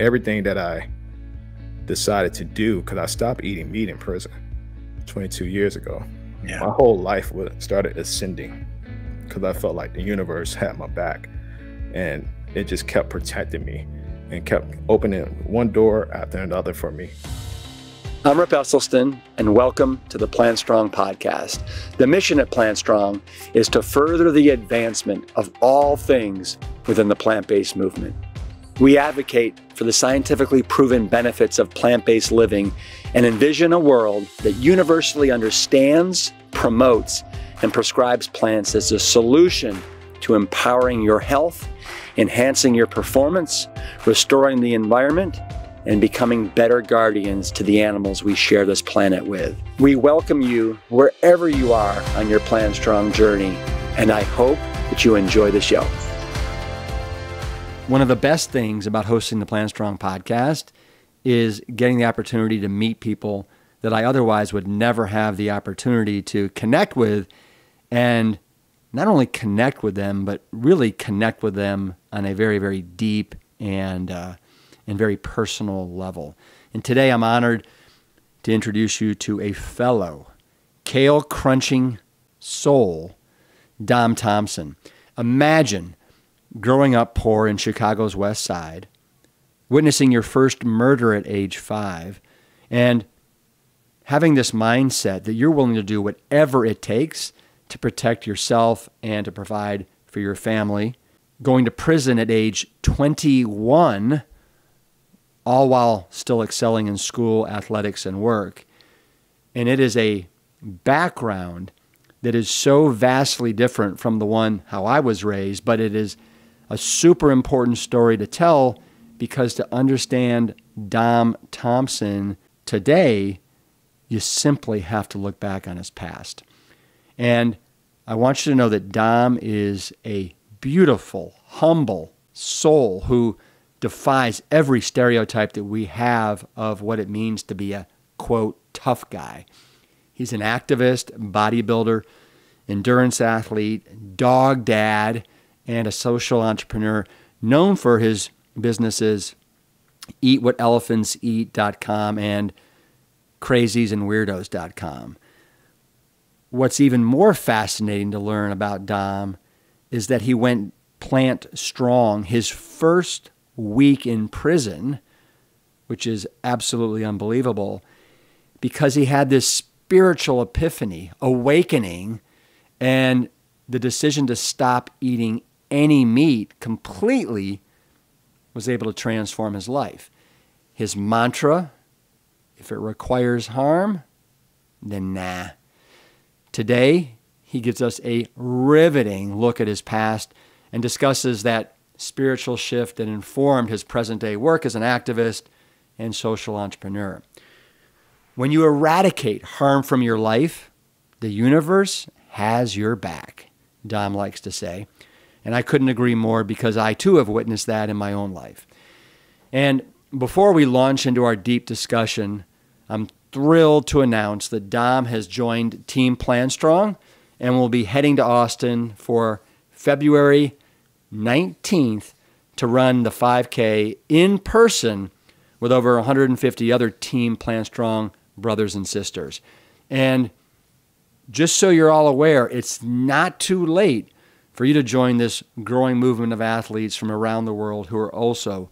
everything that I decided to do, because I stopped eating meat in prison 22 years ago, yeah. my whole life started ascending because I felt like the universe had my back and it just kept protecting me and kept opening one door after another for me. I'm Rip Esselstyn, and welcome to the Plant Strong podcast. The mission at Plant Strong is to further the advancement of all things within the plant based movement. We advocate for the scientifically proven benefits of plant based living and envision a world that universally understands, promotes, and prescribes plants as a solution to empowering your health, enhancing your performance, restoring the environment, and becoming better guardians to the animals we share this planet with. We welcome you wherever you are on your Plant Strong journey, and I hope that you enjoy the show. One of the best things about hosting the Plant Strong podcast is getting the opportunity to meet people that I otherwise would never have the opportunity to connect with and not only connect with them, but really connect with them on a very, very deep and uh, and very personal level. And today I'm honored to introduce you to a fellow kale crunching soul, Dom Thompson. Imagine growing up poor in Chicago's West Side, witnessing your first murder at age five, and having this mindset that you're willing to do whatever it takes to protect yourself and to provide for your family, going to prison at age 21 all while still excelling in school, athletics, and work. And it is a background that is so vastly different from the one how I was raised, but it is a super important story to tell because to understand Dom Thompson today, you simply have to look back on his past. And I want you to know that Dom is a beautiful, humble soul who defies every stereotype that we have of what it means to be a quote tough guy. He's an activist, bodybuilder, endurance athlete, dog dad, and a social entrepreneur known for his businesses eatwhatelephantseat.com and craziesandweirdos.com. What's even more fascinating to learn about Dom is that he went plant strong his first week in prison, which is absolutely unbelievable, because he had this spiritual epiphany, awakening, and the decision to stop eating any meat completely was able to transform his life. His mantra if it requires harm, then nah. Today, he gives us a riveting look at his past and discusses that spiritual shift that informed his present day work as an activist and social entrepreneur. When you eradicate harm from your life, the universe has your back, Dom likes to say. And I couldn't agree more because I too have witnessed that in my own life. And before we launch into our deep discussion, I'm thrilled to announce that Dom has joined Team Plant Strong and will be heading to Austin for February 19th to run the 5K in person with over 150 other Team Plant Strong brothers and sisters. And just so you're all aware, it's not too late for you to join this growing movement of athletes from around the world who are also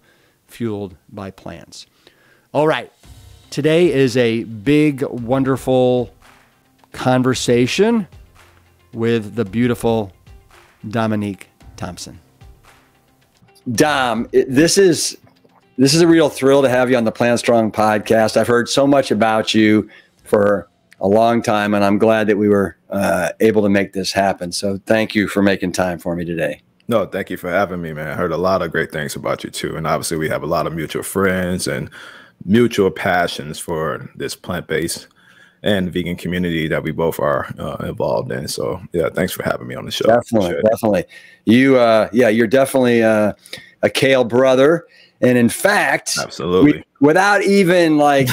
fueled by plants. All right, today is a big, wonderful conversation with the beautiful Dominique Thompson. Dom, this is this is a real thrill to have you on the Plant Strong podcast. I've heard so much about you for a long time, and I'm glad that we were uh, able to make this happen. So thank you for making time for me today. No, thank you for having me, man. I heard a lot of great things about you too, and obviously we have a lot of mutual friends and mutual passions for this plant-based and vegan community that we both are uh, involved in. So yeah, thanks for having me on the show. Definitely, definitely. You, uh, yeah, you're definitely uh, a kale brother. And in fact, absolutely, we, without even like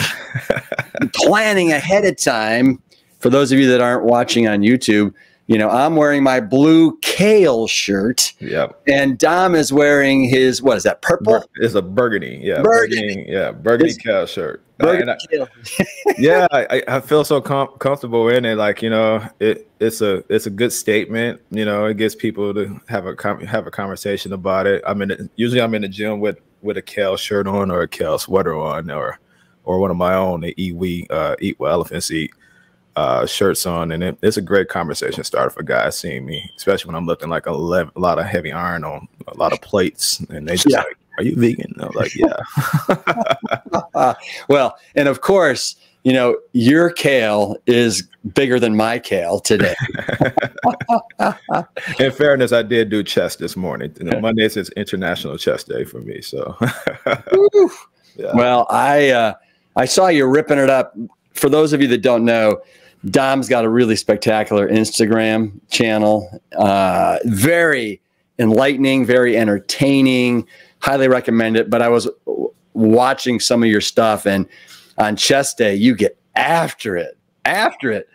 planning ahead of time, for those of you that aren't watching on YouTube, you know, I'm wearing my blue kale shirt. Yep. And Dom is wearing his what is that? Purple? Bur- it's a burgundy. Yeah. Burgundy. burgundy yeah. Burgundy it's, kale shirt. Burgundy I, yeah, I, I feel so com- comfortable in it. Like you know, it it's a it's a good statement. You know, it gets people to have a com- have a conversation about it. I'm in the, usually I'm in the gym with with a kale shirt on or a kale sweater on or or one of my own the eat we uh, eat what elephants eat uh, shirts on, and it, it's a great conversation starter for guys seeing me, especially when I'm looking like a, le- a lot of heavy iron on a lot of plates, and they just yeah. like, "Are you vegan?" I'm like, "Yeah." well, and of course, you know your kale is bigger than my kale today. In fairness, I did do chess this morning. You know, Mondays is International Chess Day for me, so. yeah. Well, I uh, I saw you ripping it up. For those of you that don't know, Dom's got a really spectacular Instagram channel. Uh, very enlightening, very entertaining. Highly recommend it. But I was watching some of your stuff, and on chest day, you get after it, after it.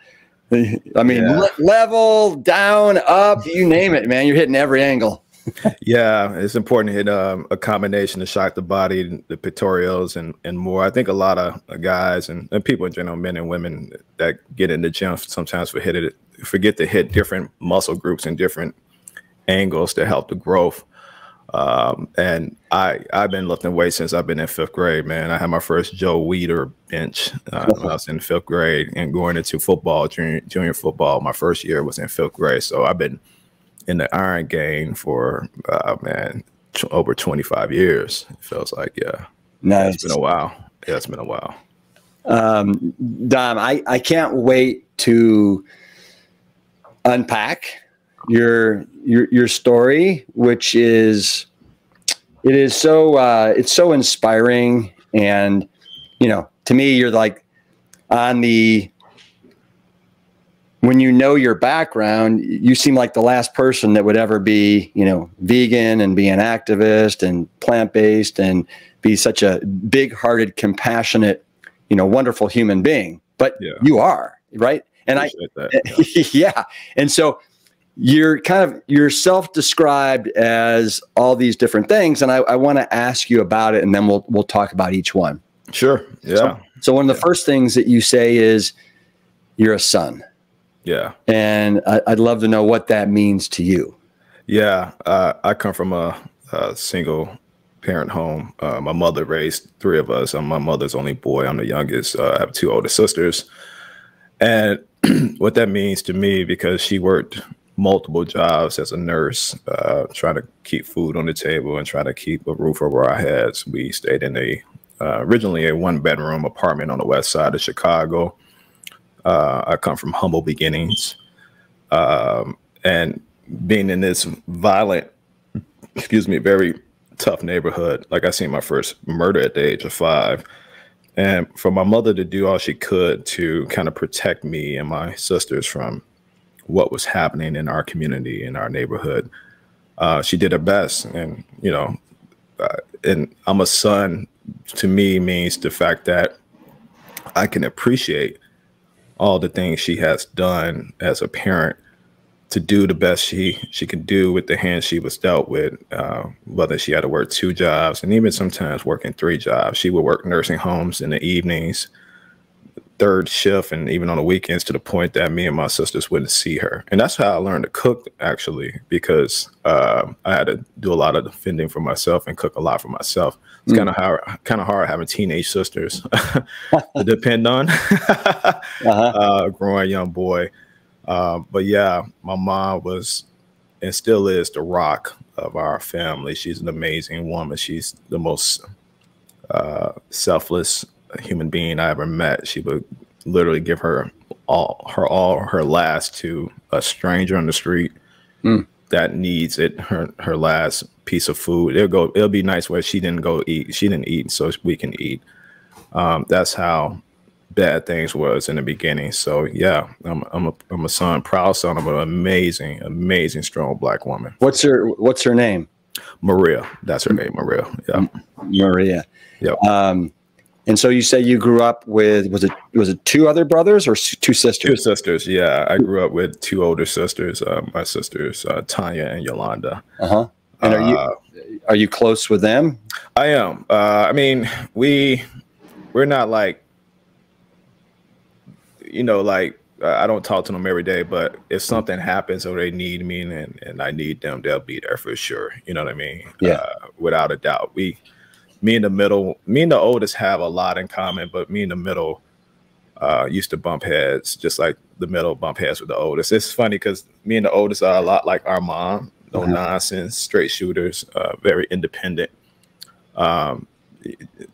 I mean, yeah. le- level, down, up, you name it, man. You're hitting every angle yeah, it's important to hit um, a combination to shock the body, the pectorials, and and more. I think a lot of guys and, and people in general, men and women that get in the gym sometimes forget it, forget to hit different muscle groups and different angles to help the growth. Um, and I I've been lifting weights since I've been in fifth grade, man. I had my first Joe Weider bench uh, when I was in fifth grade, and going into football, junior, junior football. My first year was in fifth grade, so I've been in the iron game for uh, man over 25 years. It feels like yeah. Nice. It's been a while. Yeah, it's been a while. Um, Dom, I, I can't wait to unpack your your your story, which is it is so uh, it's so inspiring, and you know, to me, you're like on the when you know your background, you seem like the last person that would ever be, you know, vegan and be an activist and plant based and be such a big hearted, compassionate, you know, wonderful human being. But yeah. you are, right? And I, that, yeah. yeah. And so you're kind of you're self-described as all these different things, and I, I want to ask you about it, and then we'll we'll talk about each one. Sure. Yeah. So, so one of the yeah. first things that you say is you're a son. Yeah. And I, would love to know what that means to you. Yeah. Uh, I come from a, a single parent home. Uh, my mother raised three of us. I'm my mother's only boy. I'm the youngest. Uh, I have two older sisters. And what that means to me, because she worked multiple jobs as a nurse, uh, trying to keep food on the table and trying to keep a roof over our heads. We stayed in a uh, originally a one bedroom apartment on the west side of Chicago. Uh, I come from humble beginnings, um, and being in this violent, excuse me, very tough neighborhood. Like I seen my first murder at the age of five, and for my mother to do all she could to kind of protect me and my sisters from what was happening in our community in our neighborhood. Uh, she did her best, and you know, uh, and I'm a son. To me, means the fact that I can appreciate all the things she has done as a parent to do the best she she could do with the hands she was dealt with. Uh, whether she had to work two jobs and even sometimes working three jobs, she would work nursing homes in the evenings, third shift, and even on the weekends to the point that me and my sisters wouldn't see her. And that's how I learned to cook actually, because uh, I had to do a lot of defending for myself and cook a lot for myself. It's mm. kind of hard, kind of hard having teenage sisters to depend on. uh-huh. uh, growing young boy, uh, but yeah, my mom was and still is the rock of our family. She's an amazing woman. She's the most uh, selfless human being I ever met. She would literally give her all her all her last to a stranger on the street. Mm that needs it her her last piece of food. It'll go it'll be nice where she didn't go eat she didn't eat so we can eat. Um, that's how bad things was in the beginning. So yeah i'm i'm a, I'm a son proud son of an amazing amazing strong black woman. What's her what's her name? Maria. That's her name maria. Yeah. Maria. Yeah um And so you say you grew up with was it was it two other brothers or two sisters? Two sisters. Yeah, I grew up with two older sisters. Uh, my sisters uh, Tanya and Yolanda. Uh-huh. And are you uh, are you close with them? I am. Uh, I mean, we we're not like you know like I don't talk to them every day, but if something happens or they need me and, and I need them, they'll be there for sure. You know what I mean? Yeah. Uh, without a doubt. We me and the middle, me and the oldest have a lot in common, but me and the middle uh, used to bump heads, just like the middle bump heads with the oldest. It's funny because me and the oldest are a lot like our mom, no mm-hmm. nonsense, straight shooters, uh, very independent, um,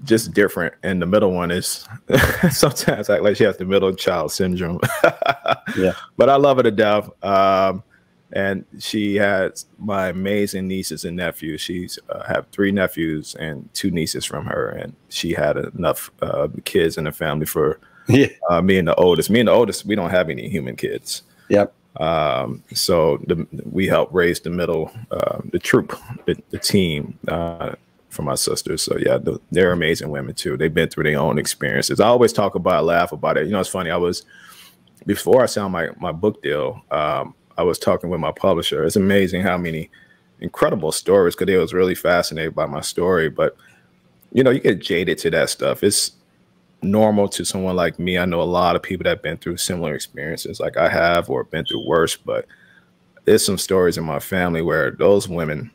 just different. And the middle one is sometimes act like she has the middle child syndrome. yeah, but I love her to death. Um, and she has my amazing nieces and nephews. She's uh, have three nephews and two nieces from her, and she had enough uh, kids in the family for yeah. uh, me and the oldest. Me and the oldest, we don't have any human kids. Yep. Um, so the, we help raise the middle, uh, the troop, the, the team uh, for my sisters. So yeah, the, they're amazing women too. They've been through their own experiences. I always talk about, laugh about it. You know, it's funny. I was before I signed my my book deal. Um, I was talking with my publisher. It's amazing how many incredible stories because they was really fascinated by my story. But you know, you get jaded to that stuff. It's normal to someone like me. I know a lot of people that have been through similar experiences like I have or been through worse, but there's some stories in my family where those women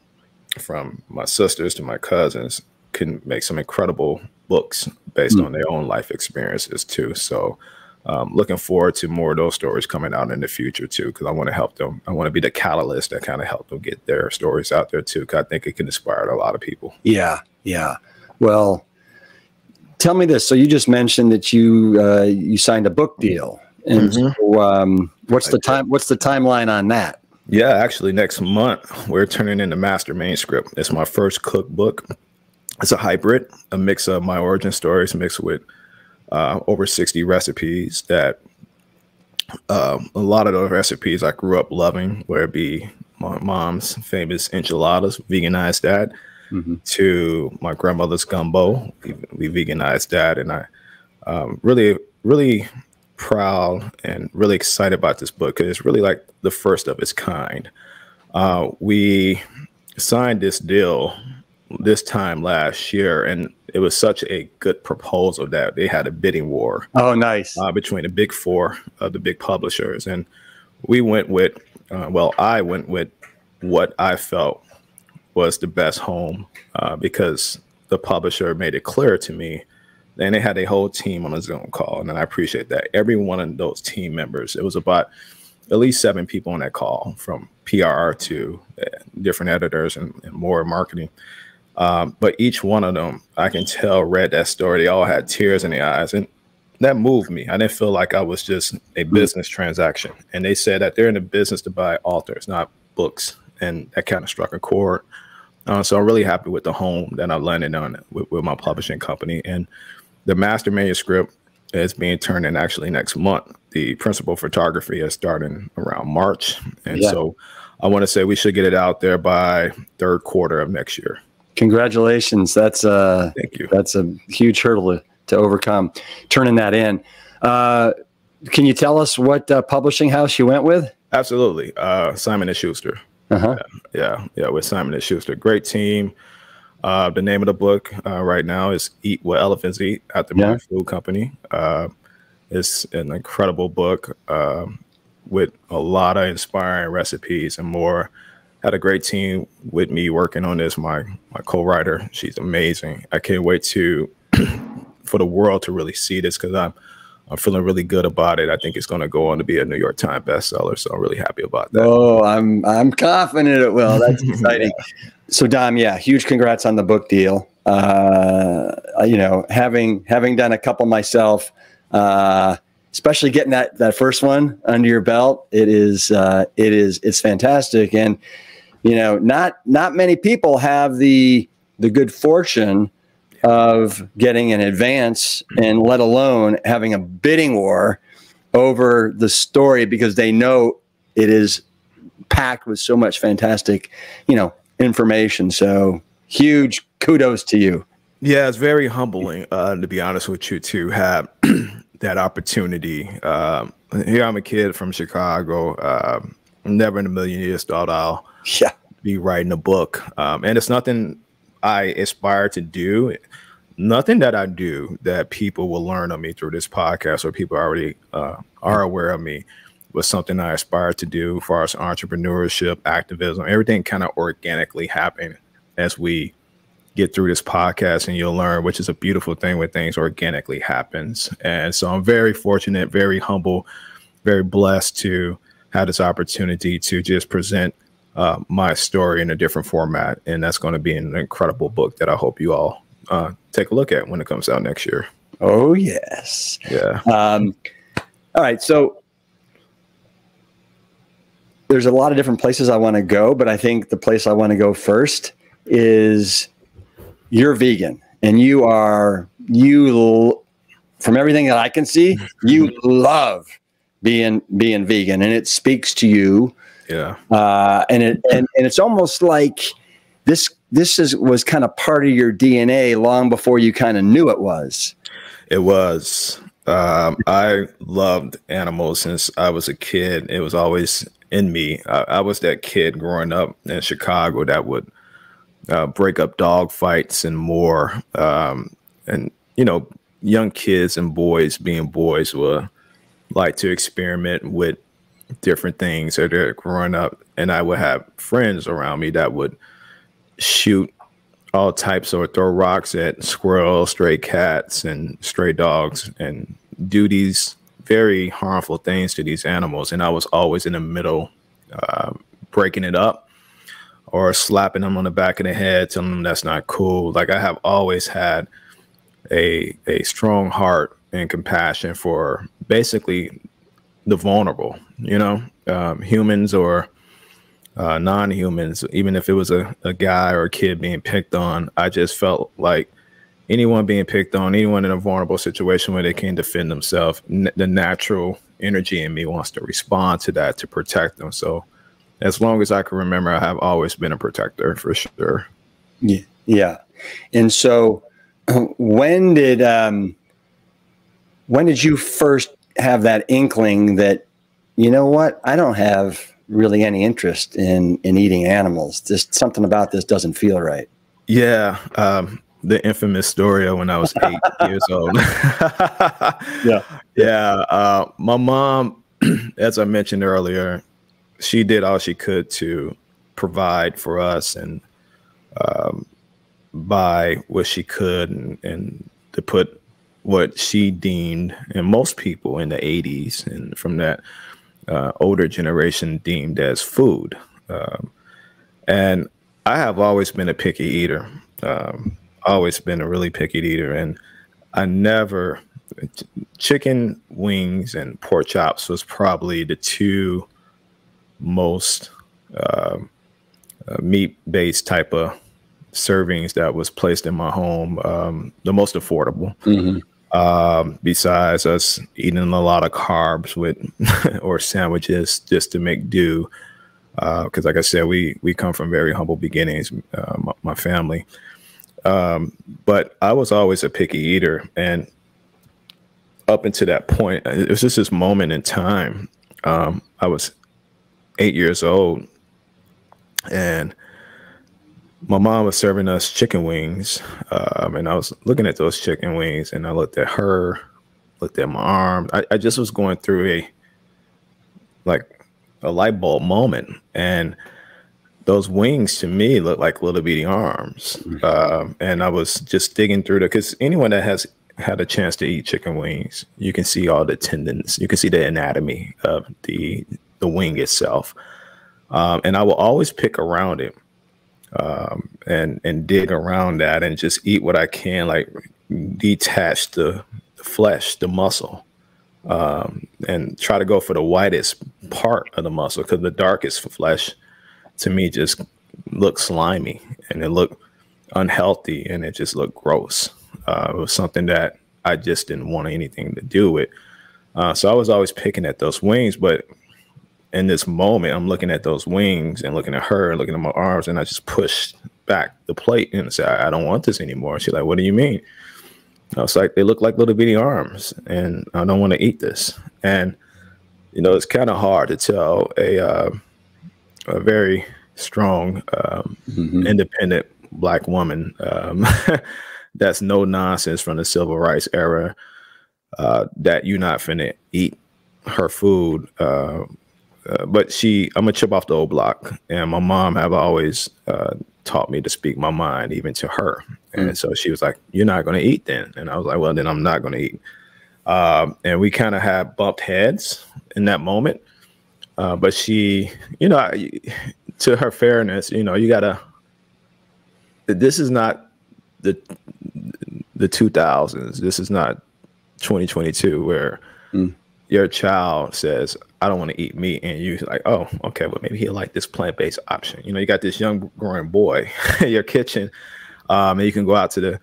from my sisters to my cousins can make some incredible books based mm. on their own life experiences too. So um, looking forward to more of those stories coming out in the future too, because I want to help them. I want to be the catalyst that kind of help them get their stories out there too. Because I think it can inspire a lot of people. Yeah, yeah. Well, tell me this. So you just mentioned that you uh, you signed a book deal, and mm-hmm. so, um, what's the time? What's the timeline on that? Yeah, actually, next month we're turning in the master manuscript. It's my first cookbook. It's a hybrid, a mix of my origin stories mixed with uh, over 60 recipes that uh, a lot of those recipes I grew up loving, where it be my mom's famous enchiladas, veganized that, mm-hmm. to my grandmother's gumbo, we, we veganized that. And I um, really, really proud and really excited about this book because it's really like the first of its kind. Uh, we signed this deal this time last year, and it was such a good proposal that they had a bidding war. Oh, nice uh, between the big four of the big publishers, and we went with. Uh, well, I went with what I felt was the best home uh, because the publisher made it clear to me. And they had a whole team on a Zoom call, and I appreciate that. Every one of those team members, it was about at least seven people on that call, from PR to uh, different editors and, and more marketing um, but each one of them, I can tell, read that story. They all had tears in their eyes. And that moved me. I didn't feel like I was just a hmm. business transaction. And they said that they're in the business to buy authors, not books. And that kind of struck a chord. Uh, so I'm really happy with the home that I landed on with, with, my publishing company. And the master manuscript is being turned in actually next month. The principal photography is starting around March. And yeah. so I want to say we should get it out there by third quarter of next year. Congratulations. That's uh Thank you. That's a huge hurdle to, to overcome. Turning that in. Uh, can you tell us what uh, publishing house you went with? Absolutely. Uh, Simon and Schuster. Uh-huh. Yeah, yeah, yeah, with Simon and Schuster. Great team. Uh, the name of the book uh, right now is Eat What Elephants Eat at the yeah. Food Company. Uh, it's an incredible book uh, with a lot of inspiring recipes and more had a great team with me working on this. My my co-writer, she's amazing. I can't wait to for the world to really see this because I'm I'm feeling really good about it. I think it's going to go on to be a New York Times bestseller. So I'm really happy about that. Oh, I'm I'm confident it will. That's exciting. yeah. So Dom, yeah, huge congrats on the book deal. Uh, you know, having having done a couple myself, uh, especially getting that that first one under your belt, it is uh, it is it's fantastic and you know, not not many people have the the good fortune of getting an advance and let alone having a bidding war over the story because they know it is packed with so much fantastic, you know, information. So huge kudos to you. Yeah, it's very humbling, uh, to be honest with you, to have that opportunity. Um, here I'm a kid from Chicago. Uh, never in a million years thought I'll yeah. be writing a book. Um, and it's nothing I aspire to do. Nothing that I do that people will learn of me through this podcast or people already uh, are aware of me was something I aspired to do as far as entrepreneurship, activism, everything kind of organically happened as we get through this podcast and you'll learn, which is a beautiful thing when things organically happens. And so I'm very fortunate, very humble, very blessed to have this opportunity to just present uh, my story in a different format. And that's going to be an incredible book that I hope you all uh, take a look at when it comes out next year. Oh, yes. Yeah. Um, all right. So there's a lot of different places I want to go, but I think the place I want to go first is you're vegan and you are, you, from everything that I can see, you love being being vegan, and it speaks to you. Yeah. Uh, and it and, and it's almost like this this is was kind of part of your DNA long before you kind of knew it was. It was. Um, I loved animals since I was a kid. It was always in me. I, I was that kid growing up in Chicago that would uh, break up dog fights and more. Um, and you know, young kids and boys being boys were like to experiment with different things as they're growing up. And I would have friends around me that would shoot all types or throw rocks at squirrels, stray cats, and stray dogs and do these very harmful things to these animals. And I was always in the middle, uh, breaking it up or slapping them on the back of the head, telling them that's not cool. Like I have always had a a strong heart and compassion for basically the vulnerable, you know, um, humans or uh, non humans, even if it was a, a guy or a kid being picked on, I just felt like anyone being picked on, anyone in a vulnerable situation where they can't defend themselves, the natural energy in me wants to respond to that to protect them. So, as long as I can remember, I have always been a protector for sure. Yeah. Yeah. And so, when did, um, when did you first have that inkling that you know what? I don't have really any interest in in eating animals. Just something about this doesn't feel right. Yeah um the infamous story of when i was eight years old. Yeah. Yeah uh my mom as i mentioned earlier she did all she could to provide for us and um, buy what she could and, and to put what she deemed, and most people in the 80s and from that uh, older generation deemed as food. Um, and I have always been a picky eater, um, always been a really picky eater. And I never, chicken wings and pork chops was probably the two most uh, uh, meat based type of servings that was placed in my home, um, the most affordable. Mm-hmm. Um, besides us eating a lot of carbs with or sandwiches just to make do, because uh, like I said, we we come from very humble beginnings, uh, my, my, family. Um, but I was always a picky eater, and up until that point, it was just this moment in time. Um, I was eight years old, and my mom was serving us chicken wings, um, and I was looking at those chicken wings, and I looked at her, looked at my arm. I, I just was going through a like a light bulb moment, and those wings to me look like little bitty arms. Mm-hmm. Um, and I was just digging through the because anyone that has had a chance to eat chicken wings, you can see all the tendons, you can see the anatomy of the the wing itself, um, and I will always pick around it um, and and dig around that and just eat what I can, like detach the, the flesh, the muscle, um, and try to go for the whitest part of the muscle because the darkest flesh to me just looked slimy and it looked unhealthy and it just looked gross. Uh, it was something that I just didn't want anything to do with. Uh, so I was always picking at those wings, but in this moment, I'm looking at those wings and looking at her and looking at my arms, and I just pushed back the plate and say, I, I don't want this anymore. She's like, What do you mean? I was like, They look like little bitty arms, and I don't want to eat this. And you know, it's kind of hard to tell a uh, a very strong, um, mm-hmm. independent black woman um, that's no nonsense from the civil rights era uh, that you're not finna eat her food. Uh, uh, but she, I'm a chip off the old block, and my mom have always uh, taught me to speak my mind, even to her. And mm. so she was like, "You're not going to eat then," and I was like, "Well, then I'm not going to eat." Um, and we kind of had bumped heads in that moment. Uh, but she, you know, to her fairness, you know, you gotta. This is not the the 2000s. This is not 2022 where mm. your child says, "I don't want to eat meat," and you're like, "Oh, okay, well maybe he'll like this plant based option." You know, you got this young growing boy in your kitchen, um, and you can go out to the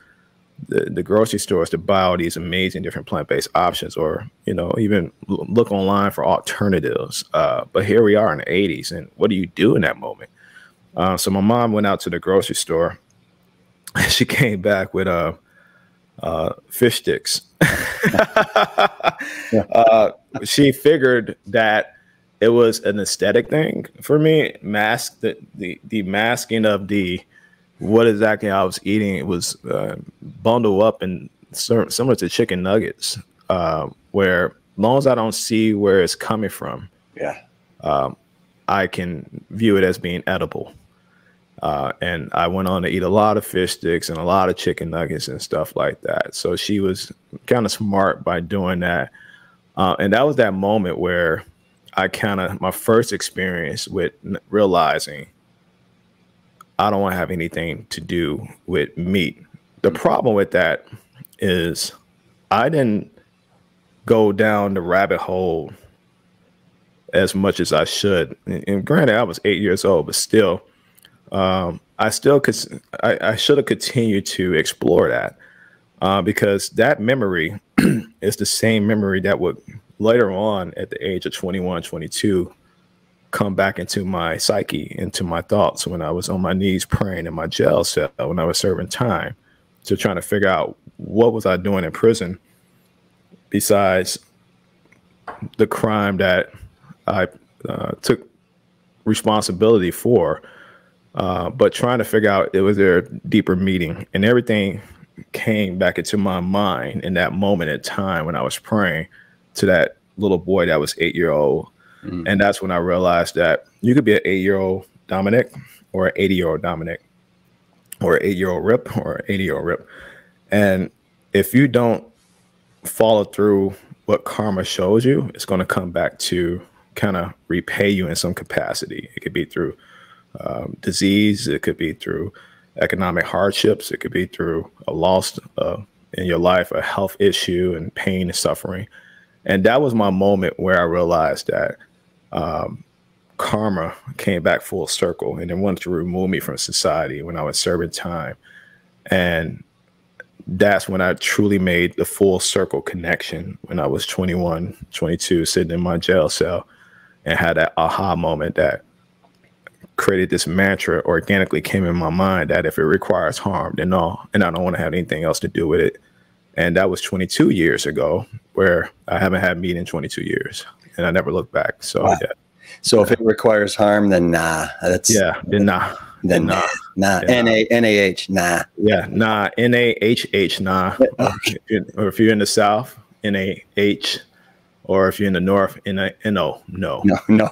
the, the grocery stores to buy all these amazing different plant-based options or you know even look online for alternatives uh, but here we are in the 80s and what do you do in that moment? Uh, so my mom went out to the grocery store. And she came back with uh, uh, fish sticks uh, she figured that it was an aesthetic thing for me mask the, the the masking of the what exactly I was eating. It was uh, bundled up and similar to chicken nuggets, uh, where long as I don't see where it's coming from, yeah, um, I can view it as being edible. Uh, and I went on to eat a lot of fish sticks and a lot of chicken nuggets and stuff like that. So she was kind of smart by doing that. Uh, and that was that moment where I kind of, my first experience with realizing I don't want to have anything to do with meat. The problem with that is I didn't go down the rabbit hole as much as I should. And, granted, I was eight years old, but still, um, I still could. I, I should have continued to explore that uh, because that memory is the same memory that would later on at the age of 21, 22 come back into my psyche, into my thoughts when I was on my knees praying in my jail cell when I was serving time to trying to figure out what was I doing in prison besides the crime that I uh, took responsibility for, uh, but trying to figure out it was there a deeper meaning and everything came back into my mind in that moment in time when I was praying to that little boy that was eight year old Mm. And that's when I realized that you could be an eight year old Dominic or an 80 year old Dominic or an eight year old Rip or an 80 year old Rip. And if you don't follow through what karma shows you, it's going to come back to kind of repay you in some capacity. It could be through um, disease, it could be through economic hardships, it could be through a loss uh, in your life, a health issue, and pain and suffering. And that was my moment where I realized that um, karma came back full circle and then wanted to remove me from society when I was serving time. And that's when I truly made the full circle connection when I was 21, 22, sitting in my jail cell and had that aha moment that created this mantra organically came in my mind that if it requires harm, then no, and I don't want to have anything else to do with it. And that was 22 years ago, where I haven't had meat in 22 years and I never looked back. So wow. yeah. So if it requires harm, then nah. That's yeah, then nah. Then nah. Nah. N A N A H nah. Yeah, nah. N A H H nah. Or if you're in the South, N A H. Or if you're in the North, N A N O. No. No. No.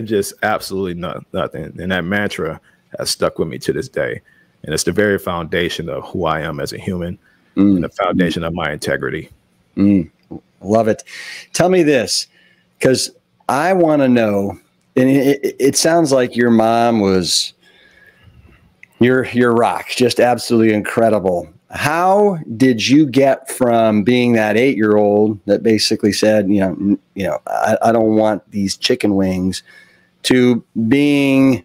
Just absolutely not, nothing. And that mantra has stuck with me to this day. And it's the very foundation of who I am as a human mm. and the foundation of my integrity. Mm. Love it. Tell me this because I want to know. And it, it, sounds like your mom was your your rock, just absolutely incredible. How did you get from being that eight year old that basically said, you know, you know, I, I don't want these chicken wings, to being,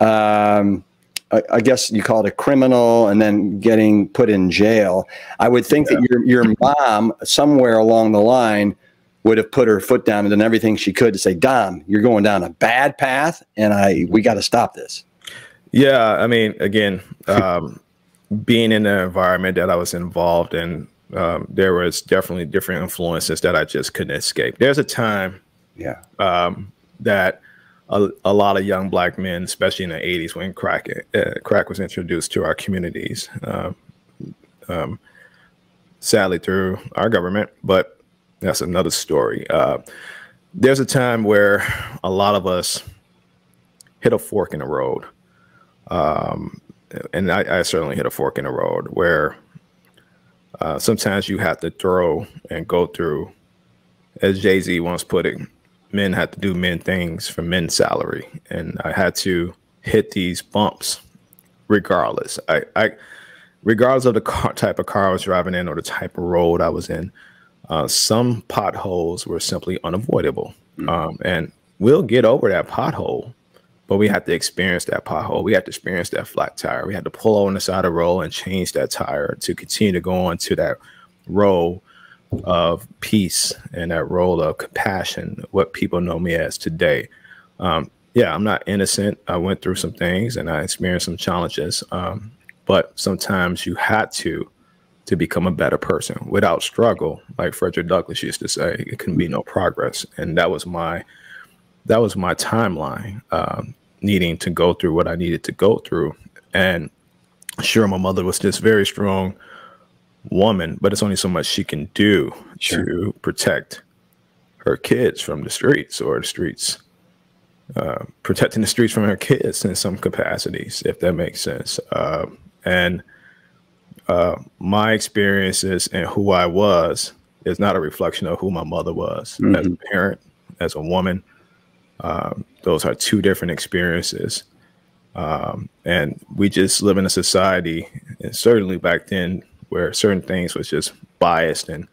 um, I, I, guess you call it a criminal, and then getting put in jail? I would think yeah. that your your mom somewhere along the line would have put her foot down and done everything she could to say, Dom, you're going down a bad path, and I we got to stop this. Yeah, I mean, again, um, being in the environment that I was involved in, um, there was definitely different influences that I just couldn't escape. There's a time, yeah, um, that a, a, lot of young black men, especially in the '80s when crack uh, crack was introduced to our communities, uh, um, sadly through our government, but that's another story. Uh, there's a time where a lot of us hit a fork in the road. Um, and I, I, certainly hit a fork in the road where uh, sometimes you have to throw and go through, as Jay Z once put it, men have to do men things for men's salary. And I had to hit these bumps regardless. I, I regardless of the car, type of car I was driving in or the type of road I was in, uh, some potholes were simply unavoidable. Mm-hmm. Um, and we'll get over that pothole but we had to experience that pothole. We had to experience that flat tire. We had to pull on the side of the road and change that tire to continue to go on to that road of peace and that role of compassion, what people know me as today. Um, yeah, I'm not innocent. I went through some things and I experienced some challenges. Um, but sometimes you had to to become a better person without struggle. Like Frederick Douglass used to say, it can be no progress. And that was my that was my timeline. Um, needing to go through what I needed to go through. And sure, my mother was this very strong woman, but it's only so much she can do sure. to protect her kids from the streets or the streets, uh, protecting the streets from her kids in some capacities, if that makes sense. Uh, and uh, my experiences and who I was is not a reflection of who my mother was mm -hmm. as a mm-hmm. parent, as a woman, um, those are two different experiences. Um, and we just live in a society, and certainly back then, where certain things was just biased and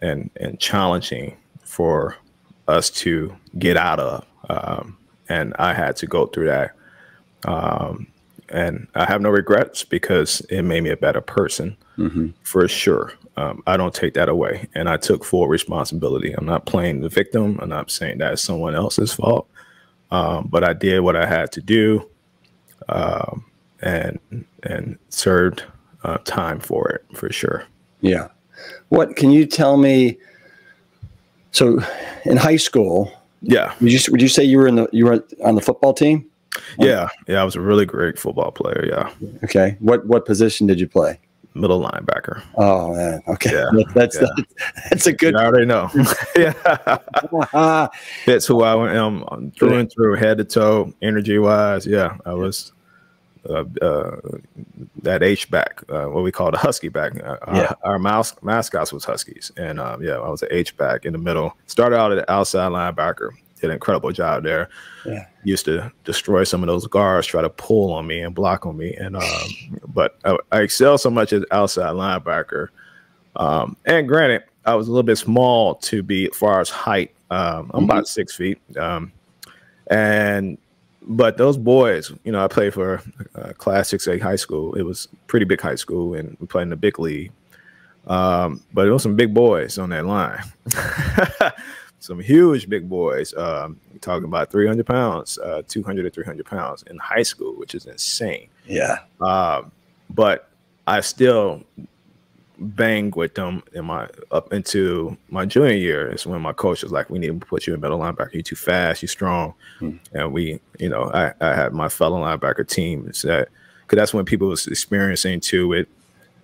and and challenging for us to get out of. Um, and I had to go through that. Um, and I have no regrets because it made me a better person mm -hmm. for sure. Um, I don't take that away. And I took full responsibility. I'm not playing the victim. I'm not saying that it's someone else's fault. Um, but I did what I had to do um, and and served uh, time for it for sure. Yeah. What can you tell me? So, in high school, yeah, would you would you say you were in the you were on the football team? Yeah, yeah, I was a really great football player. Yeah. Okay. What what position did you play? Middle linebacker. Oh man, okay, yeah. that's yeah. That's, that's a good. I already know. yeah, that's who I am through and through, head to toe, energy wise. Yeah, I was uh, uh, that H back, uh, what we call the Husky back. Uh, yeah. Our, our mouse, mascots was Huskies, and um, yeah, I was an H back in the middle. Started out at the outside linebacker, did an incredible job there. Yeah. Used to destroy some of those guards, try to pull on me and block on me. And um, but I, I excel so much as outside linebacker. Um, and granted, I was a little bit small to be as far as height. Um, I'm mm -hmm. about mm-hmm. six feet. Um, and but those boys, you know, I played for uh, Class 6A high school. It was pretty big high school, and we played in the big league. Um, but it was some big boys on that line. some huge big boys. Um, talking about 300 pounds, uh, 200 to 300 pounds in high school, which is insane. Yeah. Um, but I still bang with them in my up into my junior year is when my coach was like, "We need to put you in middle linebacker. You're too fast. You're strong." Hmm. And we, you know, I, I had my fellow linebacker team. That because that's when people was experiencing too with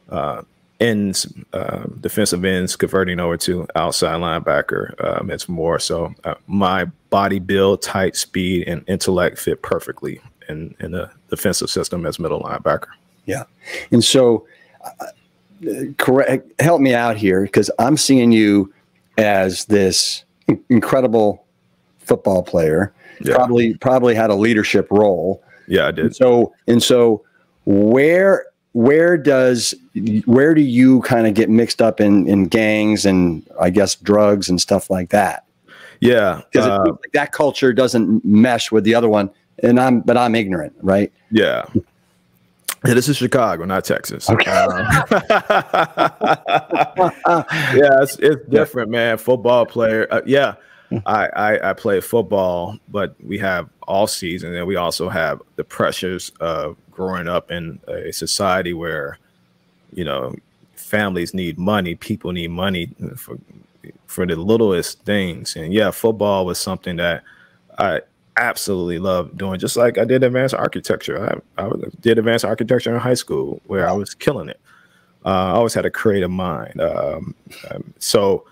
uh, ends, uh, defensive ends converting over to outside linebacker. Um, it's more so uh, my body build, tight speed, and intellect fit perfectly in, in the defensive system as middle linebacker. Yeah. And so, uh, correct, help me out here because I'm seeing you as this incredible football player. Yeah. Probably, probably had a leadership role. Yeah, I did. And so, and so, where where does where do you kind of get mixed up in in gangs and I guess drugs and stuff like that? Yeah, because uh, like that culture doesn't mesh with the other one, and I'm but I'm ignorant, right? Yeah. Yeah, this is Chicago, not Texas. Okay. Um, yeah, it's, it's different, man. Football player. Uh, yeah, I, I, I play football, but we have all season, and we also have the pressures of growing up in a society where, you know, families need money, people need money for for the littlest things. And yeah, football was something that I absolutely loved doing. Just like I did advanced architecture. I, I did advanced architecture in high school where I was killing it. Uh, I always had a creative mind. Um, um, so,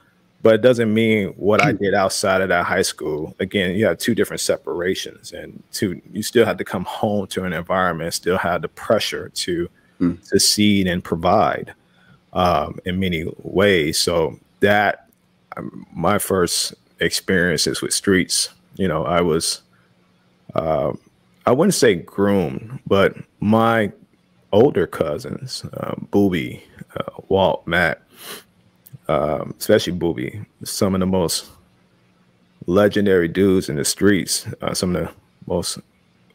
but it doesn't mean what I did outside of that high school. Again, you have two different separations, and two, you still had to come home to an environment, still had the pressure to mm. succeed and provide um, in many ways. So that um, my first experiences with streets, you know, I was, uh, I wouldn't say groomed, but my older cousins, uh, Booby, uh, Walt, Matt, um, especially Booby, some of the most legendary dudes in the streets, uh, some of the most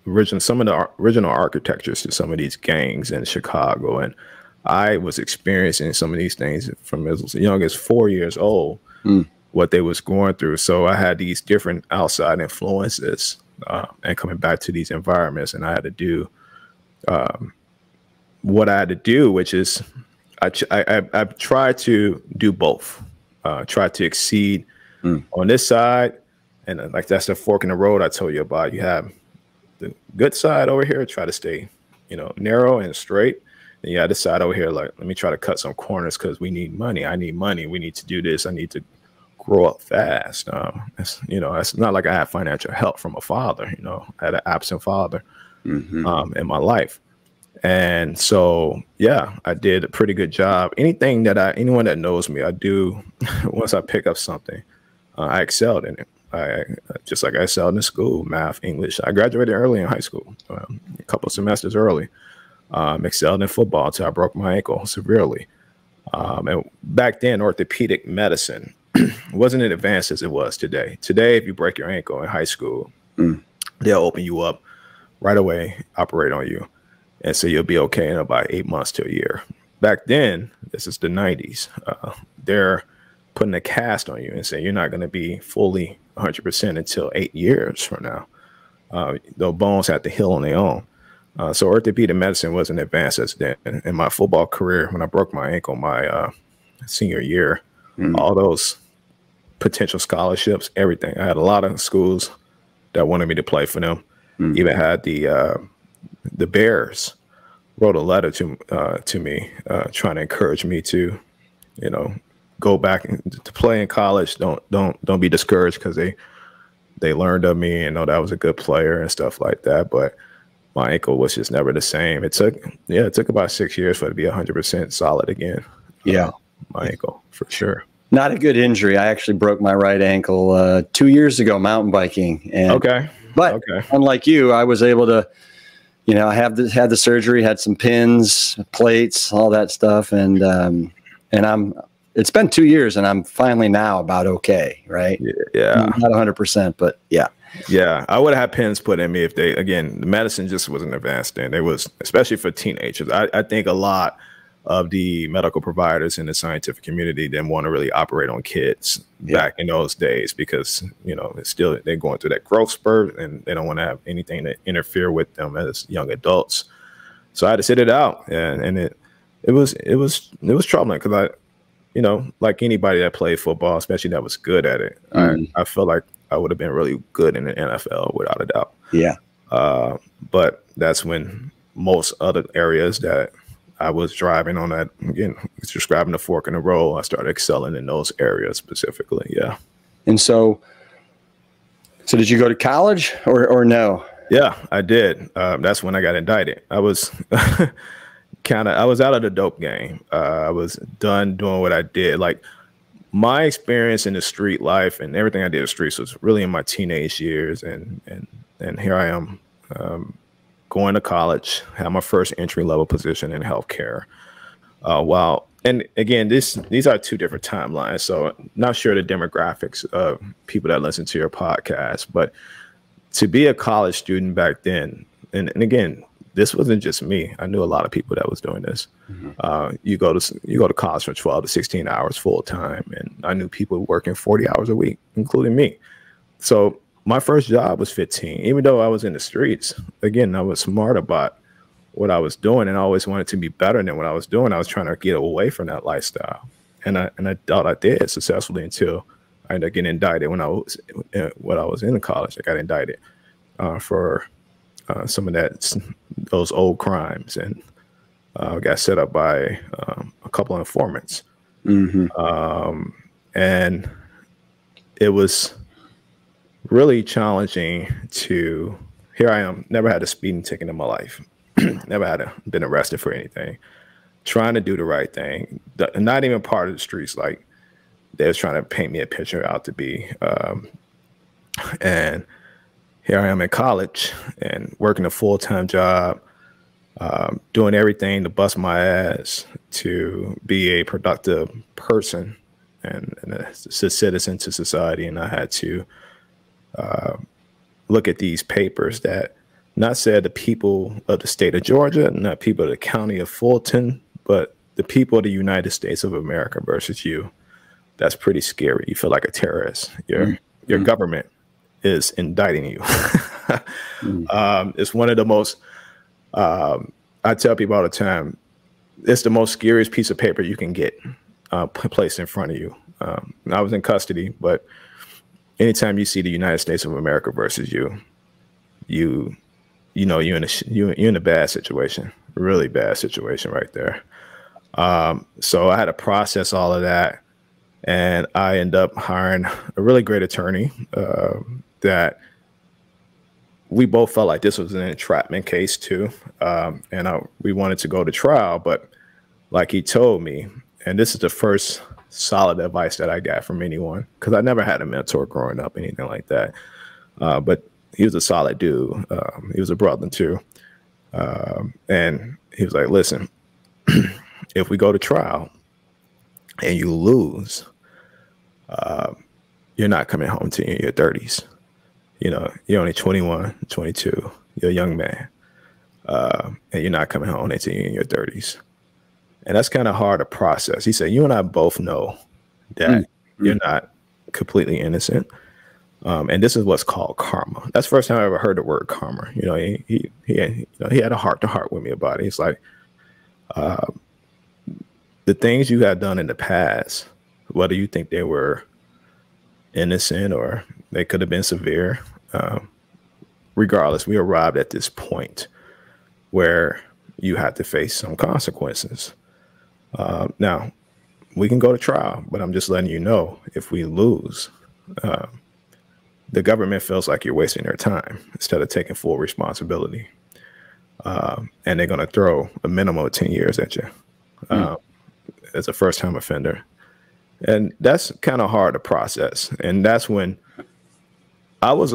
original, some of the original architectures to some of these gangs in Chicago. And I was experiencing some of these things from as young as four years old, mm. what they was going through. So I had these different outside influences uh, and coming back to these environments, and I had to do um, what I had to do, which is I I, I tried to do both. Uh, try to exceed mm. on this side, and uh, like that's the fork in the road I told you about. You have the good side over here. Try to stay, you know, narrow and straight. And yeah, I side over here, like, let me try to cut some corners because we need money. I need money. We need to do this. I need to grow up fast. Um, it's, you know, it's not like I had financial help from a father. You know, I had an absent father mm-hmm. um, in my life. And so, yeah, I did a pretty good job. Anything that I, anyone that knows me, I do. once I pick up something, uh, I excelled in it. I just like I excelled in school, math, English. I graduated early in high school, um, a couple semesters early. Um, excelled in football until I broke my ankle severely. Um, and back then, orthopedic medicine wasn't as advanced as it was today. Today, if you break your ankle in high school, mm. they'll open you up right away, operate on you, and so you'll be okay in about eight months to a year. Back then, this is the 90s. Uh, they're putting a cast on you and saying you're not going to be fully 100% until eight years from now. Uh, the bones have to heal on their own. Uh, so orthopedic medicine wasn't advanced as then. In my football career, when I broke my ankle my uh, senior year, mm. all those potential scholarships, everything. I had a lot of schools that wanted me to play for them. Mm. Even had the uh, the Bears wrote a letter to uh, to me uh, trying to encourage me to, you know, go back to play in college. Don't don't don't be discouraged because they they learned of me and know that I was a good player and stuff like that. But my ankle was just never the same. It took, yeah, it took about six years for it to be 100% solid again. Yeah. Uh, my ankle for sure. Not a good injury. I actually broke my right ankle uh, two years ago mountain biking. And, okay. But okay. unlike you, I was able to, you know, I have the, had the surgery, had some pins, plates, all that stuff, and um, and I'm. It's been two years, and I'm finally now about okay, right? Yeah, not 100, percent but yeah. Yeah, I would have had pins put in me if they again the medicine just wasn't advanced then. It was especially for teenagers. I, I think a lot of the medical providers in the scientific community didn't want to really operate on kids yeah. back in those days because you know it's still they're going through that growth spurt and they don't want to have anything to interfere with them as young adults. So I had to sit it out, and and it it was it was it was troubling because I, you know, like anybody that played football, especially that was good at it, mm. I I felt like I would have been really good in the NFL without a doubt. Yeah. Uh, but that's when most other areas that I was driving on that again, describing the fork in the road, I started excelling in those areas specifically. Yeah. And so, so did you go to college or or no? Yeah, I did. Um, that's when I got indicted. I was kind of I was out of the dope game. Uh, I was done doing what I did. Like my experience in the street life and everything I did in the streets was really in my teenage years, and and and here I am, um, going to college, have my first entry level position in healthcare. Uh, while and again, this these are two different timelines, so not sure the demographics of people that listen to your podcast, but to be a college student back then, and, and again, this wasn't just me. I knew a lot of people that was doing this. Mm-hmm. Uh, you go to you go to college for twelve to sixteen hours full time, and I knew people working forty hours a week, including me. So my first job was 15. Even though I was in the streets, again, I was smart about what I was doing, and I always wanted to be better than what I was doing. I was trying to get away from that lifestyle, and I and I thought I did successfully until I ended up getting indicted when I was uh, when I was in college. I got indicted uh, for uh, some of that those old crimes, and uh, got set up by um, a couple of informants. Mm-hmm. Um, and it was really challenging to here I am, never had a speeding ticket in my life, never had a, been arrested for anything, trying to do the right thing, not even part of the streets. Like they was trying to paint me a picture out to be. Um, and here I am in college and working a full time job, um, doing everything to bust my ass to be a productive person and, and a, a citizen to society. And I had to uh, look at these papers that not said the people of the state of Georgia, not people of the county of Fulton, but the people of the United States of America versus you. That's pretty scary. You feel like a terrorist. Your mm -hmm. your government is indicting you. mm. um, it's one of the most um, I tell people all the time, it's the most scariest piece of paper you can get uh, placed in front of you. Um, I was in custody, but anytime you see the United States of America versus you, you, you know, you're in a you, you're in a bad situation, really bad situation right there. Um, so I had to process all of that, and I end up hiring a really great attorney uh, that we both felt like this was an entrapment case too, um, and I, we wanted to go to trial. But like he told me, and this is the first solid advice that I got from anyone because I never had a mentor growing up, anything like that. Uh, but he was a solid dude. Um, he was a brother too, um, and he was like, "Listen, if we go to trial and you lose, uh, you're not coming home to in your 30s." you know, you're only 21, 22, you're a young man, uh, and you're not coming home until you're in your 30s. And that's kind of hard to process. He said, You and I both know that mm -hmm. you're not completely innocent. Um, and this is what's called karma. That's the first time I ever heard the word karma. You know, he he he had, you know, he had a heart to heart with me about it. He's like, uh, the things you have done in the past, whether you think they were innocent or they could have been severe. Um, regardless, we arrived at this point where you have to face some consequences. Uh, now, we can go to trial, but I'm just letting you know if we lose, uh, the government feels like you're wasting their time instead of taking full responsibility. Um, and they're going to throw a minimum of 10 years at you mm. as a first time offender. And that's kind of hard to process. And that's when I was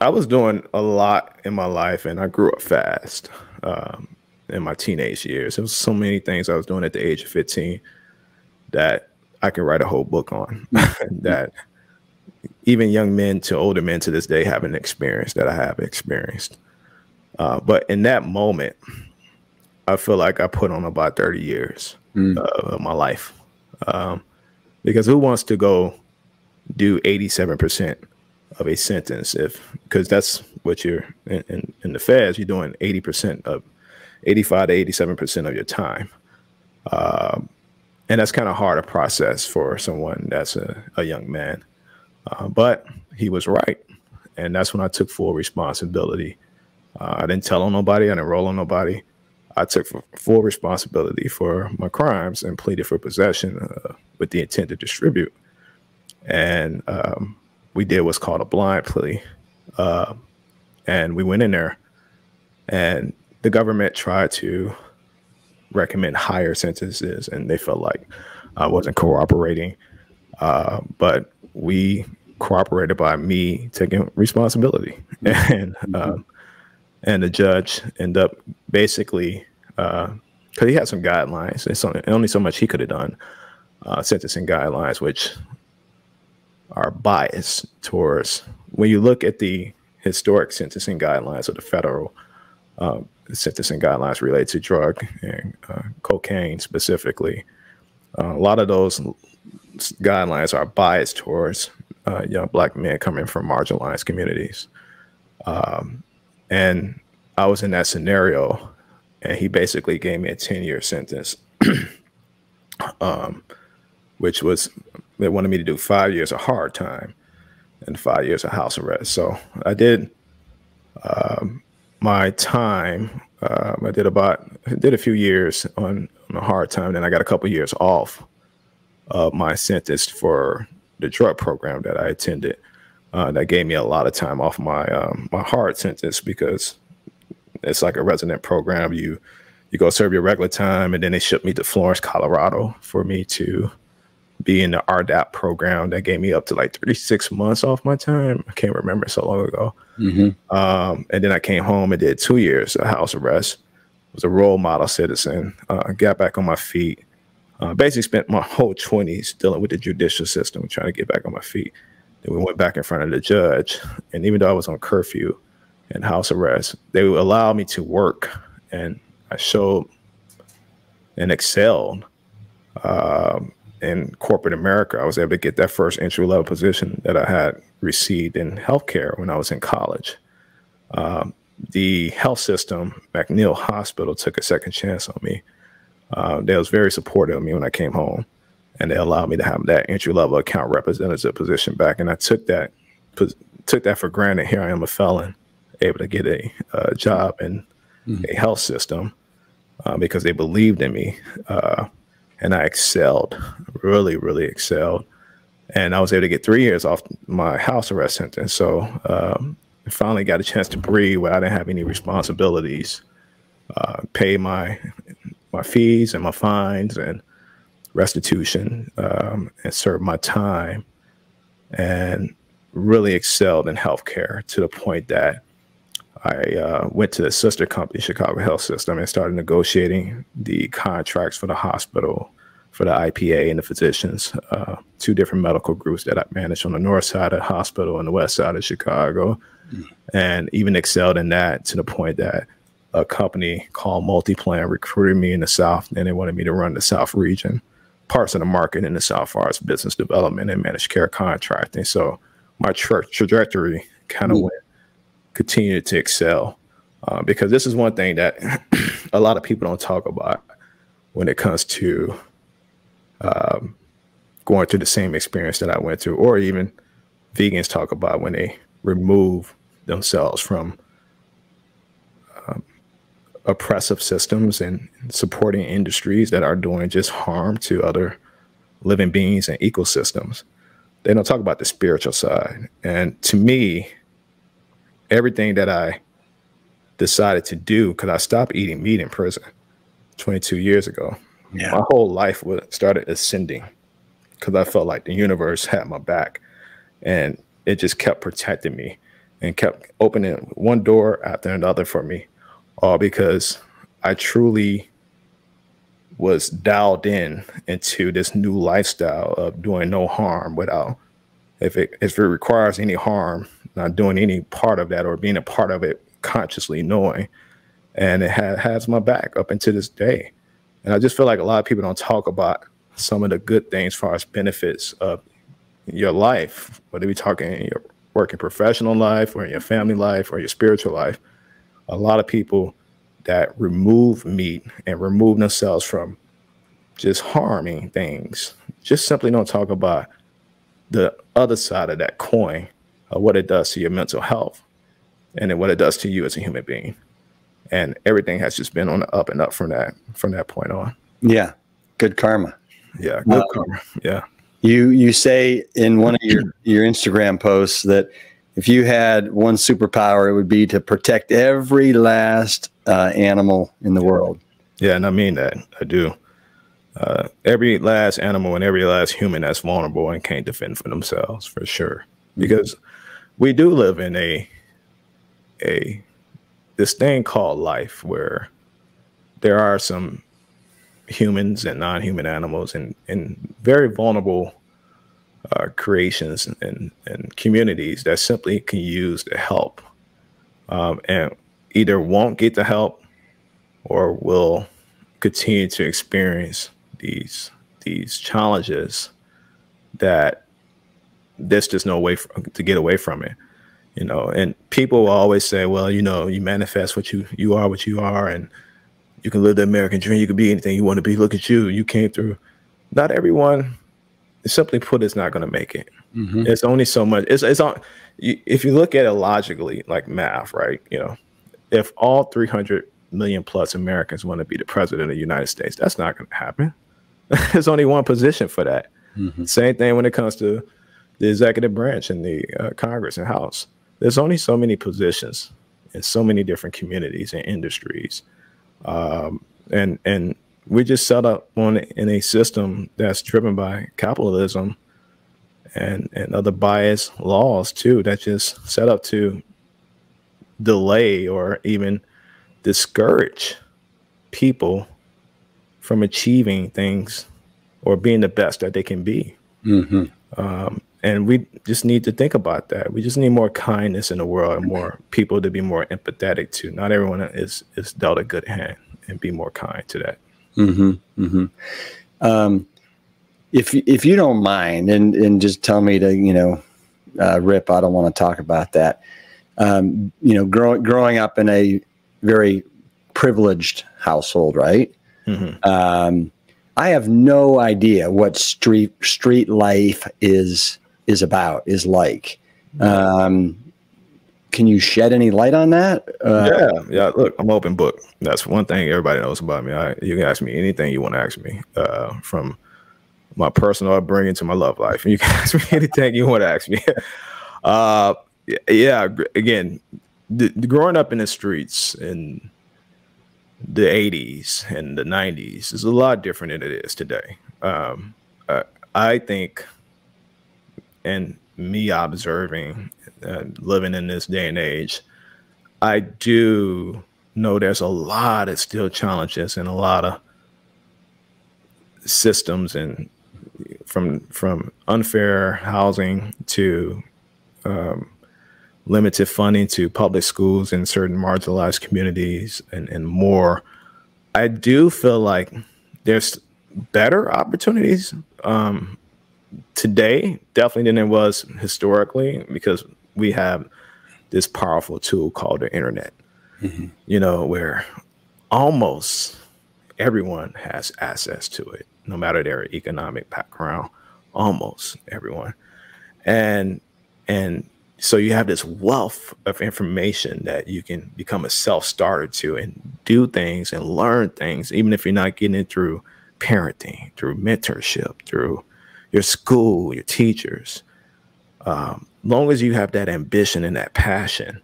I was doing a lot in my life, and I grew up fast um, in my teenage years. There was so many things I was doing at the age of 15 that I can write a whole book on. that even young men to older men to this day haven't experienced that I have experienced. Uh, but in that moment, I feel like I put on about 30 years mm. uh, of my life. Um, because who wants to go do 87% of a sentence if because that's what you're in, in, in, the feds you're doing 80% of 85 to 87% of your time. Um, and that's kind of hard to process for someone that's a, a young man. Uh, but he was right. And that's when i took full responsibility. Uh, i didn't tell on nobody i didn't roll on nobody. I took full responsibility for my crimes and pleaded for possession uh, with the intent to distribute. And um, we did what's called a blind plea. Uh, and we went in there, and the government tried to recommend higher sentences, and they felt like I wasn't cooperating. Uh, but we cooperated by me taking responsibility, and mm-hmm. um, and the judge ended up basically because uh, he had some guidelines, and only so much he could have done, uh, sentencing guidelines, which are biased towards when you look at the historic sentencing guidelines of the federal uh, sentencing guidelines related to drug and uh, cocaine specifically. Uh, a lot of those guidelines are biased towards uh, young black men coming from marginalized communities. Um, and I was in that scenario, and he basically gave me a 10 year sentence, um, which was, they wanted me to do five years of hard time and five years of house arrest. So I did um, my time. Um, I did about, did a few years on, on a hard time, then I got a couple years off of my sentence for the drug program that I attended. Uh, that gave me a lot of time off my um, my hard sentence because it's like a resident program. You you go serve your regular time, and then they shipped me to Florence, Colorado, for me to be in the RDAP program. That gave me up to like 36 months off my time. I can't remember so long ago. Mm-hmm. Um, and then I came home and did two years of house arrest. Was a role model citizen. Uh, got back on my feet. Uh, basically, spent my whole 20s dealing with the judicial system, trying to get back on my feet. Then we went back in front of the judge, and even though I was on curfew and house arrest, they would allow me to work, and I showed and excelled um, in corporate America. I was able to get that first entry level position that I had received in healthcare when I was in college. Um, the health system, MacNeal Hospital, took a second chance on me. Uh, they was very supportive of me when I came home and they allowed me to have that entry level account representative position back. And I took that took that for granted. Here I am, a felon, able to get a, a job in mm-hmm. a health system uh, because they believed in me, uh, and I excelled, really, really excelled. And I was able to get three years off my house arrest sentence. So um, I finally got a chance to breathe where I didn't have any responsibilities, uh, pay my my fees and my fines and restitution um, and serve my time and really excelled in healthcare to the point that I uh, went to the sister company, Chicago Health System, and started negotiating the contracts for the hospital, for the IPA and the physicians, uh, two different medical groups that I managed on the north side of the hospital and the west side of Chicago, mm. and even excelled in that to the point that a company called Multiplan recruited me in the South, and they wanted me to run the South region parts of the market in the South far as business development and managed care contracting. So my tra- trajectory kind of mm. went, continued to excel uh, because this is one thing that a lot of people don't talk about when it comes to um, going through the same experience that I went through, or even vegans talk about when they remove themselves from oppressive systems and supporting industries that are doing just harm to other living beings and ecosystems. They don't talk about the spiritual side. And to me, everything that I decided to do, because I stopped eating meat in prison 22 years ago, yeah. my whole life started ascending because I felt like the universe had my back and it just kept protecting me and kept opening one door after another for me all because I truly was dialed in into this new lifestyle of doing no harm without if it if it requires any harm, not doing any part of that or being a part of it consciously knowing. And it ha- has my back up until this day. And I just feel like a lot of people don't talk about some of the good things as far as benefits of your life, whether we're talking in your working professional life or in your family life or your spiritual life a lot of people that remove meat and remove themselves from just harming things just simply don't talk about the other side of that coin of what it does to your mental health and then what it does to you as a human being and everything has just been on the up and up from that from that point on yeah good karma yeah good um, karma yeah you you say in one of your your instagram posts that if you had one superpower, it would be to protect every last uh, animal in the world. Yeah, and I mean that. I do. Uh, every last animal and every last human that's vulnerable and can't defend for themselves, for sure. Because we do live in a a this thing called life where there are some humans and non-human animals and, and very vulnerable uh, creations and, and communities that simply can use the help. Um, and either won't get the help or will continue to experience these these challenges that there's just no way for, to get away from it you know? And people will always say well you know you manifest what you you are what you are and you can live the american dream you can be anything you want to be. Look at you you came through. Not everyone simply put is not going to make it. Mm-hmm. it's only so much it's it's on if you look at it logically like math right you know if all 300 million plus americans want to be the president of the united states that's not going to happen. There's only one position for that. Mm-hmm. same thing when it comes to the executive branch and the uh, congress and house there's only so many positions in so many different communities and industries um, and and we just set up on in a system that's driven by capitalism and and other bias laws too that just set up to delay or even discourage people from achieving things or being the best that they can be. Mm-hmm. Um, and we just need to think about that. We just need more kindness in the world and more people to be more empathetic to. Not everyone is is dealt a good hand, and be more kind to that. Mm-hmm. Mm-hmm. Um, if if you don't mind, and and just tell me to you know, uh, Rip, I don't want to talk about that. Um, you know, growing growing up in a very privileged household, right? Mm-hmm. Um, I have no idea what street street life is is about is like. Um, can you shed any light on that? Uh, yeah, yeah. Look, I'm open book. That's one thing everybody knows about me. I, you can ask me anything you want to ask me, uh, from my personal upbringing to my love life. You can ask me anything you want to ask me. Uh, yeah. Again, the, the growing up in the streets in the 80s and the 90s is a lot different than it is today. Um, I think, and me observing, uh, living in this day and age, I do know there's a lot of still challenges and a lot of systems and from from unfair housing to um, limited funding to public schools in certain marginalized communities and, and more. I do feel like there's better opportunities um, today, definitely than it was historically, because we have this powerful tool called the internet, mm-hmm. you know, where almost everyone has access to it, no matter their economic background, almost everyone. And and so you have this wealth of information that you can become a self-starter to and do things and learn things, even if you're not getting it through parenting, through mentorship, through your school, your teachers. Um, long as you have that ambition and that passion.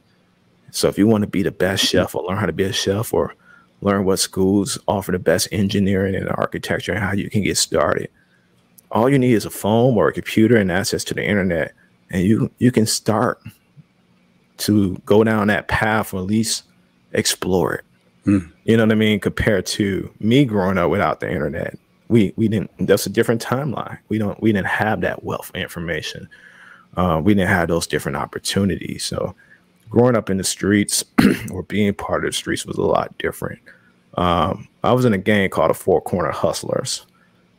So if you want to be the best chef or learn how to be a chef or learn what schools offer the best engineering and architecture and how you can get started, all you need is a phone or a computer and access to the internet and you you can start to go down that path or at least explore it. Mm. You know what I mean? Compared to me growing up without the internet, we we didn't. That's a different timeline. We don't. We didn't have that wealth of information. Uh, we didn't have those different opportunities. So, growing up in the streets or being part of the streets was a lot different. Um, I was in a gang called the Four Corner Hustlers,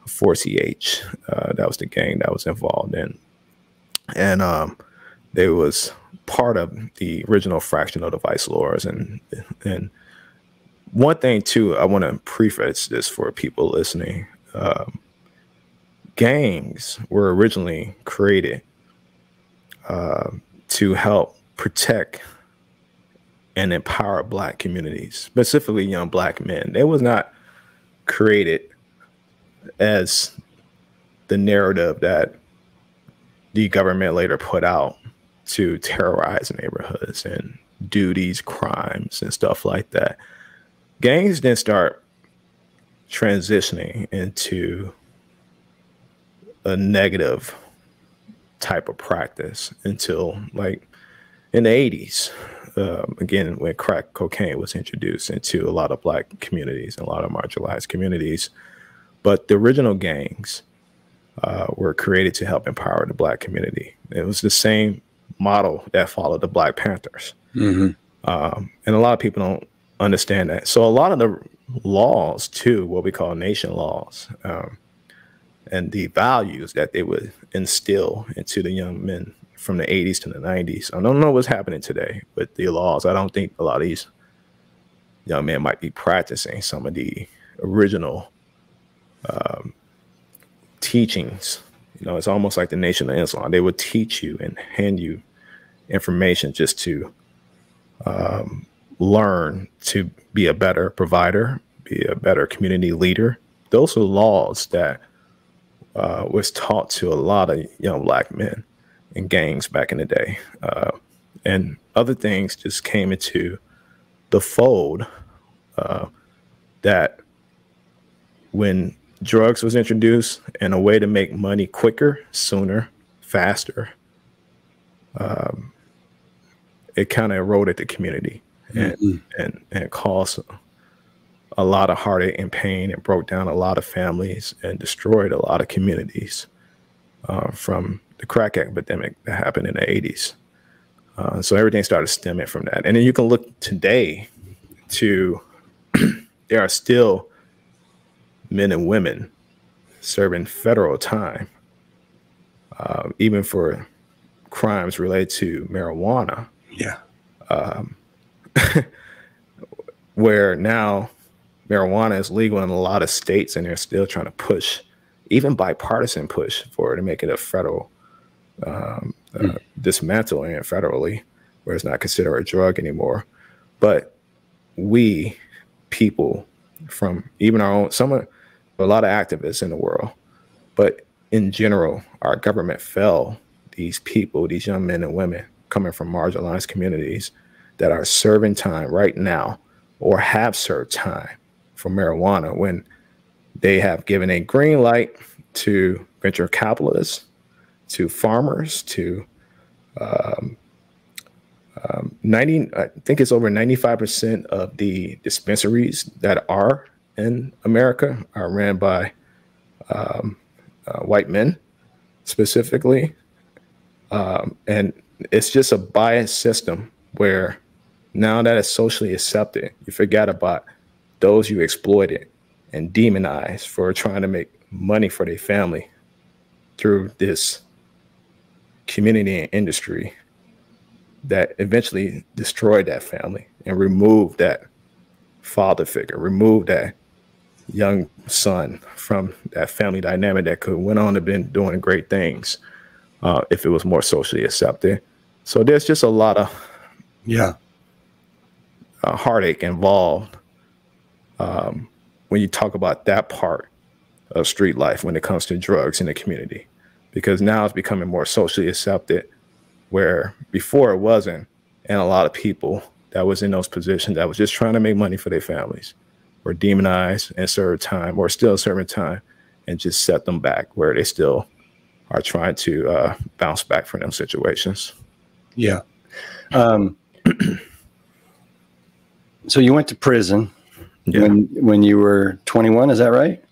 4CH. Uh, that was the gang that was involved in and um, they was part of the original fraction of the vice lords and and one thing too i want to preface this for people listening um, gangs were originally created uh, to help protect and empower black communities specifically young black men they was not created as the narrative that the government later put out to terrorize neighborhoods and do these crimes and stuff like that. Gangs didn't start transitioning into a negative type of practice until like in the 80s um, again when crack cocaine was introduced into a lot of black communities and a lot of marginalized communities but the original gangs uh, were created to help empower the black community. It was the same model that followed the Black Panthers. Mm-hmm. Um, and a lot of people don't understand that. So a lot of the laws, too, what we call nation laws, um, and the values that they would instill into the young men from the 80s to the 90s. I don't know what's happening today with the laws. I don't think a lot of these young men might be practicing some of the original um, teachings. You know, it's almost like the Nation of Islam. They would teach you and hand you information just to um, learn to be a better provider, be a better community leader. Those are laws that uh, was taught to a lot of young black men in gangs back in the day. Uh, and other things just came into the fold uh, that when drugs was introduced and a way to make money quicker, sooner, faster, um, it kind of eroded the community and, mm-hmm. and, and caused a lot of heartache and pain and broke down a lot of families and destroyed a lot of communities uh, from the crack epidemic that happened in the 80s. Uh, so everything started stemming from that. And then you can look today to there are still men and women serving federal time, uh, even for crimes related to marijuana. Yeah. Um, where now marijuana is legal in a lot of states and they're still trying to push, even bipartisan push for it to make it a federal um, uh, mm. dismantling it federally, where it's not considered a drug anymore. But we people from even our own some a lot of activists in the world, but in general, our government fell these people, these young men and women coming from marginalized communities that are serving time right now or have served time for marijuana when they have given a green light to venture capitalists, to farmers, to um, um, 90, I think it's over 95% of the dispensaries that are in America are ran by um, uh, white men specifically. Um, and it's just a biased system where now that it's socially accepted, you forget about those you exploited and demonized for trying to make money for their family through this community and industry that eventually destroyed that family and removed that father figure, removed that young son from that family dynamic that could went on to been doing great things uh, if it was more socially accepted. So there's just a lot of yeah uh, heartache involved um, when you talk about that part of street life when it comes to drugs in the community, because now it's becoming more socially accepted, where before it wasn't, and a lot of people that was in those positions that was just trying to make money for their families were demonized and served time or still serving time and just set them back where they still are trying to uh, bounce back from them situations. Yeah. Um, so you went to prison yeah. when when you were 21 is that right?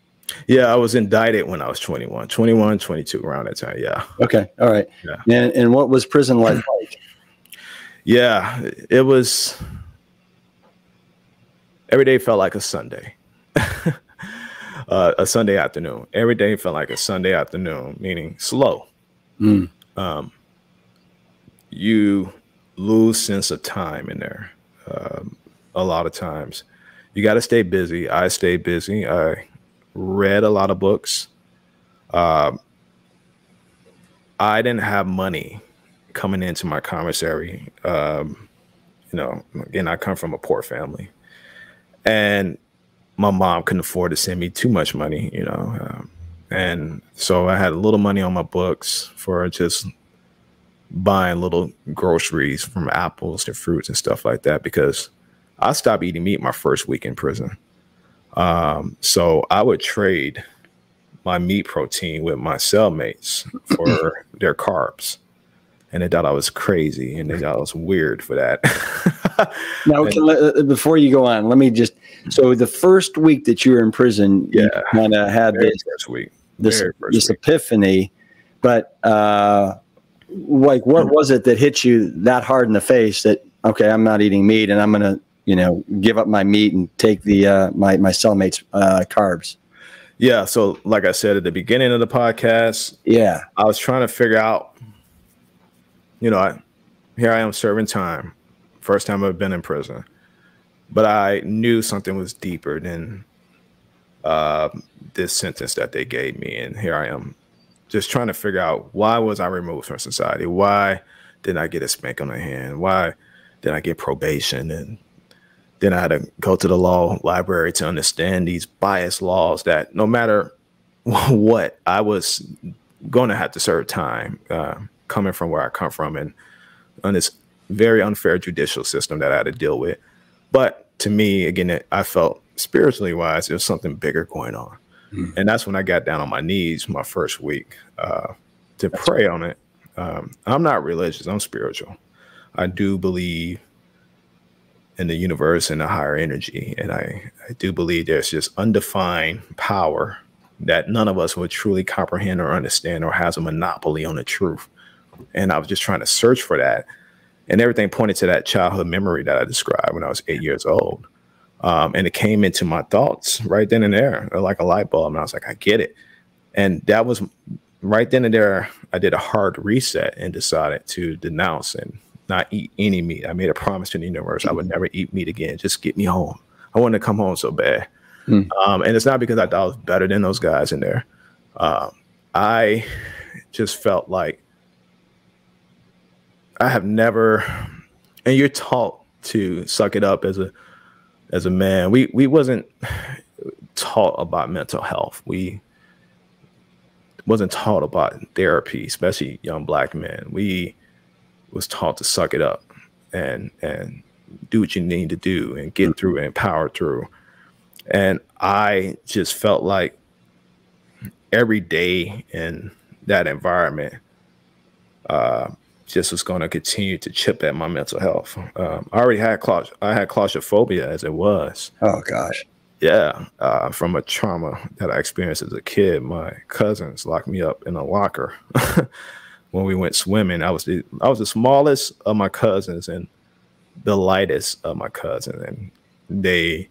Yeah i was indicted when i was 21 21 22 around that time yeah. Okay all right. Yeah. and, and what was prison life like? Yeah it was every day felt like a sunday. Uh, a sunday afternoon. Every day felt like a sunday afternoon meaning slow. Mm. um, you lose sense of time in there. Um, a lot of times. You got to stay busy. I stay busy. I read a lot of books. Uh, I didn't have money coming into my commissary. Um, you know, again, I come from a poor family, and my mom couldn't afford to send me too much money. You know, um, and so I had a little money on my books for just buying little groceries from apples to fruits and stuff like that because I stopped eating meat my first week in prison. Um, so I would trade my meat protein with my cellmates for their carbs. And they thought I was crazy and they thought I was weird for that. now, and, uh, before you go on, let me just so the first week that you were in prison, yeah, you kind of had this first week, this, first this week. epiphany. But uh, like, what was it that hit you that hard in the face that okay, I'm not eating meat and I'm gonna you know, give up my meat and take the uh, my my cellmates uh, carbs. Yeah. So, like I said at the beginning of the podcast, yeah, I was trying to figure out, you know, I, here I am serving time, first time I've been in prison, but I knew something was deeper than uh, this sentence that they gave me, and here I am, just trying to figure out why was I removed from society? Why didn't I get a spank on the hand? Why did I get probation and then I had to go to the law library to understand these biased laws that no matter what, I was going to have to serve time uh, coming from where I come from and on this very unfair judicial system that I had to deal with. But to me, again, I felt spiritually wise, there was something bigger going on. Mm. And that's when I got down on my knees my first week uh, to that's pray right. on it. Um, I'm not religious, I'm spiritual. I do believe in the universe and a higher energy. And I, I do believe there's just undefined power that none of us would truly comprehend or understand or has a monopoly on the truth. And I was just trying to search for that. And everything pointed to that childhood memory that I described when I was eight years old. Um, and it came into my thoughts right then and there, like a light bulb. And I was like, I get it. And that was right then and there. I did a hard reset and decided to denounce and not eat any meat. I made a promise to the universe I would never eat meat again. Just get me home. I wanted to come home so bad. Mm. Um, and it's not because I thought I was better than those guys in there. Uh, I just felt like I have never, and you're taught to suck it up as a as a man. We we wasn't taught about mental health. We wasn't taught about therapy, especially young black men. We was taught to suck it up and and do what you need to do and get through and power through. And I just felt like every day in that environment uh, just was going to continue to chip at my mental health. Um, I already had claust- I had claustrophobia as it was. Oh gosh. Yeah, uh, from a trauma that I experienced as a kid. My cousins locked me up in a locker when we went swimming. I was the I was the smallest of my cousins and the lightest of my cousins, and they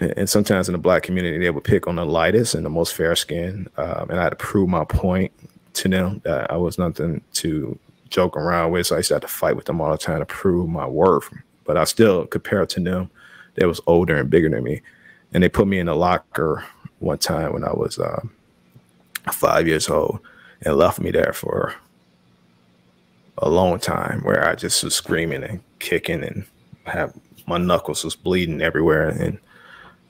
and sometimes in the black community they would pick on the lightest and the most fair skin, um, and I had to prove my point to them that I was nothing to joke around with. So I used to have to fight with them all the time to prove my worth. But I still compared to them, they was older and bigger than me, and they put me in a locker one time when I was uh, five years old and left me there for a long time where I just was screaming and kicking and have my knuckles was bleeding everywhere and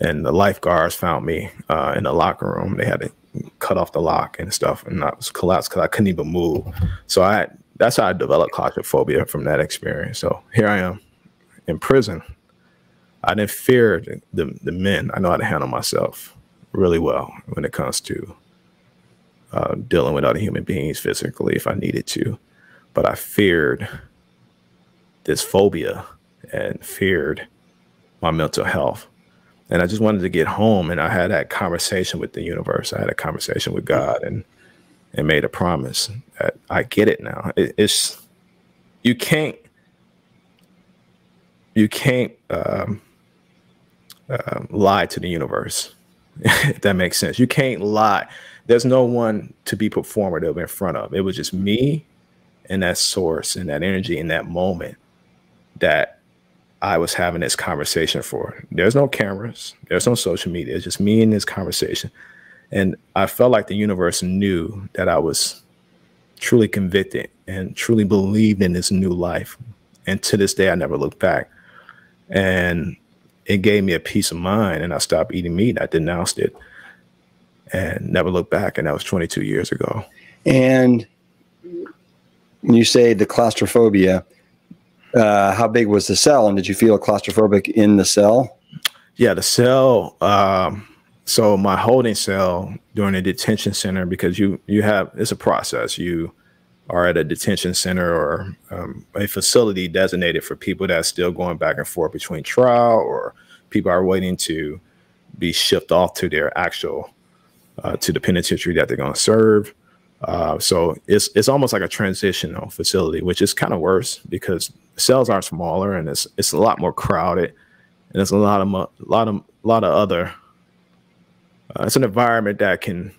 and the lifeguards found me uh, in the locker room. They had to cut off the lock and stuff, and I was collapsed because I couldn't even move. So I that's how I developed claustrophobia from that experience. So here I am in prison. I didn't fear the, the, the men. I know how to handle myself really well when it comes to uh, dealing with other human beings physically if I needed to. But I feared this phobia and feared my mental health. And I just wanted to get home. And I had that conversation with the universe. I had a conversation with God and and made a promise that I get it now. It, it's you can't you can't um, uh, lie to the universe. if that makes sense. You can't lie there's no one to be performative in front of. It was just me and that source and that energy in that moment that I was having this conversation for. There's no cameras, there's no social media, it's just me and this conversation. And I felt like the universe knew that I was truly convicted and truly believed in this new life. And to this day, I never looked back. And it gave me a peace of mind, and I stopped eating meat. I denounced it and never looked back. And that was 22 years ago. And you say the claustrophobia, uh, how big was the cell? And did you feel claustrophobic in the cell? Yeah, the cell. Um, so my holding cell during a detention center, because you you have it's a process. You are at a detention center or um, a facility designated for people that's still going back and forth between trial or people are waiting to be shipped off to their actual uh, to the penitentiary that they're going to serve. Uh, so it's it's almost like a transitional facility, which is kind of worse because cells are smaller and it's it's a lot more crowded, and there's a lot of a lot of a lot of other uh, it's an environment that can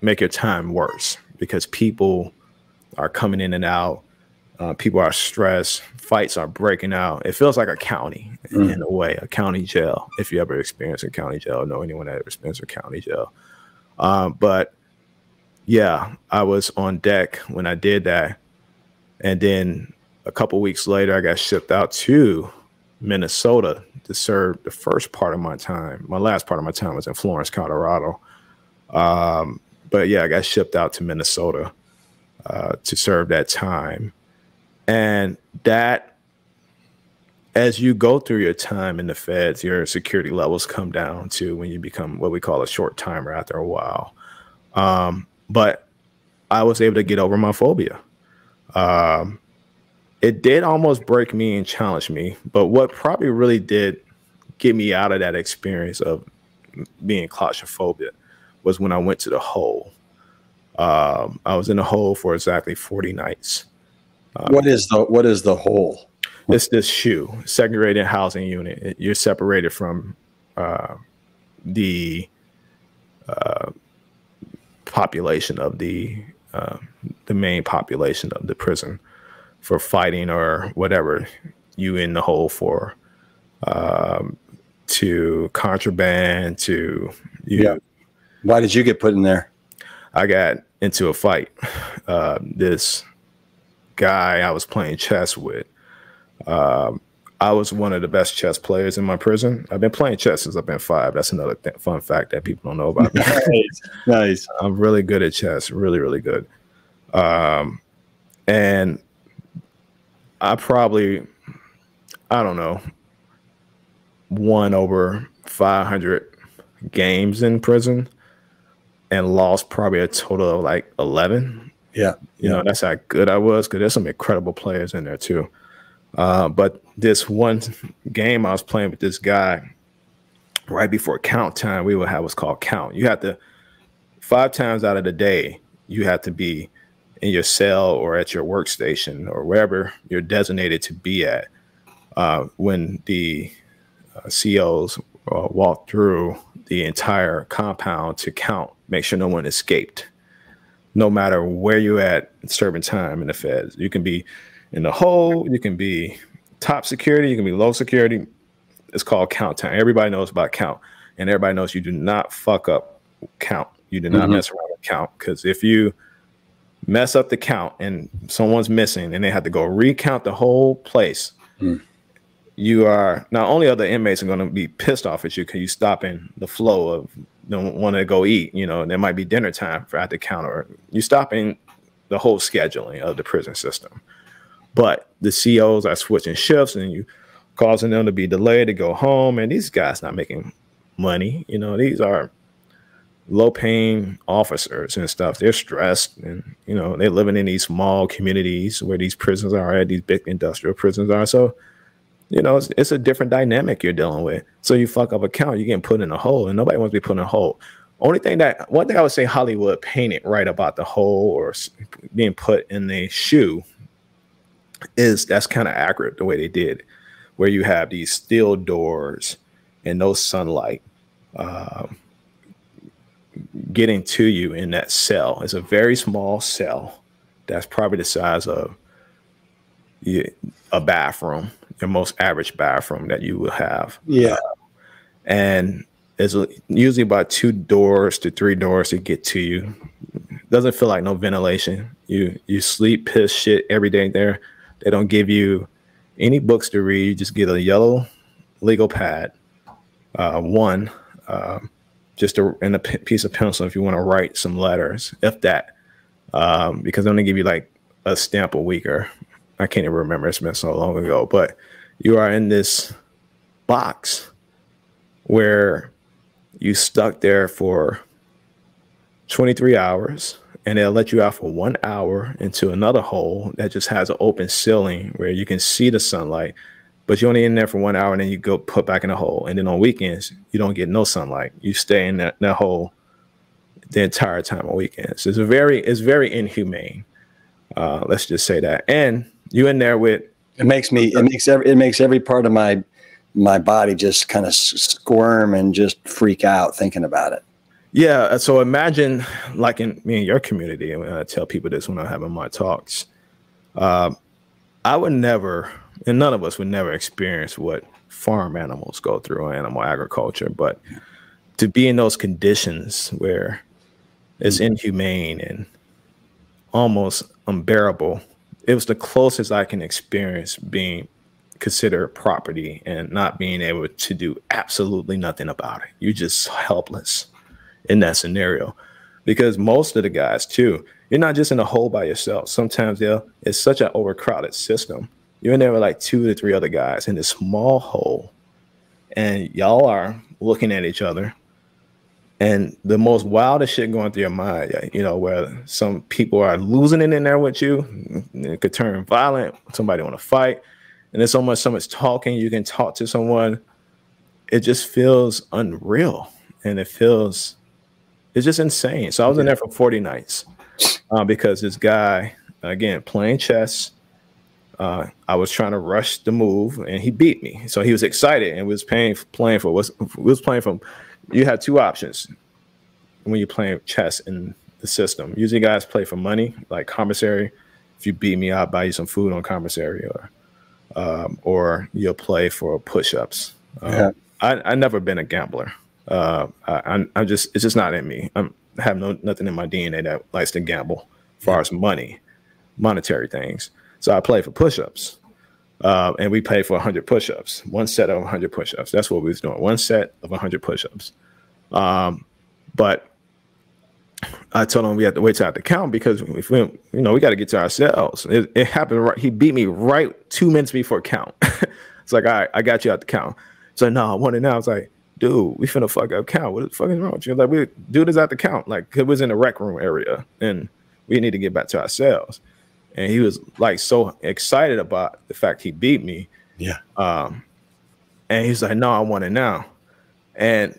make your time worse because people are coming in and out. Uh, people are stressed. Fights are breaking out. It feels like a county mm. in a way, a county jail. If you ever experience a county jail, know anyone that ever experienced a county jail. Um, but yeah, I was on deck when I did that, and then a couple weeks later, I got shipped out to Minnesota to serve the first part of my time. My last part of my time was in Florence, Colorado. Um, but yeah, I got shipped out to Minnesota uh, to serve that time. And that, as you go through your time in the feds, your security levels come down to when you become what we call a short timer after a while. Um, but I was able to get over my phobia. Um, it did almost break me and challenge me. But what probably really did get me out of that experience of being claustrophobic was when I went to the hole. Um, I was in the hole for exactly 40 nights. Um, what is the what is the hole? It's this SHU segregated housing unit. You're separated from uh, the uh, population of the uh, the main population of the prison for fighting or whatever you in the hole for um, to contraband to yeah. Know, why did you get put in there? I got into a fight. Uh, this guy i was playing chess with um, i was one of the best chess players in my prison i've been playing chess since i've been five that's another th- fun fact that people don't know about me nice. nice i'm really good at chess really really good um, and I probably, I don't know, won over 500 games in prison and lost probably a total of like 11. Yeah. You know, that's how good I was because there's some incredible players in there too. Uh, but this one game I was playing with this guy right before count time, we would have what's called count. You have to, five times out of the day, you have to be in your cell or at your workstation or wherever you're designated to be at uh, when the uh, COs uh, walk through the entire compound to count, make sure no one escaped. No matter where you're at serving time in the feds, you can be in the hole, you can be top security, you can be low security. It's called count time. Everybody knows about count, and everybody knows you do not fuck up count. You do not mm-hmm. mess around with count because if you mess up the count and someone's missing and they have to go recount the whole place, mm. you are not only other inmates are going to be pissed off at you because you're stopping the flow of don't want to go eat. You know, and there might be dinner time for at the counter. you're stopping the whole scheduling of the prison system. But the COs are switching shifts and you causing them to be delayed to go home. And these guys not making money. You know, these are low paying officers and stuff. They're stressed and, you know, they're living in these small communities where these prisons are at, these big industrial prisons are. So, you know, it's, it's a different dynamic you're dealing with. So you fuck up a count, you're getting put in a hole and nobody wants to be put in a hole. Only thing that, one thing I would say Hollywood painted right about the hole or being put in the SHU is that's kind of accurate the way they did, where you have these steel doors and no sunlight. Um, getting to you in that cell. It's a very small cell that's probably the size of a bathroom, your most average bathroom that you will have. Yeah. Uh, and it's usually about two doors to three doors to get to you. Doesn't feel like no ventilation. You you sleep, piss, shit every day there. They don't give you any books to read. You just get a yellow legal pad, uh, one, um, just a, and a piece of pencil if you want to write some letters, if that, um, because I'm gonna give you like a stamp a week or I can't even remember. It's been so long ago, but you are in this box where you stuck there for 23 hours and they'll let you out for one hour into another hole that just has an open ceiling where you can see the sunlight but you're only in there for one hour and then you go put back in the hole. And then on weekends, you don't get no sunlight. You stay in that, that hole the entire time on weekends. It's very, it's very inhumane. Uh, let's just say that. And you in there with it makes me it makes every it makes every part of my my body just kind of squirm and just freak out thinking about it. Yeah. Uh, so imagine, like in me and your community, and I tell people this when I'm having my talks. Um, I would never, and none of us would never experience what farm animals go through animal agriculture, but to be in those conditions where it's mm-hmm. inhumane and almost unbearable, it was the closest I can experience being considered property and not being able to do absolutely nothing about it. You're just helpless in that scenario. Because most of the guys, too, you're not just in a hole by yourself. Sometimes it's such an overcrowded system. You're in there with like two to three other guys in this small hole, and y'all are looking at each other. And the most wildest shit going through your mind, you know, where some people are losing it in there with you. It could turn violent. Somebody want to fight and there's so much so much talking you can talk to someone it just feels unreal and it feels it's just insane so i was in there for 40 nights uh, because this guy again playing chess uh, i was trying to rush the move and he beat me so he was excited and was paying playing for was was playing from you had two options when you're playing chess in the system usually guys play for money like commissary if you beat me i'll buy you some food on commissary or um, or you'll play for push-ups. Um, yeah. I I never been a gambler. Uh, I, I'm just it's just not in me. I'm, I have no nothing in my DNA that likes to gamble, as far as money, monetary things. So I play for push-ups, uh, and we pay for 100 push-ups, one set of 100 push-ups. That's what we was doing, one set of 100 push-ups. Um, but I told him we had to wait till I had to count because if we, you know, we got to get to ourselves. It, it, happened right. He beat me right two minutes before count. it's like, all right, I got you at the count. So no, I want it now. I was like, dude, we finna fuck up count. What the fuck is wrong with you? Like, we dude is at the count. Like, it was in the rec room area, and we need to get back to ourselves. And he was like so excited about the fact he beat me. Yeah. Um, and he's like, no, I want it now. And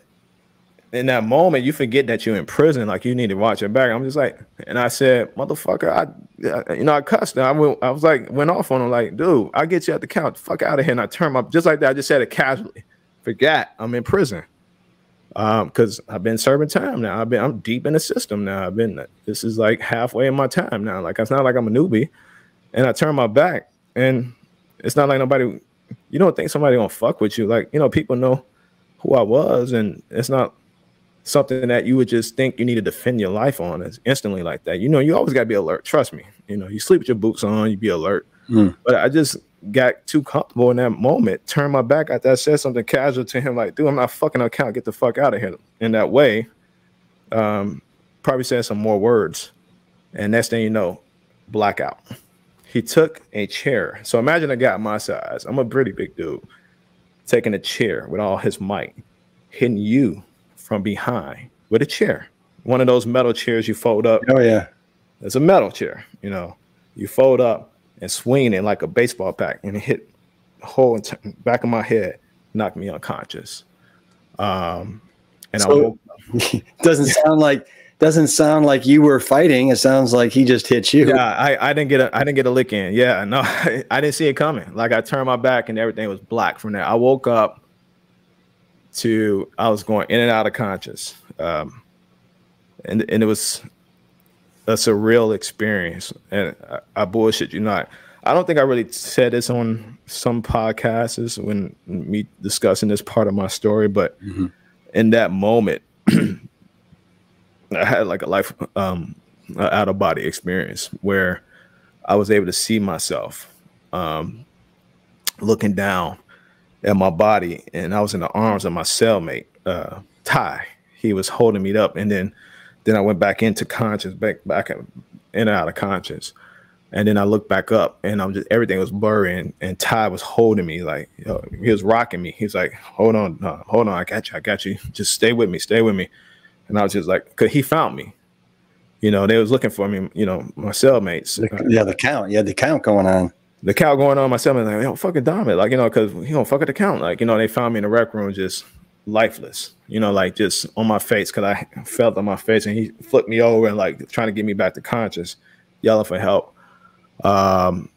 in that moment, you forget that you're in prison. Like you need to watch your back. I'm just like, and I said, motherfucker, I, you know, I cussed. I went, I was like, went off on him, like, dude, I get you at the count. Fuck out of here. And I turned my just like that. I just said it casually. Forgot I'm in prison. Um, because I've been serving time now. I've been, I'm deep in the system now. I've been, this is like halfway in my time now. Like it's not like I'm a newbie. And I turn my back, and it's not like nobody. You don't think somebody gonna fuck with you. Like you know, people know who I was, and it's not something that you would just think you need to defend your life on is instantly like that. You know, you always got to be alert. Trust me. You know, you sleep with your boots on, you be alert. Mm. But I just got too comfortable in that moment, turned my back after I said something casual to him, like, dude, I'm not fucking account. Get the fuck out of here. In that way, um, probably said some more words. And next thing you know, blackout. He took a chair. So imagine a guy my size. I'm a pretty big dude, taking a chair with all his might, hitting you from behind with a chair, one of those metal chairs you fold up. Oh yeah, it's a metal chair. You know, you fold up and swinging it like a baseball bat, and it hit the whole back of my head, knocked me unconscious. Um, and so, I doesn't sound like doesn't sound like you were fighting. It sounds like he just hit you. Yeah, I, I didn't get a I didn't get a lick in. Yeah, no, I didn't see it coming. Like I turned my back and everything was black from there. I woke up to I was going in and out of conscious, um, and and it was a surreal experience. And I, I bullshit you not. I don't think I really said this on some podcasts when me discussing this part of my story, but mm-hmm. in that moment, I had like a life um, out of body experience where I was able to see myself um, looking down at my body, and I was in the arms of my cellmate, uh, Ty. He was holding me up, and then then I went back into conscious, back back in and out of conscious. And then I looked back up, and I'm just everything was blurry, and, and Ty was holding me like you know, he was rocking me. He's like, "Hold on, uh, hold on, I got you, I got you. Just stay with me, stay with me." And I was just like, "Cause he found me." You know, they was looking for me. You know, my cellmates. The, yeah, the count. Yeah, the count going on the count going on myself and like, yo, fucking Dominic, like, you know, because he don't fuck at the count. Like, you know, they found me in the rec room just lifeless, you know, like just on my face because I felt on my face and he flipped me over and like trying to get me back to conscious, yelling for help. Um,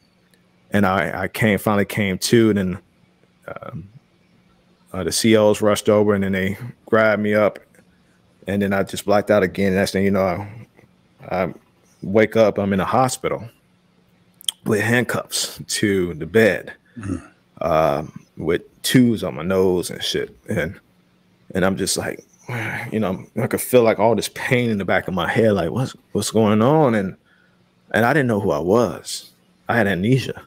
and I, I came finally came to, and then um, uh, the COs rushed over and then they grabbed me up and then I just blacked out again. And next thing you know, I, I wake up. I'm in a hospital with handcuffs to the bed, mm-hmm. um, with tubes on my nose and shit, and and I'm just like, you know, I could feel like all this pain in the back of my head, like what's what's going on, and and I didn't know who I was. I had amnesia.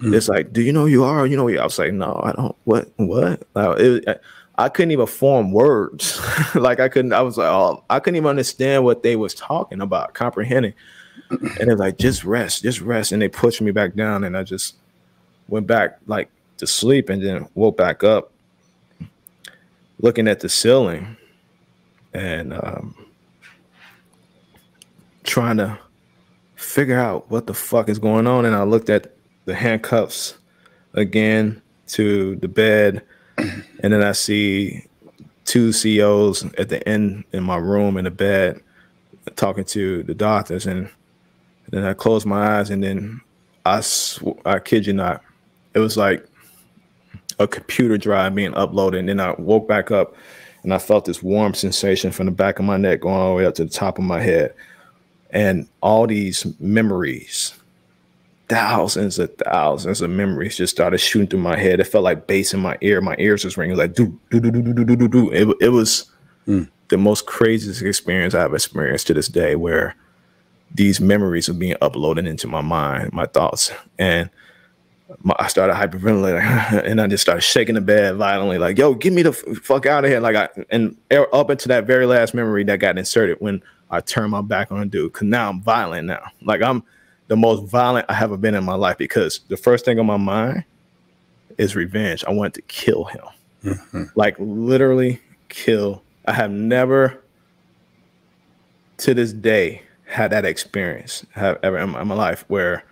Mm. It's like, do you know who you are? You know, I was like, no, I don't. What? What? Like, it, I couldn't even form words. like I couldn't. I was like, oh, I couldn't even understand what they was talking about, comprehending. And it's like, just rest, just rest. And they pushed me back down, and I just went back like to sleep, and then woke back up, looking at the ceiling, and um, trying to figure out what the fuck is going on. And I looked at the handcuffs again to the bed, and then I see two CEOs at the end in my room in the bed talking to the doctors, and, then I closed my eyes, and then I sw- I kid you not, it was like a computer drive being uploaded, and then I woke back up, and I felt this warm sensation from the back of my neck going all the way up to the top of my head, and all these memories thousands of thousands of memories just started shooting through my head. It felt like bass in my ear. My ears was ringing like do do do do do do do do. It, it was mm. the most craziest experience I've experienced to this day, where these memories are being uploaded into my mind, my thoughts, and my, I started hyperventilating, and I just started shaking the bed violently, like "Yo, get me the fuck out of here!" Like I and up into that very last memory that got inserted when I turned my back on a dude, because now I'm violent now, like I'm the most violent I have ever been in my life because the first thing on my mind is revenge. I wanted to kill him. Mm-hmm. Like literally kill. I have never to this day had that experience have ever in my life where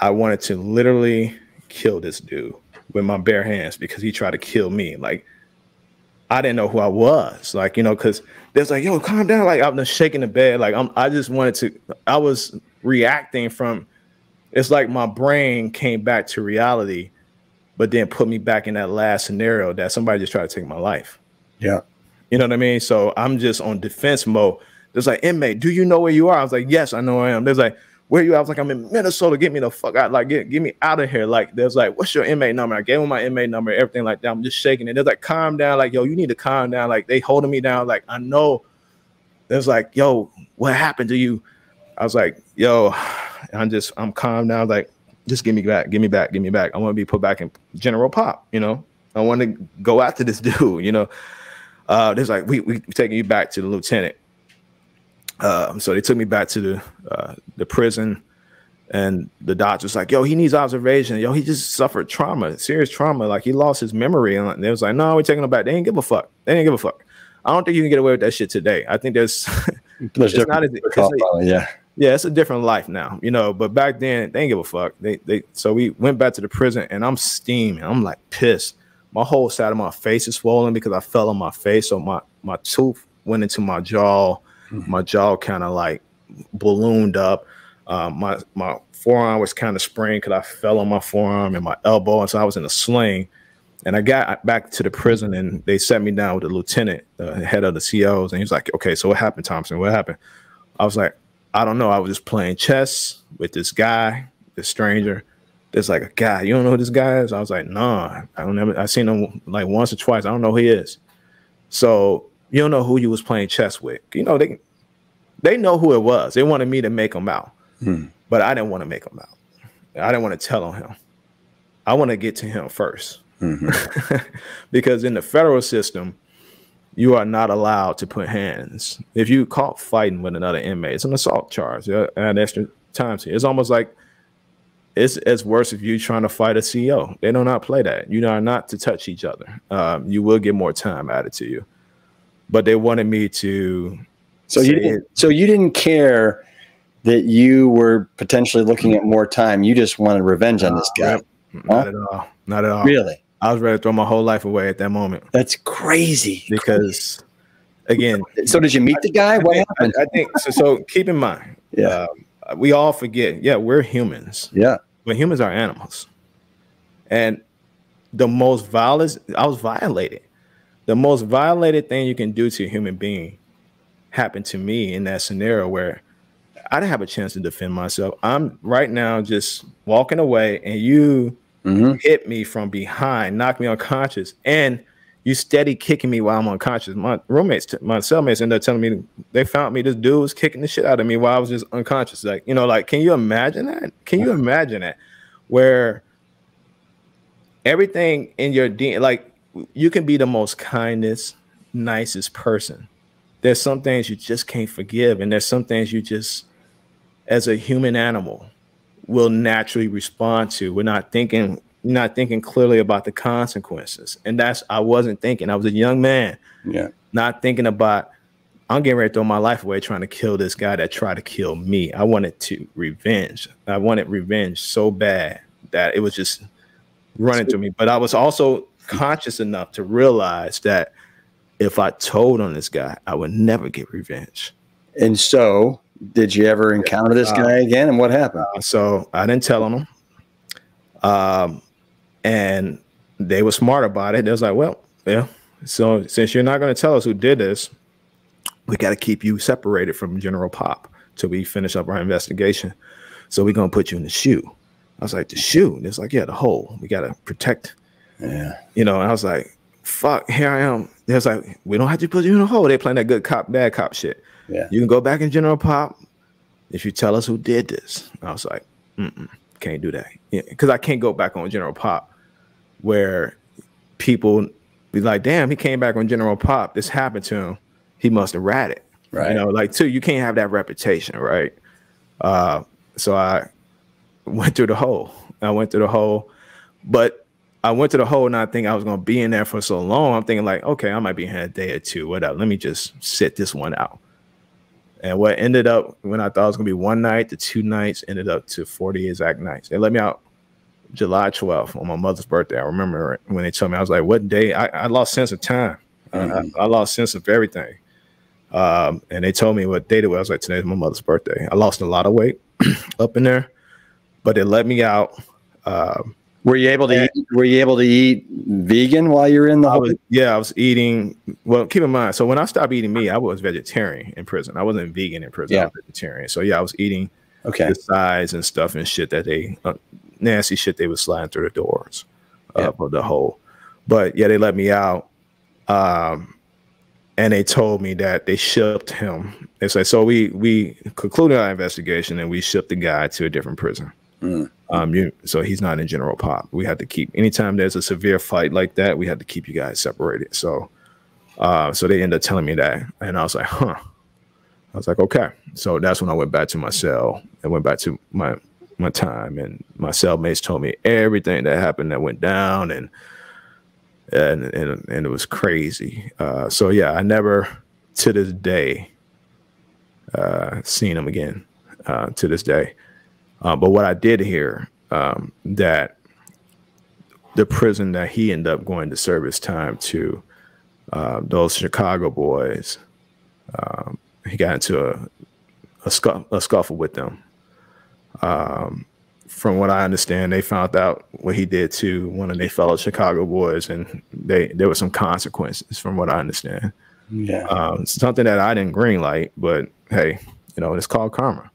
I wanted to literally kill this dude with my bare hands because he tried to kill me. Like I didn't know who I was. Like, you know, because there's like, yo, calm down. Like I'm just shaking the bed. Like I'm I just wanted to, I was reacting from it's like my brain came back to reality, but then put me back in that last scenario that somebody just tried to take my life. Yeah. You know what I mean? So I'm just on defense mode. There's like, inmate, do you know where you are? I was like, yes, I know I am. There's like, where you? I was like, I'm in Minnesota. Get me the fuck out. Like, get, get me out of here. Like, there's like, what's your inmate number? I gave him my inmate number, everything like that. I'm just shaking it. There's like, calm down. Like, yo, you need to calm down. Like, they holding me down. Like, I know. There's like, yo, what happened to you? I was like, yo, I'm just, I'm calm now. Like, just give me back, give me back, give me back. I want to be put back in general pop, you know. I want to go after this dude, you know. Uh, there's like, we we taking you back to the lieutenant. Um, so they took me back to the uh, the prison, and the doctor's like, "Yo, he needs observation. Yo, he just suffered trauma, serious trauma. Like he lost his memory." And they was like, "No, we're taking him back. They didn't give a fuck. They didn't give a fuck. I don't think you can get away with that shit today. I think there's, there's it's not as, yeah yeah, it's a different life now, you know. But back then, they didn't give a fuck. They they so we went back to the prison, and I'm steaming. I'm like pissed. My whole side of my face is swollen because I fell on my face, so my my tooth went into my jaw. My jaw kind of like ballooned up. Um, my my forearm was kind of sprained because I fell on my forearm and my elbow, and so I was in a sling. And I got back to the prison, and they set me down with the lieutenant, the head of the COs, and he was like, "Okay, so what happened, Thompson? What happened?" I was like, I don't know. I was just playing chess with this guy, this stranger. There's like a guy. You don't know who this guy is? I was like, nah, I don't ever. I seen him like once or twice. I don't know who he is. So you don't know who you was playing chess with. You know they they know who it was. They wanted me to make them out, hmm. but I didn't want to make them out. I didn't want to tell on him. I want to get to him 1st mm-hmm. because in the federal system, you are not allowed to put hands. If you caught fighting with another inmate, it's an assault charge. Add extra time to it. It's almost like it's it's worse if you trying to fight a CEO. They do not play that. You are not to touch each other. Um, you will get more time added to you. But they wanted me to. So you didn't, so you didn't care that you were potentially looking at more time. You just wanted revenge on this guy. Not huh? at all. Not at all. Really? I was ready to throw my whole life away at that moment. That's crazy. Because again, so did you meet the guy? What I, happened? I, I think so. So keep in mind, yeah, uh, we all forget. Yeah, we're humans. Yeah, but humans are animals, and the most violent. I was violated. The most violated thing you can do to a human being happened to me in that scenario where I didn't have a chance to defend myself. I'm right now just walking away, and you mm-hmm. hit me from behind, knocked me unconscious, and you steady kicking me while I'm unconscious. My roommates, my cellmates, ended up telling me they found me. This dude was kicking the shit out of me while I was just unconscious. Like, you know, like, can you imagine that? Can you imagine that? Where everything in your DNA, like, you can be the most kindest, nicest person. There's some things you just can't forgive, and there's some things you just, as a human animal, will naturally respond to. We're not thinking not thinking clearly about the consequences. And that's I wasn't thinking. I was a young man. Yeah. Not thinking about I'm getting ready to throw my life away trying to kill this guy that tried to kill me. I wanted to revenge. I wanted revenge so bad that it was just running to me. But I was also conscious enough to realize that if I told on this guy, I would never get revenge. And so, did you ever encounter this guy uh, again? And what happened? Uh, so I didn't tell on him. Um, and they were smart about it. They was like, well, yeah. So since you're not going to tell us who did this, we got to keep you separated from General Pop till we finish up our investigation. So we're going to put you in the SHU. I was like, the SHU? And it's like, yeah, the hole. We got to protect. Yeah. You know, I was like, fuck, here I am. They was like, we don't have to put you in the hole. They playing that good cop, bad cop shit. Yeah. You can go back in General Pop if you tell us who did this. I was like, mm-mm, can't do that. Because yeah, I can't go back on General Pop where people be like, damn, he came back on General Pop. This happened to him. He must have ratted. Right. You know, like too, you can't have that reputation, right? Uh, so I went through the hole. I went through the hole, but I went to the hole not thinking I was gonna be in there for so long. I'm thinking like, okay, I might be here a day or two, whatever. Let me just sit this one out. And what ended up when I thought it was gonna be one night to two nights ended up to 40 exact nights. They let me out July 12th on my mother's birthday. I remember when they told me, I was like, what day? I, I lost sense of time. Mm-hmm. I, I, lost sense of everything. Um, and they told me what date it was. I was like, today's my mother's birthday. I lost a lot of weight up in there, but they let me out. Um, were you able to eat, were you able to eat vegan while you're in the I was, yeah, I was eating well, keep in mind. So when I stopped eating meat, I was vegetarian in prison. I wasn't vegan in prison. Yeah. I was vegetarian. So yeah, I was eating okay. the sides and stuff and shit that they uh, nasty shit they was sliding through the doors uh, of the hole. But yeah, they let me out. Um, and they told me that they shipped him. They said, so we we concluded our investigation and we shipped the guy to a different prison. Mm. Um, you, so he's not in general pop. We had to keep anytime there's a severe fight like that, we had to keep you guys separated. So, uh, so they ended up telling me that, and I was like, huh. I was like, okay. So that's when I went back to my cell and went back to my my time, and my cellmates told me everything that happened that went down, and and and, and it was crazy. Uh, so yeah, I never to this day uh, seen him again. Uh, to this day, uh, but what I did hear um, that the prison that he ended up going to serve his time to, uh, those Chicago boys, um, he got into a a, scuff, a scuffle with them um, from what I understand, they found out what he did to one of their fellow Chicago boys, and they there were some consequences, from what I understand. Yeah, um, something that I didn't green light, but hey, you know, it's called karma.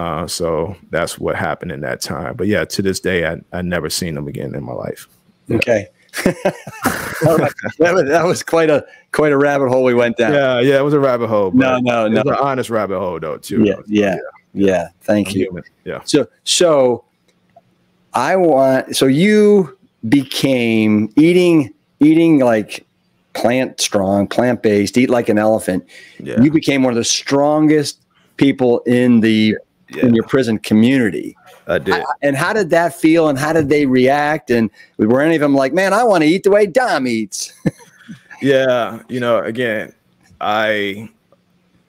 Uh, so that's what happened in that time. But yeah, to this day, I I never seen them again in my life. Yeah. Okay. that, was, that was quite a quite a rabbit hole we went down. Yeah, yeah, it was a rabbit hole. No, no, no. It was an honest rabbit hole though, too. Yeah, yeah. yeah. Yeah, thank I'm you. Human. Yeah. So so I want so you became eating eating like plant strong, plant based, eat like an elephant. Yeah. You became one of the strongest people in the yeah. in your prison community. I did. and how did that feel? And how did they react? And were any of them like, "Man, I want to eat the way Dom eats"? yeah, you know, again, I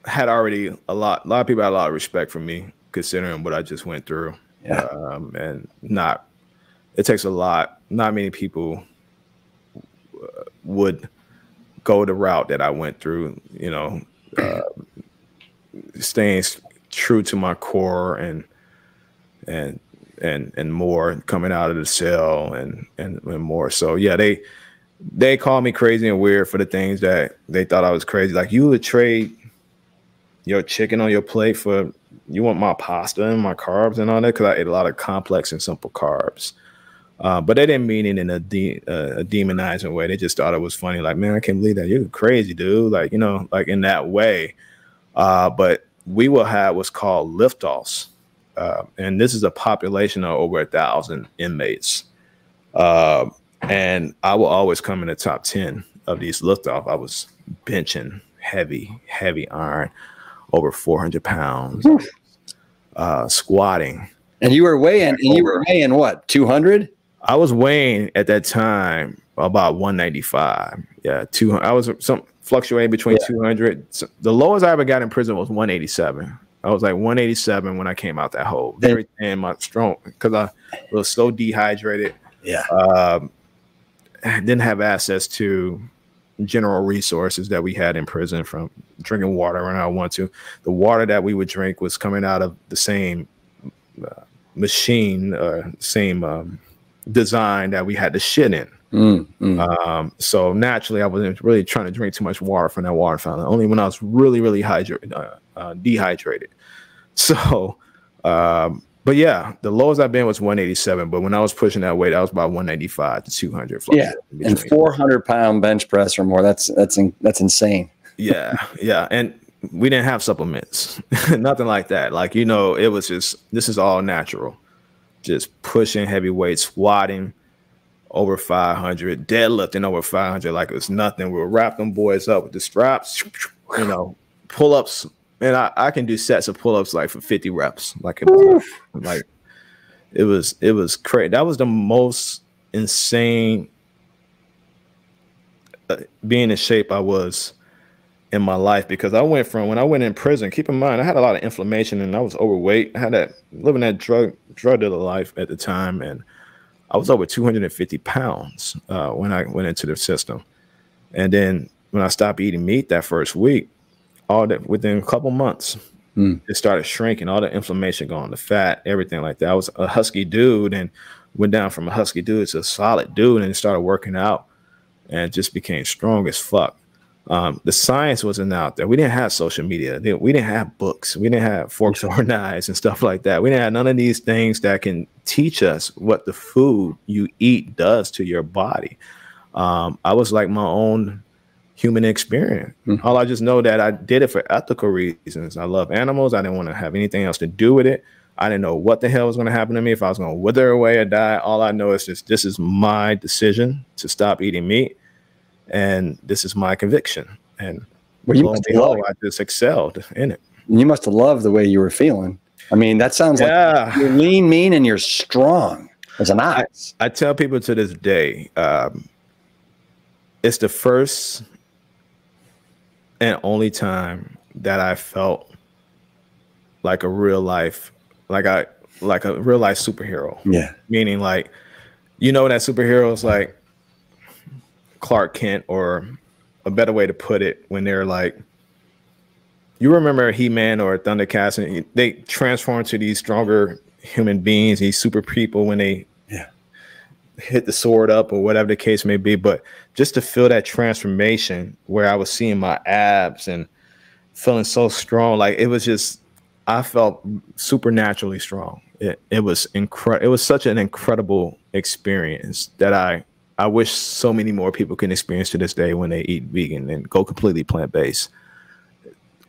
had already a lot. A lot of people had a lot of respect for me, considering what I just went through. Yeah. Um, and not, it takes a lot. Not many people uh, would go the route that I went through. You know, uh, staying true to my core and and and and more coming out of the cell and and, and more. So yeah, they they call me crazy and weird for the things that they thought I was crazy. Like you would trade your chicken on your plate for you want my pasta and my carbs and all that because I ate a lot of complex and simple carbs. Uh, but they didn't mean it in a, de- uh, a demonizing way. They just thought it was funny. Like, man, I can't believe that you're crazy, dude. Like, you know, like in that way. Uh, but we will have what's called liftoffs, uh, and this is a population of over a thousand inmates. Uh, and I will always come in the top ten of these liftoff. I was benching heavy, heavy iron, over 400 pounds, uh, squatting. And you were weighing, and you were weighing what, 200? I was weighing at that time about 195. Yeah, 200. I was some fluctuating between yeah. 200. The lowest I ever got in prison was 187. I was like 187 when I came out that hole. Very thin, my strong because I was so dehydrated. Yeah. Um, didn't have access to general resources that we had in prison from drinking water when I want to. The water that we would drink was coming out of the same uh, machine, uh, same um, design that we had to shit in. Mm, mm. Um, so naturally, I wasn't really trying to drink too much water from that water fountain. Only when I was really, really hydrated, uh, uh, dehydrated. So, um, but yeah, the lowest I've been was 187. But when I was pushing that weight, I was about 195 to 200. Yeah, and 400 pound bench press or more. That's that's in, that's insane. yeah, yeah, and we didn't have supplements, nothing like that. Like you know, it was just this is all natural just pushing heavy weights, squatting over 500, deadlifting over 500 like it was nothing. We'll wrap them boys up with the straps, you know, pull ups. And I, I can do sets of pull ups like for 50 reps. Like it was, like it was, it was crazy. That was the most insane uh, being in shape I was in my life because I went from when I went in prison. Keep in mind, I had a lot of inflammation and I was overweight. I had that living that drug drug dealer life at the time, and I was over 250 pounds uh, when I went into the system. And then when I stopped eating meat that first week, all that within a couple months, mm. it started shrinking. All the inflammation gone, the fat, everything like that. I was a husky dude and went down from a husky dude to a solid dude and started working out and just became strong as fuck um, the science wasn't out there. We didn't have social media. We didn't have books. We didn't have forks or knives and stuff like that. We didn't have none of these things that can teach us what the food you eat does to your body. Um, I was like my own human experience. Mm-hmm. All I just know that I did it for ethical reasons. I love animals. I didn't want to have anything else to do with it. I didn't know what the hell was going to happen to me if I was going to wither away or die. All I know is just this is my decision to stop eating meat and this is my conviction. And well, you must behold, I just excelled in it. You must have loved the way you were feeling. I mean, that sounds yeah. like you're lean, mean, and you're strong as an ox. I, I tell people to this day, um, it's the first and only time that I felt like a real life, like I like a real life superhero. Yeah. Meaning like, you know that superheroes like Clark Kent, or a better way to put it, when they're like, you remember He Man or Thundercats, and they transform to these stronger human beings, these super people when they yeah. hit the sword up or whatever the case may be. But just to feel that transformation where I was seeing my abs and feeling so strong, like it was just, I felt supernaturally strong. It, it was incredible. It was such an incredible experience that I I wish so many more people can experience to this day when they eat vegan and go completely plant based.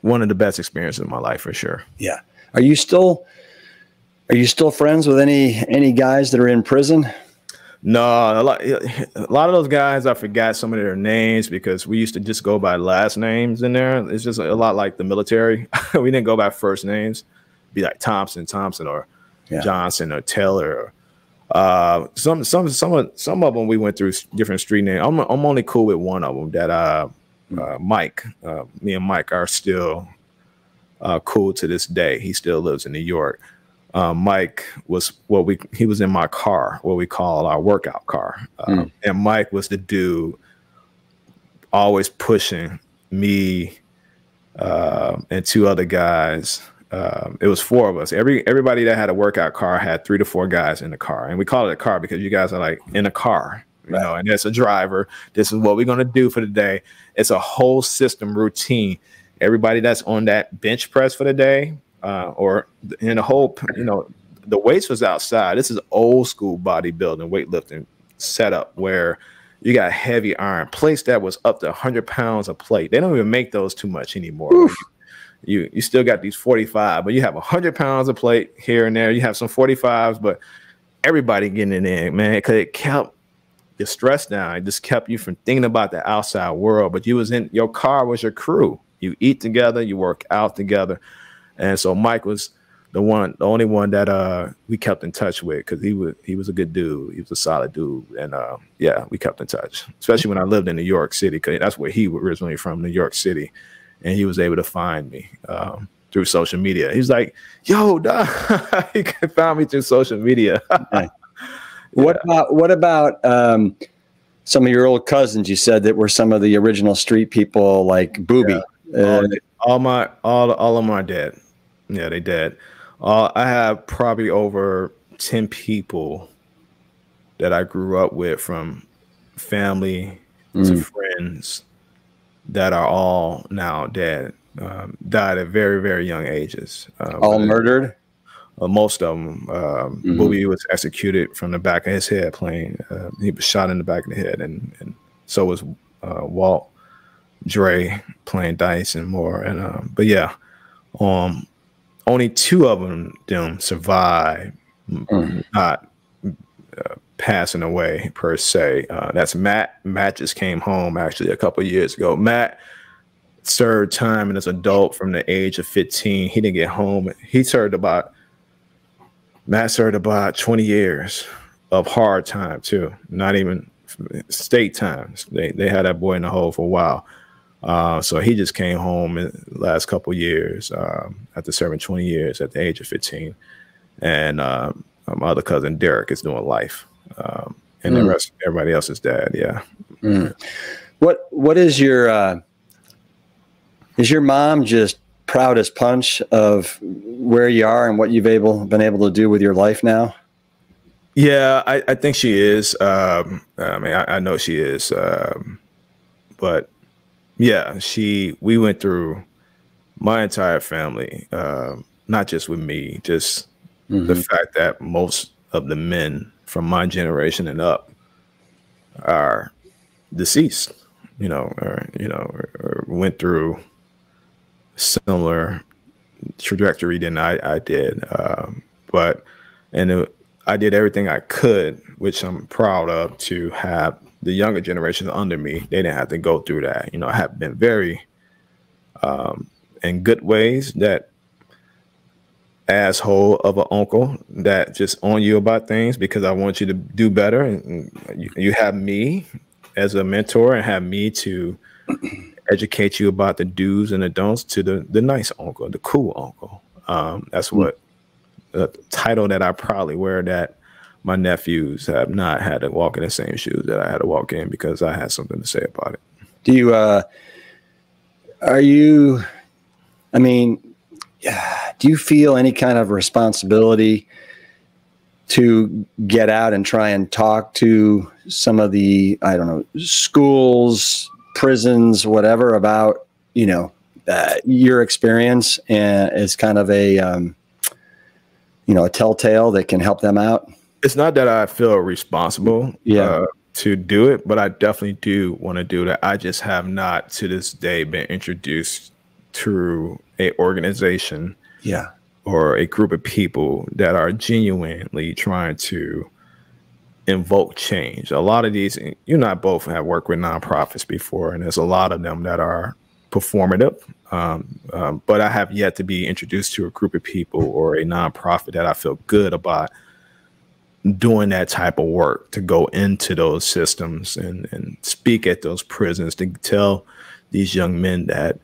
One of the best experiences of my life for sure. Yeah. Are you still are you still friends with any any guys that are in prison? No, a lot, a lot of those guys I forgot some of their names because we used to just go by last names in there. It's just a lot like the military. we didn't go by first names. Be like Thompson, Thompson, or yeah. Johnson, or Taylor, or uh, some some some of some of them we went through different street names. I'm I'm only cool with one of them that uh, uh Mike, uh, me and Mike are still uh, cool to this day. He still lives in New York. Uh, Mike was what we he was in my car, what we call our workout car, mm. and Mike was the dude always pushing me uh, and two other guys um, it was four of us. Every everybody that had a workout car had three to four guys in the car, and we call it a car because you guys are like in a car, you right. know. And there's a driver. This is what we're gonna do for the day. It's a whole system routine. everybody that's on that bench press for the day, uh, or in the whole, you know, the weights was outside. This is old school bodybuilding, weightlifting setup where you got heavy iron plates that was up to 100 pounds a plate. They don't even make those too much anymore. Oof. You you still got these 45, but you have 100 pounds of plate here and there. You have some 45s, but everybody getting it in, man, because it kept your stress down. It just kept you from thinking about the outside world. But you was in your car was your crew. You eat together, you work out together, and so Mike was the one, the only one that uh we kept in touch with because he was he was a good dude. He was a solid dude, and uh, yeah, we kept in touch. Especially when I lived in New York City, because that's where he was originally from, New York City, and he was able to find me um, through social media. He's like, "Yo, dog," he found me through social media. What about what about um, some of your old cousins? You said that were some of the original street people, like Booby. Yeah. Uh, all, all, my all all of them are dead. Yeah, they dead. Uh, I have probably over ten people that I grew up with, from family mm. to friends, that are all now dead. Um, died at very very young ages. Uh, all murdered. Uh, most of them. Um, mm-hmm. Booby was executed from the back of his head playing. Uh, he was shot in the back of the head, and, and so was uh, Walt, Dre playing dice and more. And um, but yeah, um, only two of them them survived, mm-hmm. not passing away per se. Uh, that's Matt. Matt just came home actually a couple years ago. Matt served time as adult from the age of 15. He didn't get home. He served about Matt served about 20 years of hard time too. Not even state times. They they had that boy in the hole for a while. Uh, so he just came home in the last couple years um, after serving 20 years at the age of 15. And um, my other cousin Derek is doing life. Um, and mm. the rest, everybody else is dead. Yeah. Mm. What What is your uh, is your mom just proud as punch of where you are and what you've able been able to do with your life now? Yeah, I, I think she is. Um, I mean, I, I know she is. Um, but yeah, she. We went through my entire family, uh, not just with me, just mm-hmm. the fact that most of the men from my generation and up are deceased. You know, or you know, or, or went through similar trajectory than I, I did. Um, but, and it, I did everything I could, which I'm proud of, to have the younger generation under me. They didn't have to go through that. You know, I have been very, um, in good ways, that asshole of an uncle that just on you about things because I want you to do better. And you, you have me as a mentor and have me to educate you about the do's and the don'ts to the the nice uncle, the cool uncle. Um, that's hmm. what the title that I probably wear that my nephews have not had to walk in the same shoes that I had to walk in because I had something to say about it. Do you uh are you I mean do you feel any kind of responsibility to get out and try and talk to some of the I don't know schools prisons, whatever, about you know uh, your experience and as kind of a um, you know a telltale that can help them out? It's not that I feel responsible, yeah. Uh, to do it, but I definitely do want to do that. I just have not to this day been introduced to a organization, yeah, or a group of people that are genuinely trying to invoke change. A lot of these, you and I both have worked with nonprofits before, and there's a lot of them that are performative. Um, um, but I have yet to be introduced to a group of people or a nonprofit that I feel good about doing that type of work to go into those systems and, and speak at those prisons to tell these young men that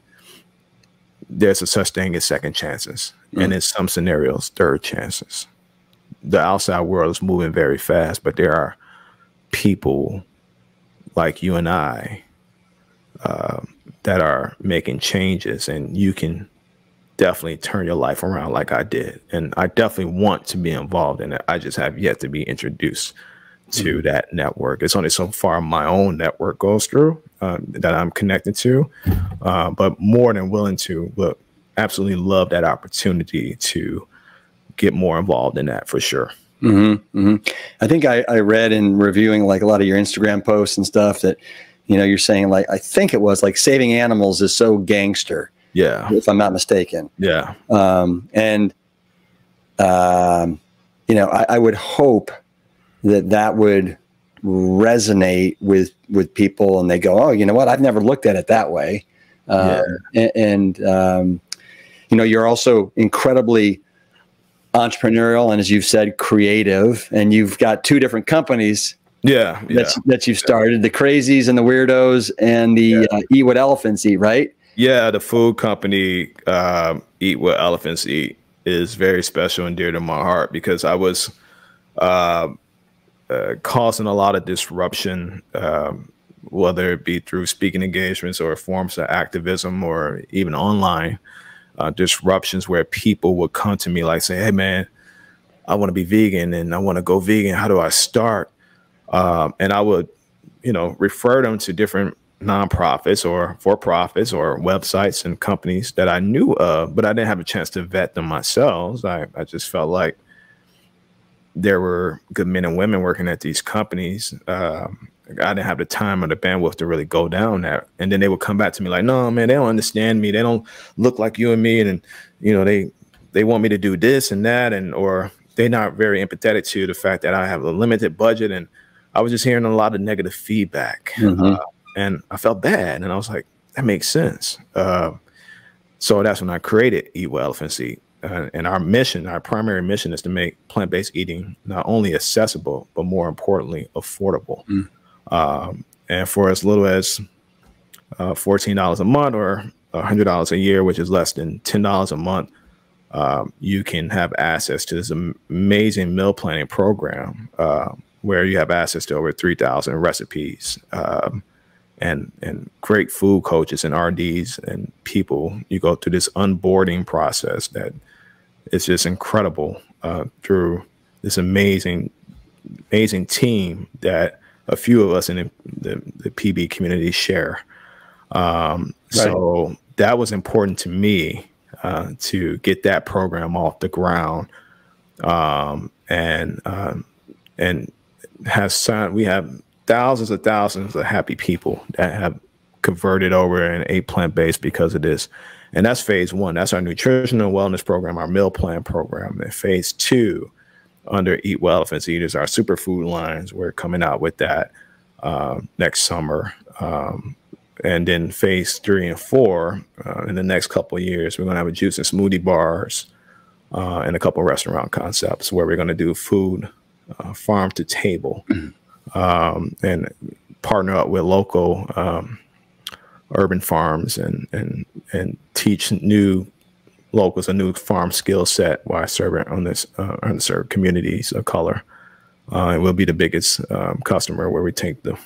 there's a such thing as second chances mm. and in some scenarios third chances the outside world is moving very fast, but there are people like you and I uh, that are making changes, and you can definitely turn your life around like I did. And I definitely want to be involved in it. I just have yet to be introduced to mm-hmm. that network. It's only so far my own network goes through uh, that I'm connected to, uh, but more than willing to, look, absolutely love that opportunity to get more involved in that for sure. Mm-hmm, mm-hmm. I think I, I read in reviewing like a lot of your Instagram posts and stuff that, you know, you're saying like, I think it was like saving animals is so gangster. Yeah. If I'm not mistaken. Yeah. Um, and, um, you know, I, I would hope that that would resonate with with people and they go oh you know what i've never looked at it that way uh, yeah. and, and um, you know you're also incredibly entrepreneurial and as you've said creative and you've got two different companies yeah, yeah. That's, that you've started the crazies and the weirdos and the yeah. uh, eat what elephants eat right yeah the food company um, eat what elephants eat is very special and dear to my heart because i was uh, uh, causing a lot of disruption um, whether it be through speaking engagements or forms of activism or even online uh, disruptions where people would come to me like say, "Hey, man, I want to be vegan and I want to go vegan. How do I start?" Um, and I would, you know, refer them to different nonprofits or for profits or websites and companies that I knew of, but I didn't have a chance to vet them myself. I, I just felt like there were good men and women working at these companies. Um, I didn't have the time or the bandwidth to really go down that. And then they would come back to me like, no, man, they don't understand me. They don't look like you and me. And, you know, they, they want me to do this and that. And, or they're not very empathetic to the fact that I have a limited budget. And I was just hearing a lot of negative feedback mm-hmm. uh, and I felt bad. And I was like, that makes sense. Uh, so that's when I created Eat What Elephants Eat. Uh, and our mission, our primary mission is to make plant-based eating not only accessible, but more importantly, affordable. Mm. Um, and for as little as uh, $14 a month or $100 a year, which is less than $10 a month, um, you can have access to this amazing meal planning program uh, where you have access to over 3,000 recipes um, and, and great food coaches and RDs and people. You go through this onboarding process that is just incredible uh, through this amazing, amazing team that a few of us in the, the, the PB community share. Um, right. So that was important to me uh, to get that program off the ground, um, and um, and has signed. We have thousands and thousands of happy people that have converted over and ate plant based because of this. And that's phase one. That's our nutritional wellness program, our meal plan program. And phase two under Eat What Elephants Eat is our superfood lines. We're coming out with that uh, next summer. Um, and then phase three and four uh, in the next couple of years, we're going to have a juice and smoothie bars uh, and a couple restaurant concepts where we're going to do food uh, farm to table mm-hmm. Um, and partner up with local um, urban farms and and and teach new locals a new farm skill set while serving on this uh, unserved communities of color. Uh, it will be the biggest um, customer where we take the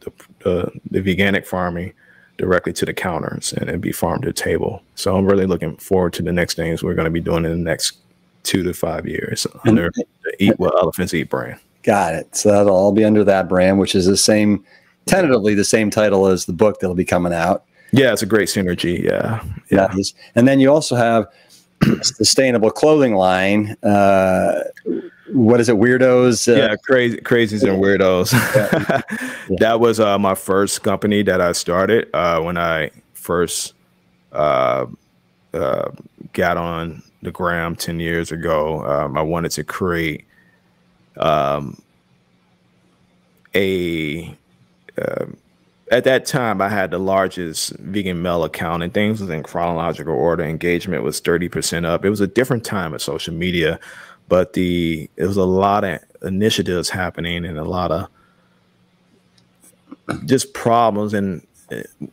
the, the the, veganic farming directly to the counters and, and be farm to table. So I'm really looking forward to the next things we're going to be doing in the next two to five years under the Eat What Elephants Eat brand. Got it. So that'll all be under that brand, which is the same, tentatively the same title as the book that'll be coming out. Yeah, it's a great synergy. Yeah, yeah. And then you also have sustainable clothing line. Uh, what is it? Weirdos. Uh, yeah, crazy, crazies and weirdos. yeah. that was uh, my first company that I started uh, when I first uh, uh, got on the gram ten years ago. Um, I wanted to create um, a um, at that time I had the largest vegan male account and things was in chronological order. Engagement was 30% up. It was a different time of social media, but the it was a lot of initiatives happening and a lot of just problems and uh,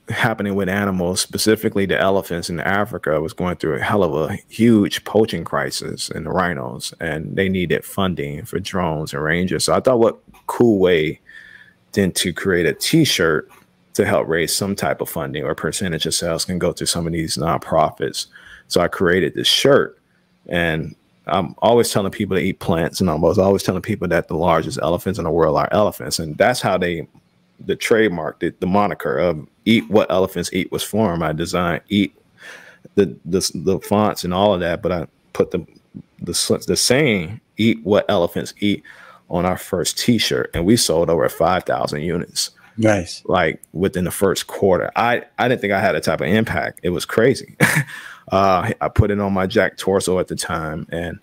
happening with animals, specifically the elephants in Africa was going through a hell of a huge poaching crisis and the rhinos and they needed funding for drones and rangers. So I thought what cool way than to create a t-shirt to help raise some type of funding or percentage of sales can go to some of these nonprofits. So I created this shirt and I'm always telling people to eat plants, and I was always telling people that the largest elephants in the world are elephants, and that's how they, the trademark, the, the moniker of "Eat what elephants eat" was formed. I designed "Eat" the the the fonts and all of that, but I put the the the saying "Eat what elephants eat" on our first T-shirt, and we sold over five thousand units. Nice. Like within the first quarter, I I didn't think I had a type of impact. It was crazy. uh, I put it on my Jack torso at the time, and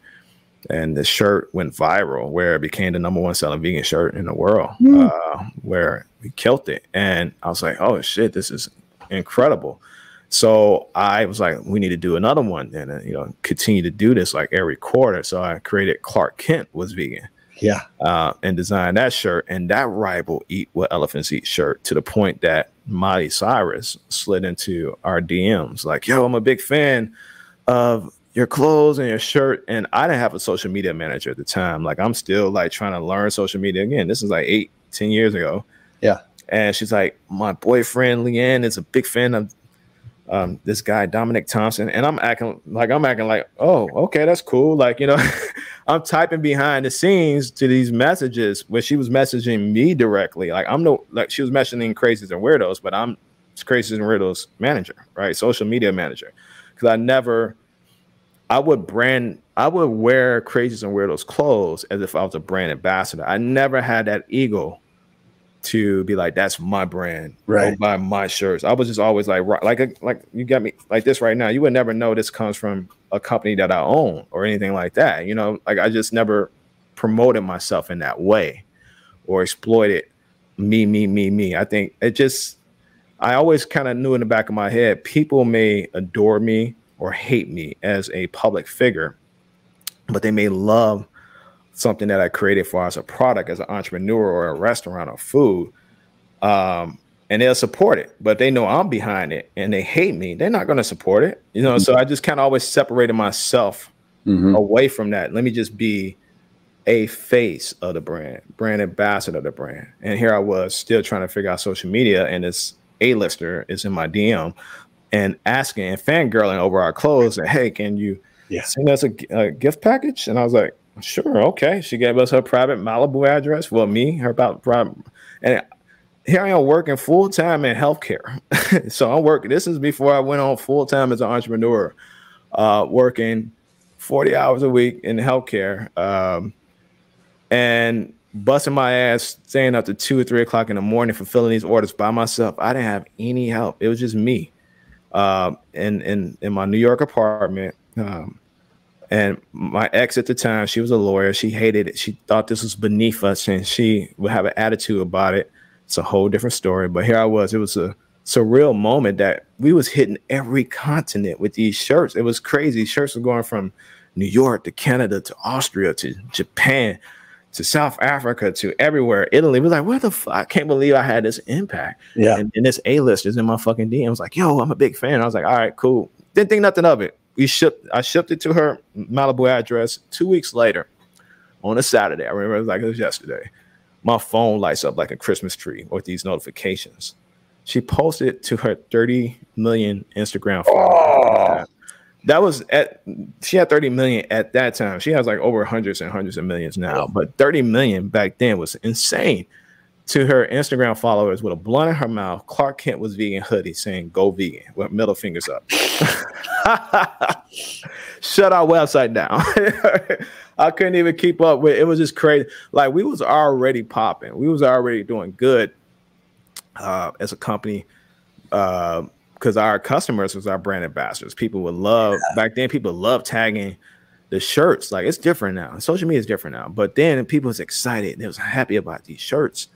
and the shirt went viral, where it became the number one selling vegan shirt in the world, mm. uh, where we killed it. And I was like, oh shit, this is incredible. So I was like, we need to do another one and uh, you know continue to do this like every quarter. So I created Clark Kent was vegan. Yeah. Uh, and designed that shirt and that rival eat what elephants eat shirt to the point that Miley Cyrus slid into our DMs like, yo, I'm a big fan of your clothes and your shirt. And I didn't have a social media manager at the time. Like I'm still like trying to learn social media again. This is like eight, ten years ago. Yeah. And she's like, my boyfriend Liam is a big fan of um, this guy Dominic Thompson, and I'm acting like I'm acting like, oh, okay, that's cool. Like you know, I'm typing behind the scenes to these messages where she was messaging me directly. Like I'm no like she was messaging crazies and weirdos, but I'm crazies and weirdos manager, right? Social media manager, because I never, I would brand, I would wear crazies and weirdos clothes as if I was a brand ambassador. I never had that ego to be like, that's my brand. Right. buy my shirts. I was just always like, like, like you got me like this right now. You would never know this comes from a company that I own or anything like that. You know, like I just never promoted myself in that way or exploited me, me, me, me. I think it just, I always kind of knew in the back of my head, people may adore me or hate me as a public figure, but they may love something that I created for as a product as an entrepreneur or a restaurant or food. Um, and they'll support it, but they know I'm behind it and they hate me. They're not going to support it, you know. So I just kind of always separated myself mm-hmm. away from that. Let me just be a face of the brand, brand ambassador of the brand. And here I was still trying to figure out social media, and this A-lister is in my DM and asking and fangirling over our clothes and hey, can you yeah. send us a, a gift package? And I was like, Sure. Okay. She gave us her private Malibu address. Well, me, her about private. And here I am working full time in healthcare. so I'm working. This is before I went on full time as an entrepreneur, uh, working 40 hours a week in healthcare um, and busting my ass, staying up to two or three o'clock in the morning, fulfilling these orders by myself. I didn't have any help. It was just me. Uh, in, in, in my New York apartment. Um, and my ex at the time, she was a lawyer. She hated it. She thought this was beneath us, and she would have an attitude about it. It's a whole different story. But here I was. It was a surreal moment that we was hitting every continent with these shirts. It was crazy. Shirts were going from New York to Canada to Austria to Japan to South Africa to everywhere, Italy. We was like, what the fuck? I can't believe I had this impact. Yeah. And, and this A list is in my fucking DM. I was like, yo, I'm a big fan. I was like, all right, cool. Didn't think nothing of it we shipped I shipped it to her Malibu address two weeks later on a Saturday. I remember it was like it was yesterday. My phone lights up like a Christmas tree with these notifications. She posted to her 30 million Instagram followers. Oh. That was at she had 30 million at that time. She has like over hundreds and hundreds of millions now, but 30 million back then was insane to her Instagram followers with a blunt in her mouth. Clark Kent was vegan hoodie saying "Go vegan" with middle fingers up. Shut our website down. I couldn't even keep up with it. Was just crazy. Like we was already popping. We was already doing good uh, as a company because our customers was our brand ambassadors. People would love yeah. back then. People love tagging the shirts. Like it's different now. Social media is different now. But then people was excited. They was happy about these shirts.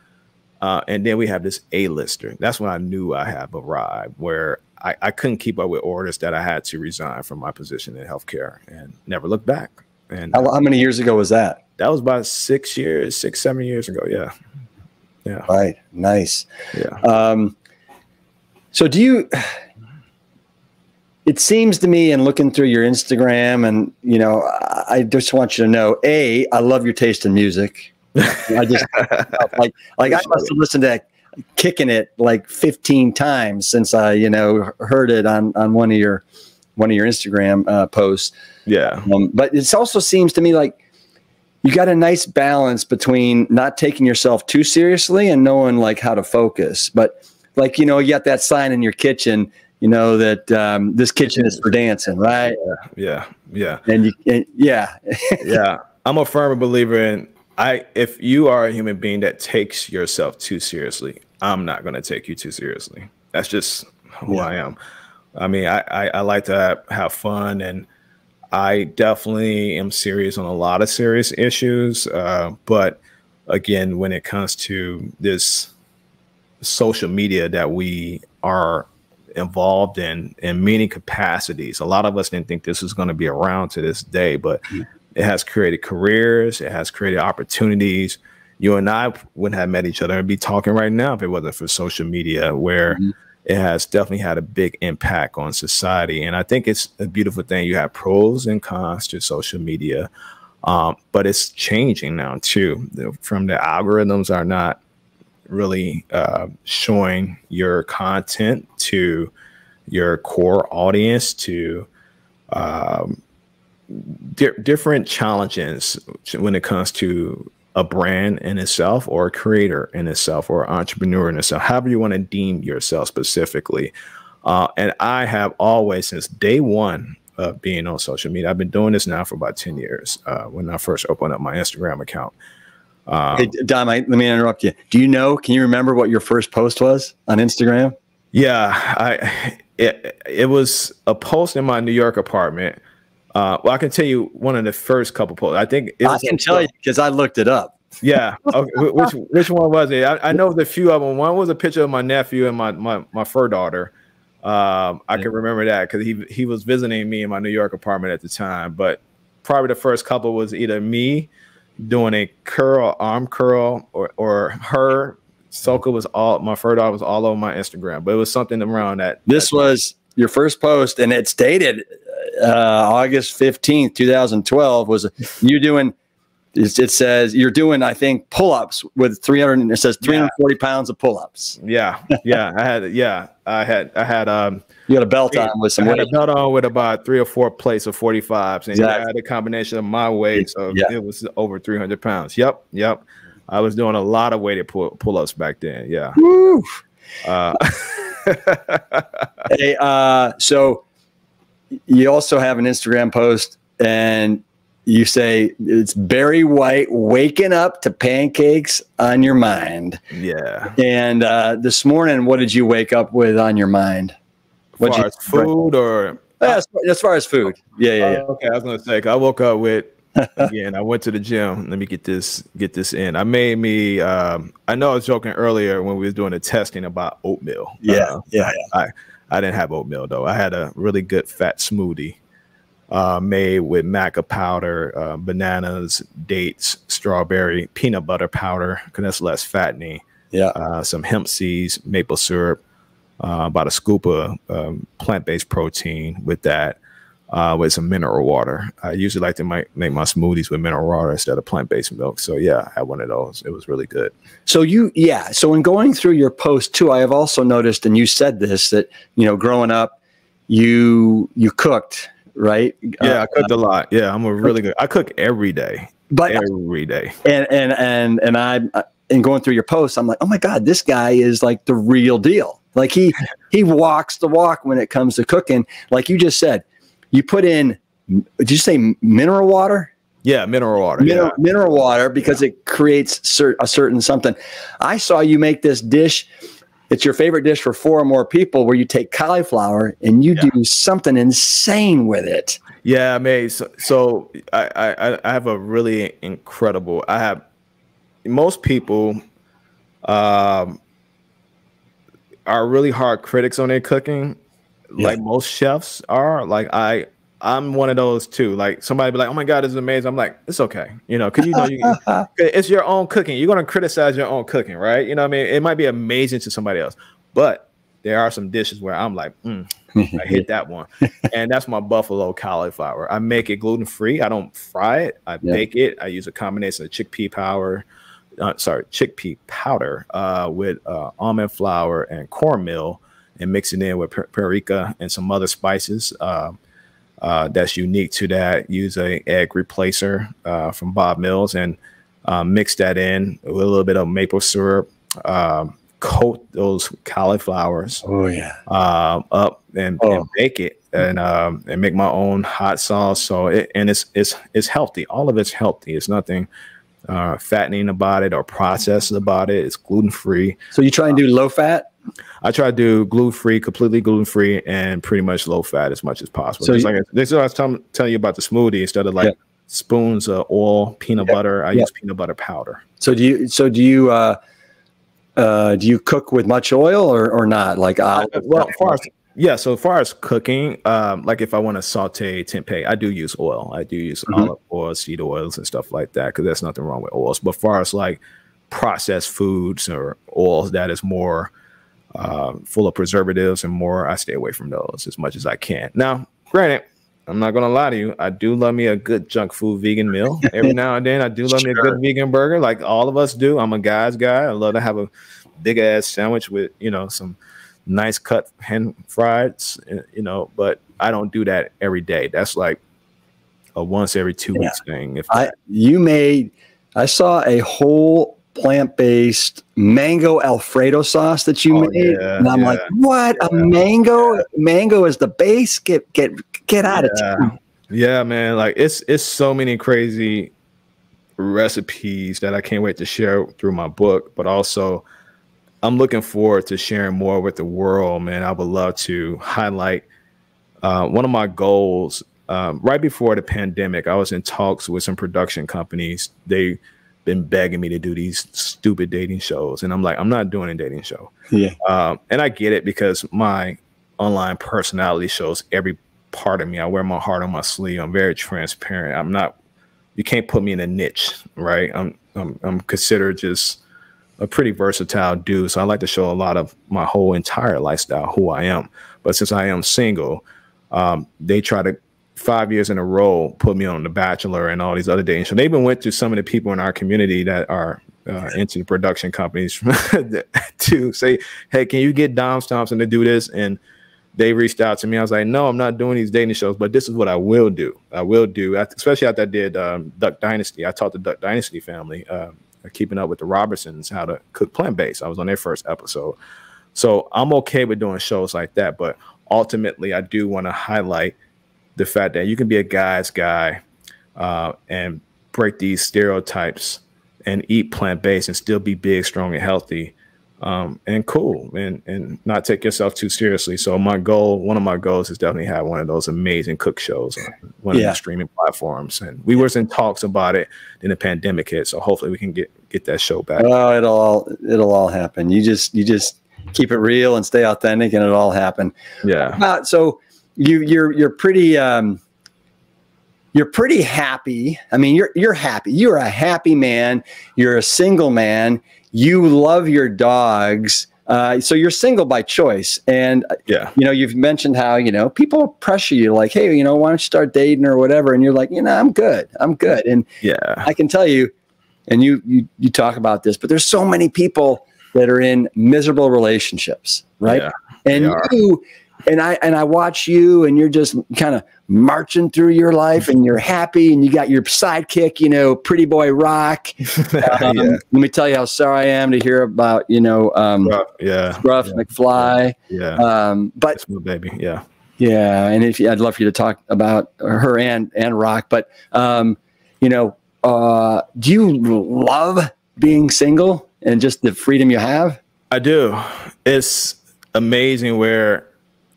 Uh, and then we have this A-lister. That's when I knew I have arrived, where I, I couldn't keep up with orders that I had to resign from my position in healthcare and never look back. And how, how many years ago was that? That was about six years, six, seven years ago. Yeah. Yeah. Right. Nice. Yeah. Um, so do you, it seems to me in looking through your Instagram and, you know, I just want you to know, A, I love your taste in music. I just like like I must have listened to kicking it like 15 times since I, you know, heard it on on one of your one of your Instagram uh, posts. Yeah. Um, but it also seems to me like you got a nice balance between not taking yourself too seriously and knowing like how to focus. But like, you know, you got that sign in your kitchen, you know, that um, this kitchen is for dancing, right? Yeah. Yeah. And you, and, yeah. yeah. I'm a firm believer in I if you are a human being that takes yourself too seriously, I'm not going to take you too seriously. That's just who yeah. I am. I mean, I, I, I like to have, have, fun and I definitely am serious on a lot of serious issues. Uh, but again, when it comes to this social media that we are involved in in many capacities, a lot of us didn't think this was going to be around to this day, but mm. it has created careers, it has created opportunities. You and I wouldn't have met each other and be talking right now if it wasn't for social media, where mm-hmm it has definitely had a big impact on society. And I think it's a beautiful thing. You have pros and cons to social media, um, but it's changing now too. From the algorithms are not really uh, showing your content to your core audience to um, di different challenges when it comes to a brand in itself or a creator in itself or entrepreneur in itself, however you want to deem yourself specifically. Uh, and I have always, since day one of being on social media, I've been doing this now for about 10 years uh, when I first opened up my Instagram account. Um, hey, Dom, I, let me interrupt you. Do you know, can you remember what your first post was on Instagram? Yeah, I it, it was a post in my New York apartment uh, well, I can tell you one of the first couple posts. I think I can tell you because I looked it up. Yeah. Okay. which which one was it? I, I, know the few of them. One was a picture of my nephew and my my, my fur daughter. Um, I can remember that because he he was visiting me in my New York apartment at the time. But probably the first couple was either me doing a curl, arm curl, or or her. Soka was all my fur daughter was all over my Instagram, but it was something around that. This that was your first post, and it's dated uh, August 15th, 2012, was you doing it says you're doing, I think, pull-ups with 300. It says 340 yeah. pounds of pull-ups. Yeah, yeah. I had, yeah, I had, I had. Um, you got a belt on with some. I had weight. a belt on with about three or four plates of 45s, and exactly. I had a combination of my weight, so yeah. it was over 300 pounds. Yep, yep. I was doing a lot of weighted pull pull-ups back then. Yeah. Woo. Uh, hey, uh, so you also have an Instagram post and you say it's Barry White waking up to pancakes on your mind. Yeah. And uh, this morning, what did you wake up with on your mind? What far as food or as, as, far as food? Yeah, yeah, yeah. Uh, okay, I was gonna say I woke up with again. I went to the gym. Let me get this get this in. I made me. Um, I know I was joking earlier when we was doing the testing about oatmeal. Yeah, uh, yeah. I, I I didn't have oatmeal though. I had a really good fat smoothie uh, made with maca powder, uh, bananas, dates, strawberry, peanut butter powder, because that's less fattening. Yeah. Uh, some hemp seeds, maple syrup, uh, about a scoop of um, plant based protein with that, uh, with some mineral water. I usually like to make, make my smoothies with mineral water instead of plant based milk. So, yeah, I had one of those. It was really good. So, you, yeah. So, in going through your post too, I have also noticed, and you said this, that, you know, growing up, you you cooked right? Yeah, uh, I cooked a lot. Yeah, I'm a really good. I cook every day, but every day. And and and and I in going through your posts, I'm like, oh my god, this guy is like the real deal. Like he he walks the walk when it comes to cooking. Like you just said, you put in. Did you say mineral water? Yeah, mineral water. Mineral, yeah. mineral water because yeah. it creates cert, a certain something. I saw you make this dish it's your favorite dish for four or more people where you take cauliflower and you yeah. do something insane with it. Yeah, I mean, so, so I, I, I have a really incredible. I have most people um, are really hard critics on their cooking, yeah. like most chefs are. Like I, I'm one of those too. Like somebody be like, "Oh my god, this is amazing." I'm like, "It's okay," you know, because you know, you, it's your own cooking. You're gonna criticize your own cooking, right? You know, I mean, it might be amazing to somebody else, but there are some dishes where I'm like, mm, I hit that one, and that's my buffalo cauliflower. I make it gluten free. I don't fry it. I yeah. bake it. I use a combination of chickpea powder, uh, sorry, chickpea powder uh, with uh, almond flour and cornmeal, and mixing it in with paprika and some other spices. Um, uh, that's unique to that. Use a egg replacer uh, from Bob Mills and uh, mix that in with a little bit of maple syrup. Um, coat those cauliflowers. Oh yeah. Um, up and, oh. and, bake it and um, and make my own hot sauce. So it, and it's it's it's healthy. All of it's healthy. It's nothing uh, fattening about it or processed about it. It's gluten free. So you try and do low fat. I try to do gluten free, completely gluten free, and pretty much low fat as much as possible. So you, like this is what I was telling, you about the smoothie. Instead of like yeah. spoons of oil, peanut yeah. butter, I yeah. use peanut butter powder. So do you? So do you? Uh, uh, do you cook with much oil or, or not? Like, uh, well, far as yeah, so as far as cooking, um, like if I want to saute tempeh, I do use oil. I do use mm-hmm. olive oil, seed oils, and stuff like that because there's nothing wrong with oils. But far as like processed foods or oils that is more uh, full of preservatives and more, I stay away from those as much as I can. Now, granted, I'm not gonna lie to you. I do love me a good junk food vegan meal every now and then. I do love sure. me a good vegan burger, like all of us do. I'm a guy's guy. I love to have a big ass sandwich with you know some nice cut hand fried, eh, you know. But I don't do that every day. That's like a once every two yeah. weeks thing. If I you made, I saw a whole plant based mango Alfredo sauce that you oh, made, yeah, and I'm yeah. like, what a mango! Mango is the base. Get get get out of town. Yeah, man. Like it's it's so many crazy recipes that I can't wait to share through my book, but also I'm looking forward to sharing more with the world, man. I would love to highlight uh, one of my goals. Um, right before the pandemic, I was in talks with some production companies. They've been begging me to do these stupid dating shows, and I'm like, I'm not doing a dating show. Yeah, um, and I get it because my online personality shows every part of me. I wear my heart on my sleeve. I'm very transparent. I'm not. You can't put me in a niche, right? I'm I'm, I'm considered just a pretty versatile dude. So I like to show a lot of my whole entire lifestyle, who I am. But since I am single, um, they try to five years in a row put me on The Bachelor and all these other dating shows. They even went to some of the people in our community that are uh, into the production companies to say, "Hey, can you get Dom Thompson to do this?" And they reached out to me. I was like, "No, I'm not doing these dating shows, but this is what I will do. I will do, especially after I did um, Duck Dynasty. I taught the Duck Dynasty family." Uh, keeping up with the Robertsons how to cook plant based. I was on their first episode. So I'm okay with doing shows like that. But ultimately, I do want to highlight the fact that you can be a guy's guy uh, and break these stereotypes and eat plant based and still be big, strong, and healthy um, and cool and and not take yourself too seriously. So my goal, one of my goals, is definitely have one of those amazing cook shows on one yeah. of the streaming platforms. And we yeah. was in talks about it. Then the pandemic hit, so hopefully we can get get that show back. Oh, it'll all it'll all happen. You just you just keep it real and stay authentic, and it'll all happen. Yeah. Uh, so you you're you're pretty. Um, you're pretty happy. I mean, you're you're happy. You're a happy man. You're a single man you love your dogs. Uh, so you're single by choice, and yeah, you know you've mentioned how you know people pressure you like, hey, you know, why don't you start dating or whatever, and you're like, you know, I'm good, I'm good, and yeah, I can tell you, and you you you talk about this, but there's so many people that are in miserable relationships, right? Yeah, and you and I and I watch you, and you're just kind of marching through your life, and you're happy, and you got your sidekick, you know, pretty boy rock. Um, yeah. Let me tell you how sorry I am to hear about, you know, um, yeah, Scruff yeah. McFly. Yeah, um, but baby, yeah, yeah, and if you, I'd love for you to talk about her and and rock, but um, you know, uh, do you love being single and just the freedom you have? I do. It's amazing where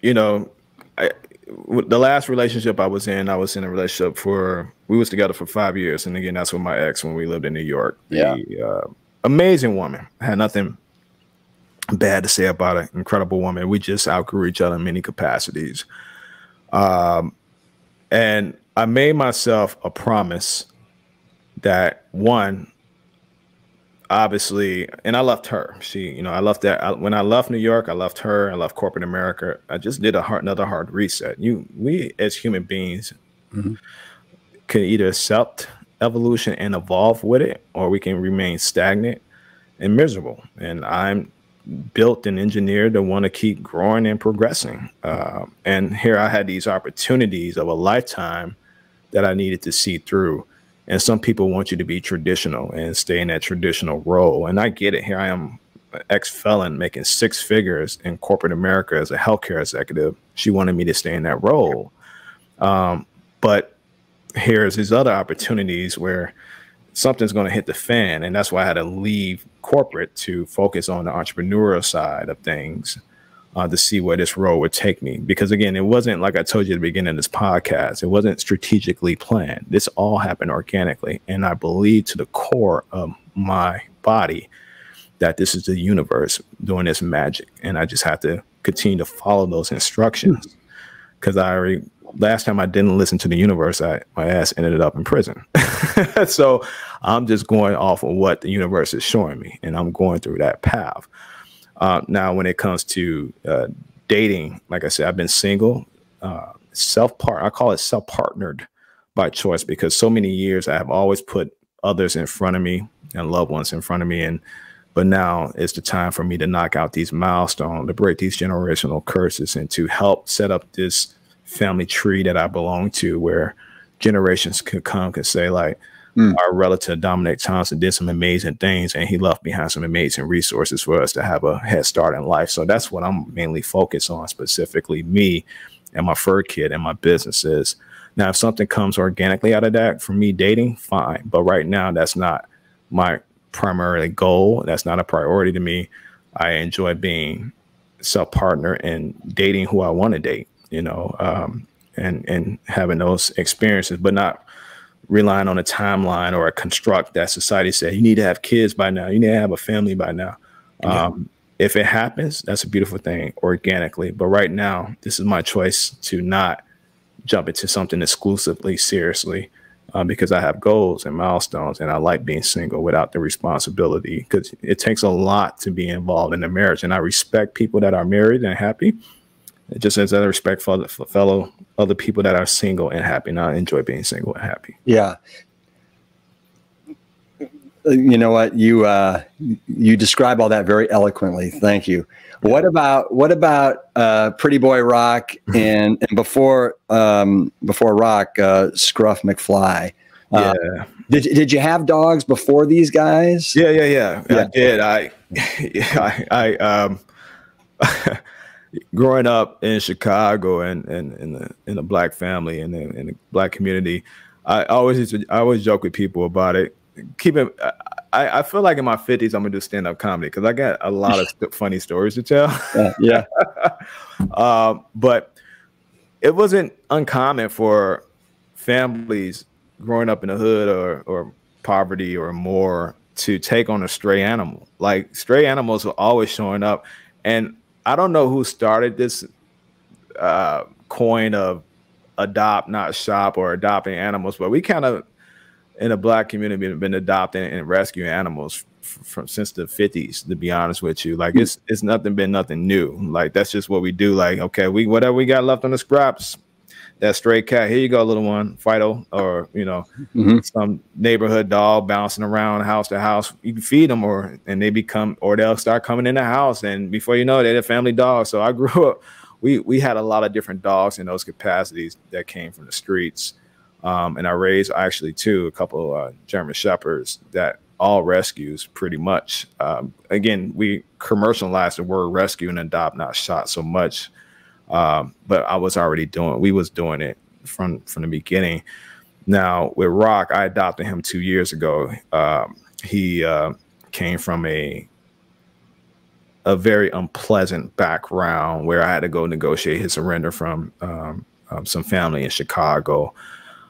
you know, I, the last relationship I was in, I was in a relationship for we was together for five years, and again, that's with my ex when we lived in New York. Yeah, the, uh, amazing woman. Had nothing bad to say about an Incredible woman. We just outgrew each other in many capacities. Um, and I made myself a promise that one, obviously, and I left her. She, you know, I left that I, when I left New York. I left her. I left corporate America. I just did a hard, another hard reset. You, we as human beings, mm-hmm. can either accept evolution and evolve with it, or we can remain stagnant and miserable. And I'm built and engineered to want to keep growing and progressing. Uh, and here I had these opportunities of a lifetime that I needed to see through. And some people want you to be traditional and stay in that traditional role. And I get it. Here I am, ex felon, making six figures in corporate America as a healthcare executive. She wanted me to stay in that role. Um, but here's these other opportunities where something's going to hit the fan. And that's why I had to leave corporate to focus on the entrepreneurial side of things uh, to see where this role would take me. Because again, it wasn't like I told you at the beginning of this podcast, it wasn't strategically planned. This all happened organically. And I believe to the core of my body that this is the universe doing this magic. And I just have to continue to follow those instructions because I already last time I didn't listen to the universe, I my ass ended up in prison. so I'm just going off of what the universe is showing me, and I'm going through that path. Uh, now, when it comes to uh, dating, like I said, I've been single, uh, self part. I call it self partnered by choice because so many years I have always put others in front of me and loved ones in front of me, and but now it's the time for me to knock out these milestones, to break these generational curses, and to help set up this family tree that I belong to where generations could come and say like mm. our relative Dominic Thompson did some amazing things and he left behind some amazing resources for us to have a head start in life. So that's what I'm mainly focused on specifically me and my fur kid and my businesses. Now, if something comes organically out of that for me dating, fine. But right now, that's not my primary goal. That's not a priority to me. I enjoy being self partner and dating who I want to date you know, um, and and having those experiences, but not relying on a timeline or a construct that society said you need to have kids by now, you need to have a family by now. Yeah. Um, if it happens, that's a beautiful thing organically. But right now, this is my choice to not jump into something exclusively seriously uh, because I have goals and milestones, and I like being single without the responsibility because it takes a lot to be involved in a marriage. And I respect people that are married and happy, just as I respect for, fellow other people that are single and happy. And I enjoy being single and happy. Yeah. You know what you uh, you describe all that very eloquently. Thank you. Yeah. What about what about uh, Pretty Boy Rock and and before um, before Rock uh, Scruff McFly? Uh, yeah. Did did you have dogs before these guys? Yeah, yeah, yeah. yeah. I did. I yeah, I, I um growing up in Chicago and and in the in a black family and in, in the black community, I always used to, I always joke with people about it. Keep it. I, I feel like in my fifties I'm gonna do stand up comedy because I got a lot of funny stories to tell. Yeah. yeah. um, but it wasn't uncommon for families growing up in the hood or or poverty or more to take on a stray animal. Like stray animals were always showing up, and I don't know who started this uh, coin of adopt, not shop, or adopting animals, but we kind of in the black community have been adopting and rescuing animals from since the 50s to be honest with you. Like it's it's nothing been nothing new. Like that's just what we do. Like okay we whatever we got left on the scraps that stray cat. Here you go, little one, Fido, or you know, mm-hmm. some neighborhood dog bouncing around house to house. You can feed them, or and they become, or they'll start coming in the house, and before you know it, they're a family dog. So I grew up. We we had a lot of different dogs in those capacities that came from the streets, um, and I raised actually two, a couple uh, German shepherds that all rescues pretty much. Um, again, we commercialized the word rescue and adopt, not shot so much um, but I was already doing, we was doing it from from the beginning. Now with Rock, I adopted him two years ago. Um, he uh, came from a a very unpleasant background where I had to go negotiate his surrender from um, um, some family in Chicago,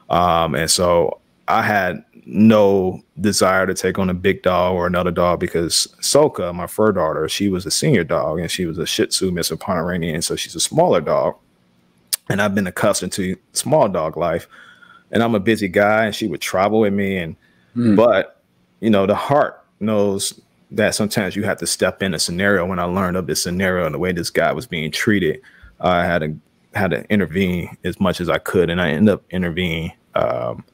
um, and so I had no desire to take on a big dog or another dog because Soka, my fur daughter, she was a senior dog and she was a Shih Tzu Miss Pomeranian, so she's a smaller dog. And I've been accustomed to small dog life, and I'm a busy guy, and she would travel with me. And mm. but you know, the heart knows that sometimes you have to step in a scenario. When I learned of this scenario and the way this guy was being treated, I had to had to intervene as much as I could, and I ended up intervening. Um,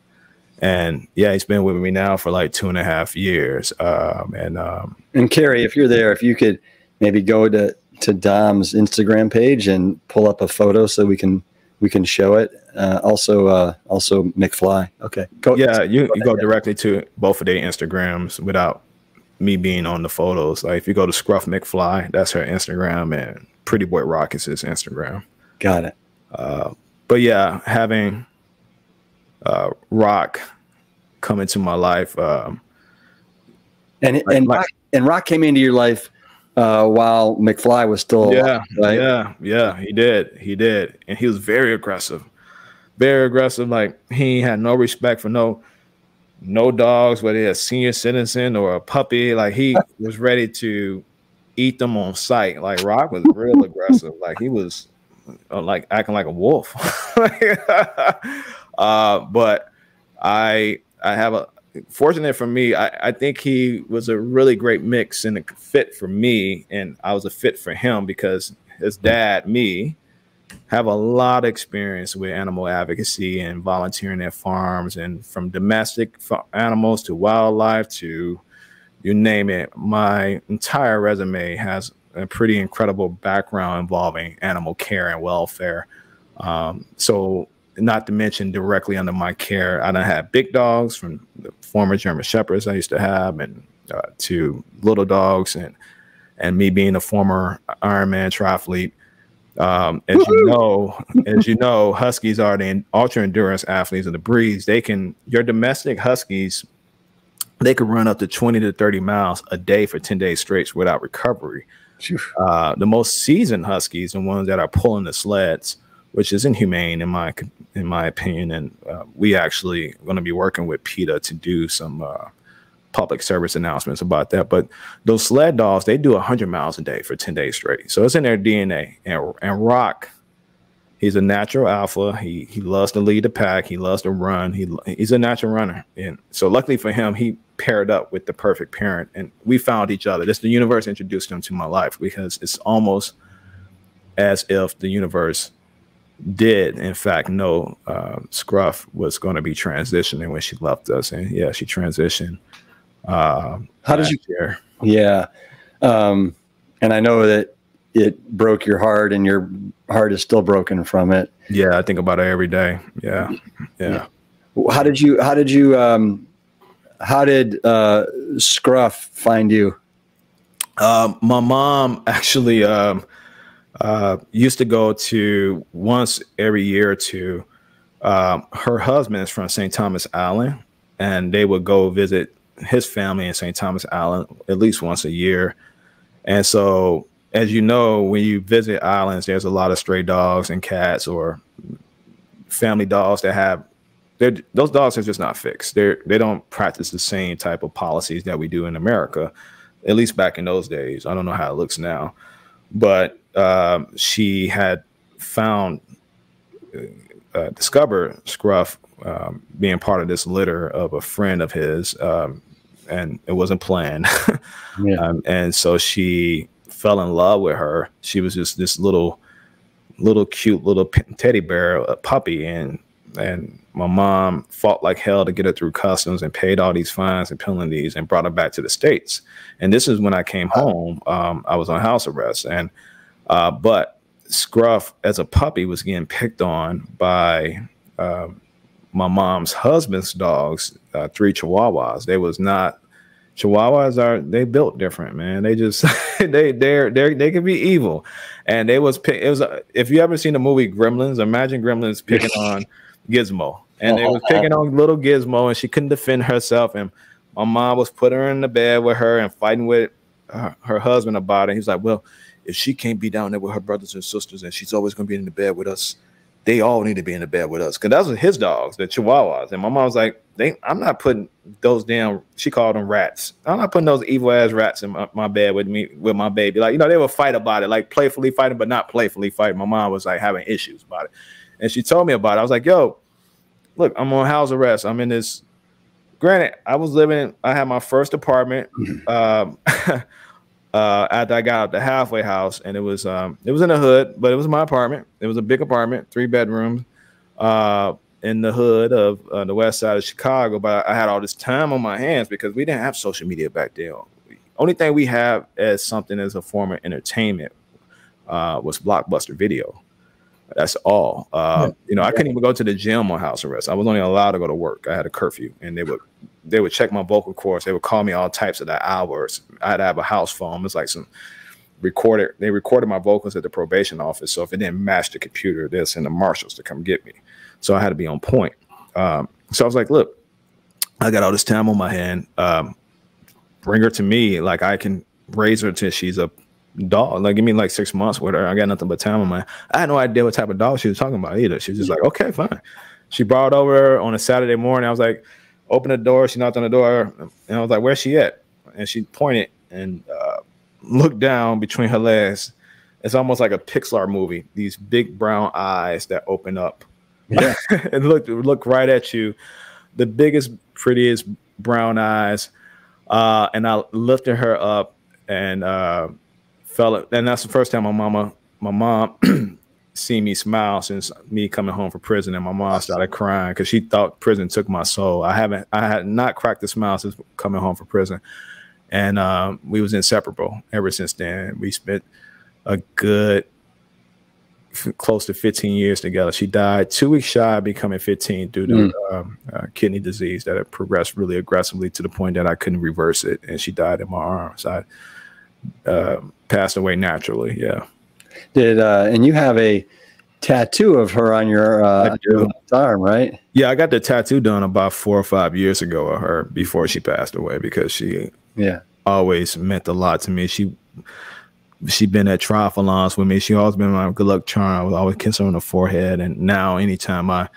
and yeah, he's been with me now for like two and a half years. Um, and um, and Carrie, if you're there, if you could maybe go to to Dom's Instagram page and pull up a photo so we can we can show it. Uh, also, uh, also McFly. Okay, go. Yeah, you, go you go directly to both of their Instagrams without me being on the photos. Like if you go to Scruff McFly, that's her Instagram, and Pretty Boy Rock is his Instagram. Got it. Uh, but yeah, having uh, Rock come into my life, um, and like, and Rock, and Rock came into your life uh, while McFly was still yeah, right? Yeah, yeah, he did. He did. And he was very aggressive. Very aggressive. Like he had no respect for no no dogs, whether a senior citizen or a puppy. Like he was ready to eat them on sight. Like Rock was real aggressive. Like he was uh, like acting like a wolf. uh, but I I have a fortunate for me, I, I, think he was a really great mix and a fit for me, and I was a fit for him because his dad, me, have a lot of experience with animal advocacy and volunteering at farms, and from domestic animals to wildlife to you name it. My entire resume has a pretty incredible background involving animal care and welfare. Um, so not to mention directly under my care. I done had big dogs from the former German Shepherds I used to have, and uh, to little dogs, and and me being a former Ironman triathlete. Um, as you know, as you know, Huskies are the ultra endurance athletes of the breeds. They can your domestic Huskies, they can run up to twenty to thirty miles a day for ten days straight without recovery. Uh, the most seasoned Huskies, the ones that are pulling the sleds, which is inhumane in my in my opinion. And uh, we actually going to be working with PETA to do some uh, public service announcements about that. But those sled dogs, they do 100 miles a day for 10 days straight. So it's in their DNA. And, and Rock, he's a natural alpha. He he loves to lead the pack. He loves to run. He he's a natural runner. And so luckily for him, he paired up with the perfect parent, and we found each other. This the universe introduced him to my life because it's almost as if the universe did in fact know uh, Scruff was going to be transitioning when she left us, and yeah, she transitioned. Uh, How did you? Year. Yeah, um, and I know that it broke your heart, and your heart is still broken from it. Yeah, I think about it every day. Yeah, yeah. yeah. How did you? How did you? Um, how did uh, Scruff find you? Um, my mom actually. Um, uh, used to go to once every year two. Um, her husband is from St. Thomas Island, and they would go visit his family in St. Thomas Island at least once a year. And so, as you know, when you visit islands, there's a lot of stray dogs and cats or family dogs that have those dogs are just not fixed. They they don't practice the same type of policies that we do in America, at least back in those days. I don't know how it looks now, but um, she had found uh, uh, discovered Scruff um, being part of this litter of a friend of his, um, and it wasn't planned. yeah. Um, and so she fell in love with her. She was just this little, little cute little teddy bear a puppy, and and my mom fought like hell to get her through customs and paid all these fines and penalties and brought her back to the states. And this is when I came home. Um, I was on house arrest, and uh, but Scruff, as a puppy, was getting picked on by uh, my mom's husband's dogs, uh, three Chihuahuas. They was not Chihuahuas are they built different, man. They just they they're they they can be evil, and they was it was if you ever seen the movie Gremlins, imagine Gremlins picking on Gizmo, and they was picking on little Gizmo, and she couldn't defend herself, and my mom was putting her in the bed with her and fighting with her, her husband about it. He's like, well if she can't be down there with her brothers and sisters and she's always going to be in the bed with us, they all need to be in the bed with us. Cause those are his dogs, the Chihuahuas. And my mom was like, they, I'm not putting those damn, she called them rats. I'm not putting those evil ass rats in my, my bed with me, with my baby. Like, you know, they would fight about it, like playfully fighting, but not playfully fighting. My mom was like having issues about it. And she told me about it. I was like, yo, look, I'm on house arrest. I'm in this. Granted, I was living, I had my first apartment. um, uh, after I got out the halfway house, and it was um, it was in the hood, but it was my apartment. It was a big apartment, three bedrooms, uh, in the hood of uh, the west side of Chicago. But I had all this time on my hands because we didn't have social media back then. Only thing we have as something as a form of entertainment uh, was Blockbuster Video. That's all. Uh, yeah. You know, I couldn't even go to the gym on house arrest. I was only allowed to go to work. I had a curfew, and they would they would check my vocal cords. They would call me all types of the hours. I had to have a house phone. It's like some recorded. They recorded my vocals at the probation office. So if it didn't match the computer, they'll send the marshals to come get me. So I had to be on point. Um, so I was like, look, I got all this time on my hand. Um, bring her to me. Like I can raise her till she's a dog. Like give me like six months with her. I got nothing but time on my. I had no idea what type of dog she was talking about either. She was just like, okay, fine. She brought over on a Saturday morning. I was like, open the door. She knocked on the door, and I was like, where's she at? And she pointed and uh, looked down between her legs. It's almost like a Pixar movie. These big brown eyes that open up. Yeah, and look look right at you. The biggest, prettiest brown eyes. Uh, and I lifted her up and uh, felt and that's the first time my mama, my mom, seen me smile since me coming home from prison, and my mom started crying because she thought prison took my soul. I haven't, I had not cracked a smile since coming home from prison, and um, we was inseparable ever since then. We spent a good close to 15 years together. She died two weeks shy of becoming 15 due to mm. um, uh, kidney disease that had progressed really aggressively to the point that I couldn't reverse it, and she died in my arms. I uh, passed away naturally. Yeah. Did uh, and you have a tattoo of her on your, uh, arm, right? Yeah, I got the tattoo done about four or five years ago of her before she passed away because she yeah always meant a lot to me. She she been at triathlons with me. She always been my good luck charm. I was always kissing her on the forehead. And now anytime I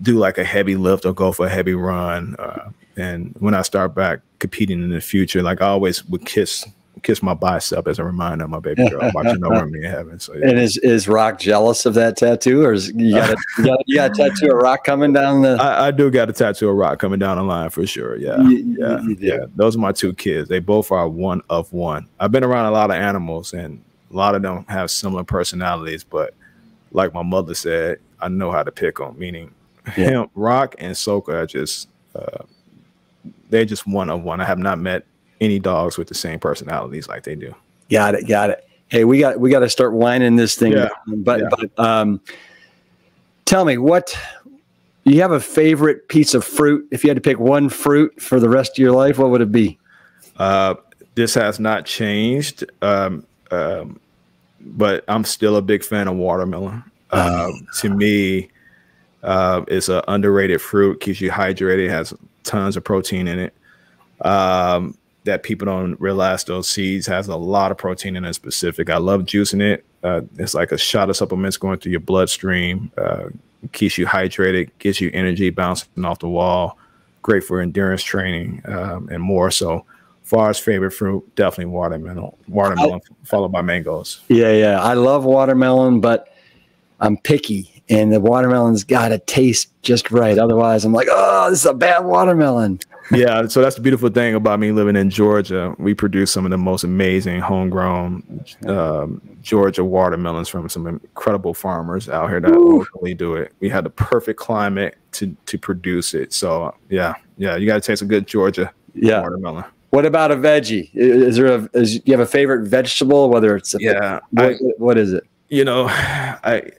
do like a heavy lift or go for a heavy run, uh, and when I start back competing in the future, like I always would kiss kiss my bicep as a reminder of my baby girl watching over me in heaven. So yeah. And is is Rock jealous of that tattoo, or is you got a, you got, you got a tattoo of Rock coming down the? I, I, do got a tattoo of Rock coming down the line for sure. Yeah, you, yeah, yeah. Those are my two kids. They both are one of one. I've been around a lot of animals, and a lot of them have similar personalities, but like my mother said, I know how to pick them. Meaning, yeah. him, Rock, and Soka are just. Uh, they're just one of one. I have not met any dogs with the same personalities like they do. Got it. Got it. Hey, we got we got to start winding this thing. Yeah. Down. But yeah. but um, tell me what you have a favorite piece of fruit. If you had to pick one fruit for the rest of your life, what would it be? Uh, this has not changed. Um, um, but I'm still a big fan of watermelon. Uh, to me, uh, it's an underrated fruit. Keeps you hydrated. Has tons of protein in it. Um, that people don't realize those seeds has a lot of protein in it specific. I love juicing it. Uh, it's like a shot of supplements going through your bloodstream. Uh, keeps you hydrated, gives you energy bouncing off the wall. Great for endurance training um, and more. So, far as favorite fruit, definitely watermelon. Watermelon I, followed by mangoes. Yeah, yeah. I love watermelon, but I'm picky, and the watermelon's got to taste just right. Otherwise, I'm like, oh, this is a bad watermelon yeah, so that's the beautiful thing about me living in Georgia. We produce some of the most amazing homegrown um, Georgia watermelons from some incredible farmers out here that locally do it. We had the perfect climate to to produce it. So yeah, yeah, you got to taste a good Georgia yeah. watermelon. What about a veggie? Is there a is, you have a favorite vegetable? Whether it's a, yeah, what, I, what is it? You know, I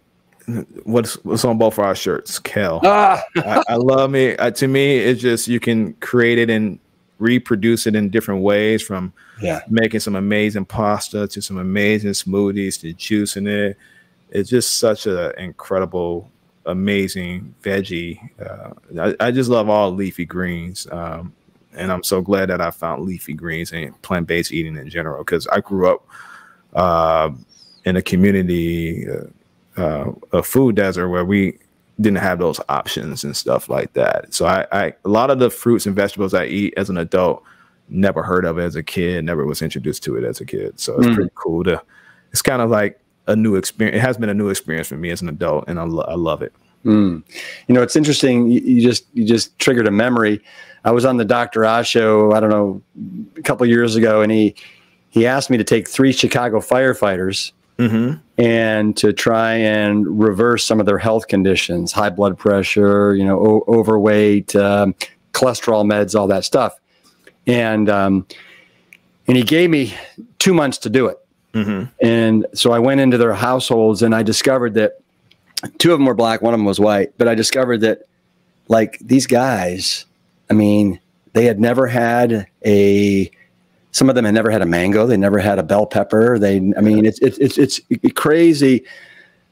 what's what's on both of our shirts kale. ah. I, I, love me uh, to me it's just you can create it and reproduce it in different ways from yeah making some amazing pasta to some amazing smoothies to juicing it it's just such an incredible amazing veggie uh, I, I, just love all leafy greens um, and i'm so glad that i found leafy greens and plant-based eating in general because i grew up uh, in a community uh, uh, a food desert where we didn't have those options and stuff like that. So I, I a lot of the fruits and vegetables I eat as an adult, never heard of it as a kid, never was introduced to it as a kid. So it's mm. pretty cool to. It's kind of like a new experience. It has been a new experience for me as an adult, and I, lo- I love it. Mm. You know, it's interesting. You, you, just you just triggered a memory. I was on the Dr. Oz show. I don't know, a couple years ago, and he he asked me to take three Chicago firefighters mm-hmm. and to try and reverse some of their health conditions, high blood pressure, you know, o- overweight, um, cholesterol meds, all that stuff. And um, and he gave me two months to do it. Mm-hmm. And so I went into their households and I discovered that two of them were black, one of them was white. But I discovered that, like, these guys, I mean, they had never had a, some of them had never had a mango. They never had a bell pepper. They, I mean, it's, it's, it's, it's crazy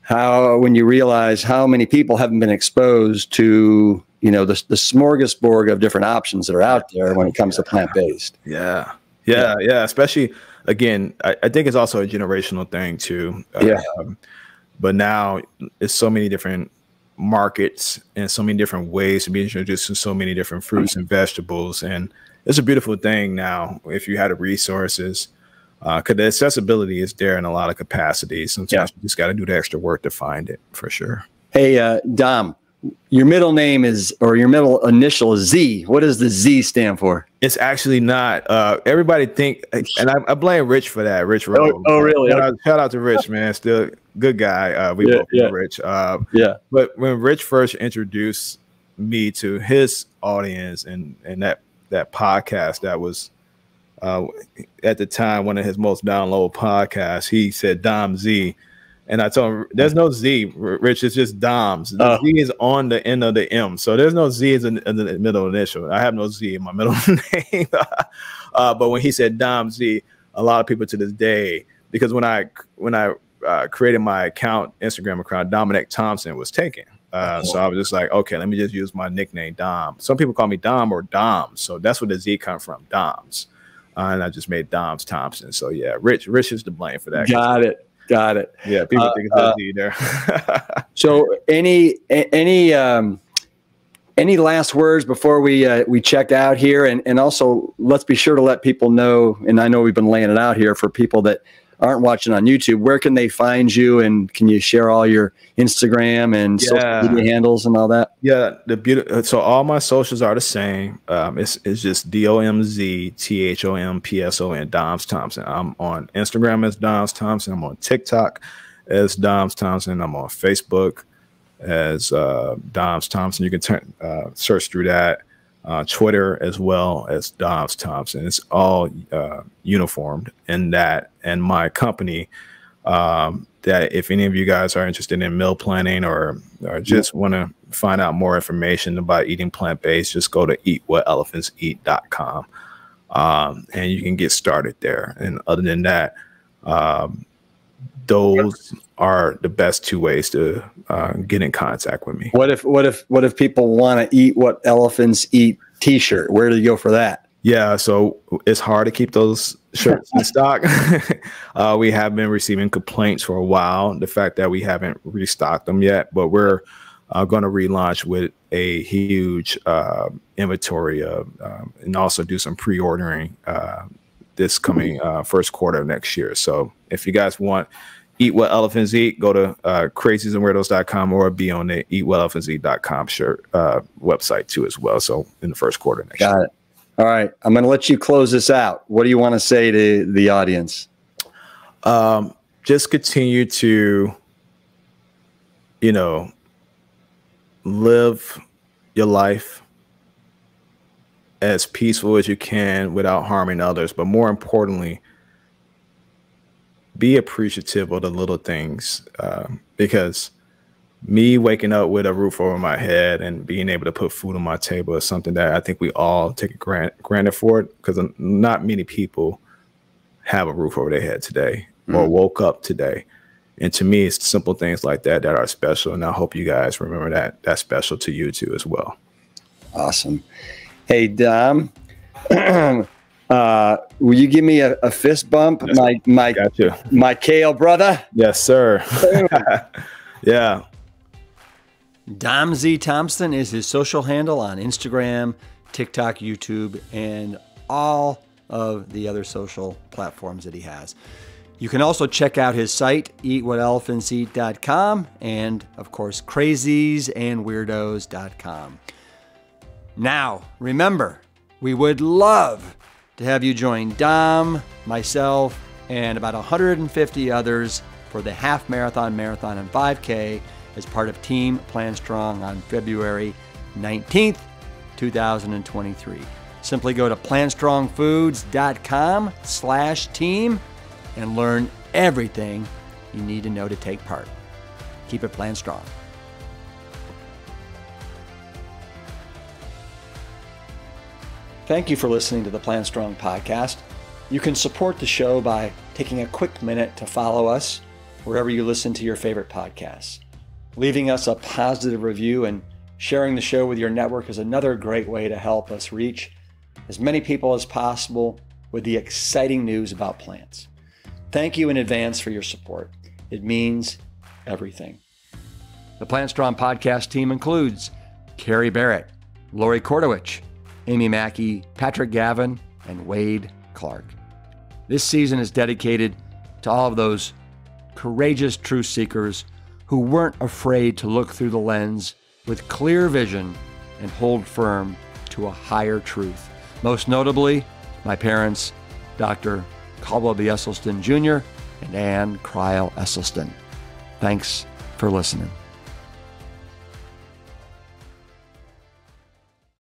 how, when you realize how many people haven't been exposed to, you know, the, the smorgasbord of different options that are out there when it comes to plant based. Yeah. Yeah. Yeah. Especially, again, I, I, think it's also a generational thing too. Yeah. Um, but now it's so many different markets and so many different ways to be introduced to so many different fruits and vegetables. And it's a beautiful thing now if you had the resources. Because uh, the accessibility is there in a lot of capacities. Sometimes yeah. you just got to do the extra work to find it for sure. Hey, uh, Dom, your middle name is or your middle initial is Z. What does the Z stand for? It's actually not. Uh, everybody think, and I, I, blame Rich for that. Rich Roll. Oh, oh really? Shout out, shout out, to Rich, man. Still good guy. Uh, we yeah, both yeah. Rich. Uh, yeah. But when Rich first introduced me to his audience and and that that podcast that was uh, at the time one of his most downloaded podcasts, he said Dom Z and I told him, there's no Z, Rich. It's just DOMS. The uh, Z is on the end of the M. So there's no Z in, in the middle initial. I have no Z in my middle name. uh, but when he said Dom Z, a lot of people to this day, because when I when I uh, created my account, Instagram account, Dominic Thompson was taken. Uh, so I was just like, okay, let me just use my nickname Dom. Some people call me Dom or Doms, so that's where the Z come from, Doms. Uh, and I just made Doms Thompson. So yeah, Rich, Rich is to blame for that. Got it. Got it. Yeah, people uh, think it's uh, there. so, any any um, any last words before we uh, we check out here, and and also let's be sure to let people know. And I know we've been laying it out here for people that aren't watching on YouTube, where can they find you? And can you share all your Instagram and yeah. social media handles and all that? Yeah, the beautiful. So all my socials are the same. Um, it's it's just D O M Z T H O M P S O N Doms Thompson. I'm on Instagram as Doms Thompson. I'm on TikTok as Doms Thompson. I'm on Facebook as uh, Doms Thompson. You can turn uh, search through that uh, Twitter as well as Doms Thompson. It's all uh, uniformed in that. And my company, um, that if any of you guys are interested in meal planning or, or just want to find out more information about eating plant based, just go to eatwhatelephantseat.com um, and you can get started there. And other than that, um, those are the best two ways to uh, get in contact with me. What if what if what if people want to eat what elephants eat T-shirt? Where do you go for that? Yeah, so it's hard to keep those shirts in stock. uh, we have been receiving complaints for a while. The fact that we haven't restocked them yet, but we're uh, going to relaunch with a huge uh, inventory of, um, and also do some pre-ordering uh, this coming uh, first quarter of next year. So if you guys want Eat What Elephants Eat, go to uh, craziesandweirdos.com or be on the eatwhatelephantseat.com shirt uh, website too as well. So in the first quarter next Got year. it. All right. I'm going to let you close this out. What do you want to say to the audience? Um, just continue to, you know, live your life as peaceful as you can without harming others. But more importantly, be appreciative of the little things um, because me waking up with a roof over my head and being able to put food on my table is something that I think we all take grant, granted for it because not many people have a roof over their head today mm. or woke up today. And to me, it's simple things like that that are special. And I hope you guys remember that that's special to you too as well. Awesome. Hey, Dom. Uh, will you give me a, a fist bump, yes, my my gotcha. my kale brother? Yes, sir. yeah. Dom Z Thompson is his social handle on Instagram, TikTok, YouTube, and all of the other social platforms that he has. You can also check out his site, eatwhatelephantseat.com, and of course, craziesandweirdos.com. Now, remember, we would love to have you join Dom, myself, and about 150 others for the half marathon, marathon, and 5K as part of Team Plant Strong on February 19th, 2023. Simply go to plantstrongfoods.com slash team and learn everything you need to know to take part. Keep it plant strong. Thank you for listening to the Plant Strong podcast. You can support the show by taking a quick minute to follow us wherever you listen to your favorite podcasts. Leaving us a positive review and sharing the show with your network is another great way to help us reach as many people as possible with the exciting news about plants. Thank you in advance for your support. It means everything. The Plant Strong podcast team includes Carrie Barrett, Lori Kordowich, Amy Mackey, Patrick Gavin, and Wade Clark. This season is dedicated to all of those courageous truth seekers who weren't afraid to look through the lens with clear vision and hold firm to a higher truth. Most notably, my parents, Dr. Caldwell B. Esselstyn Jr. and Ann Crile Esselstyn. Thanks for listening.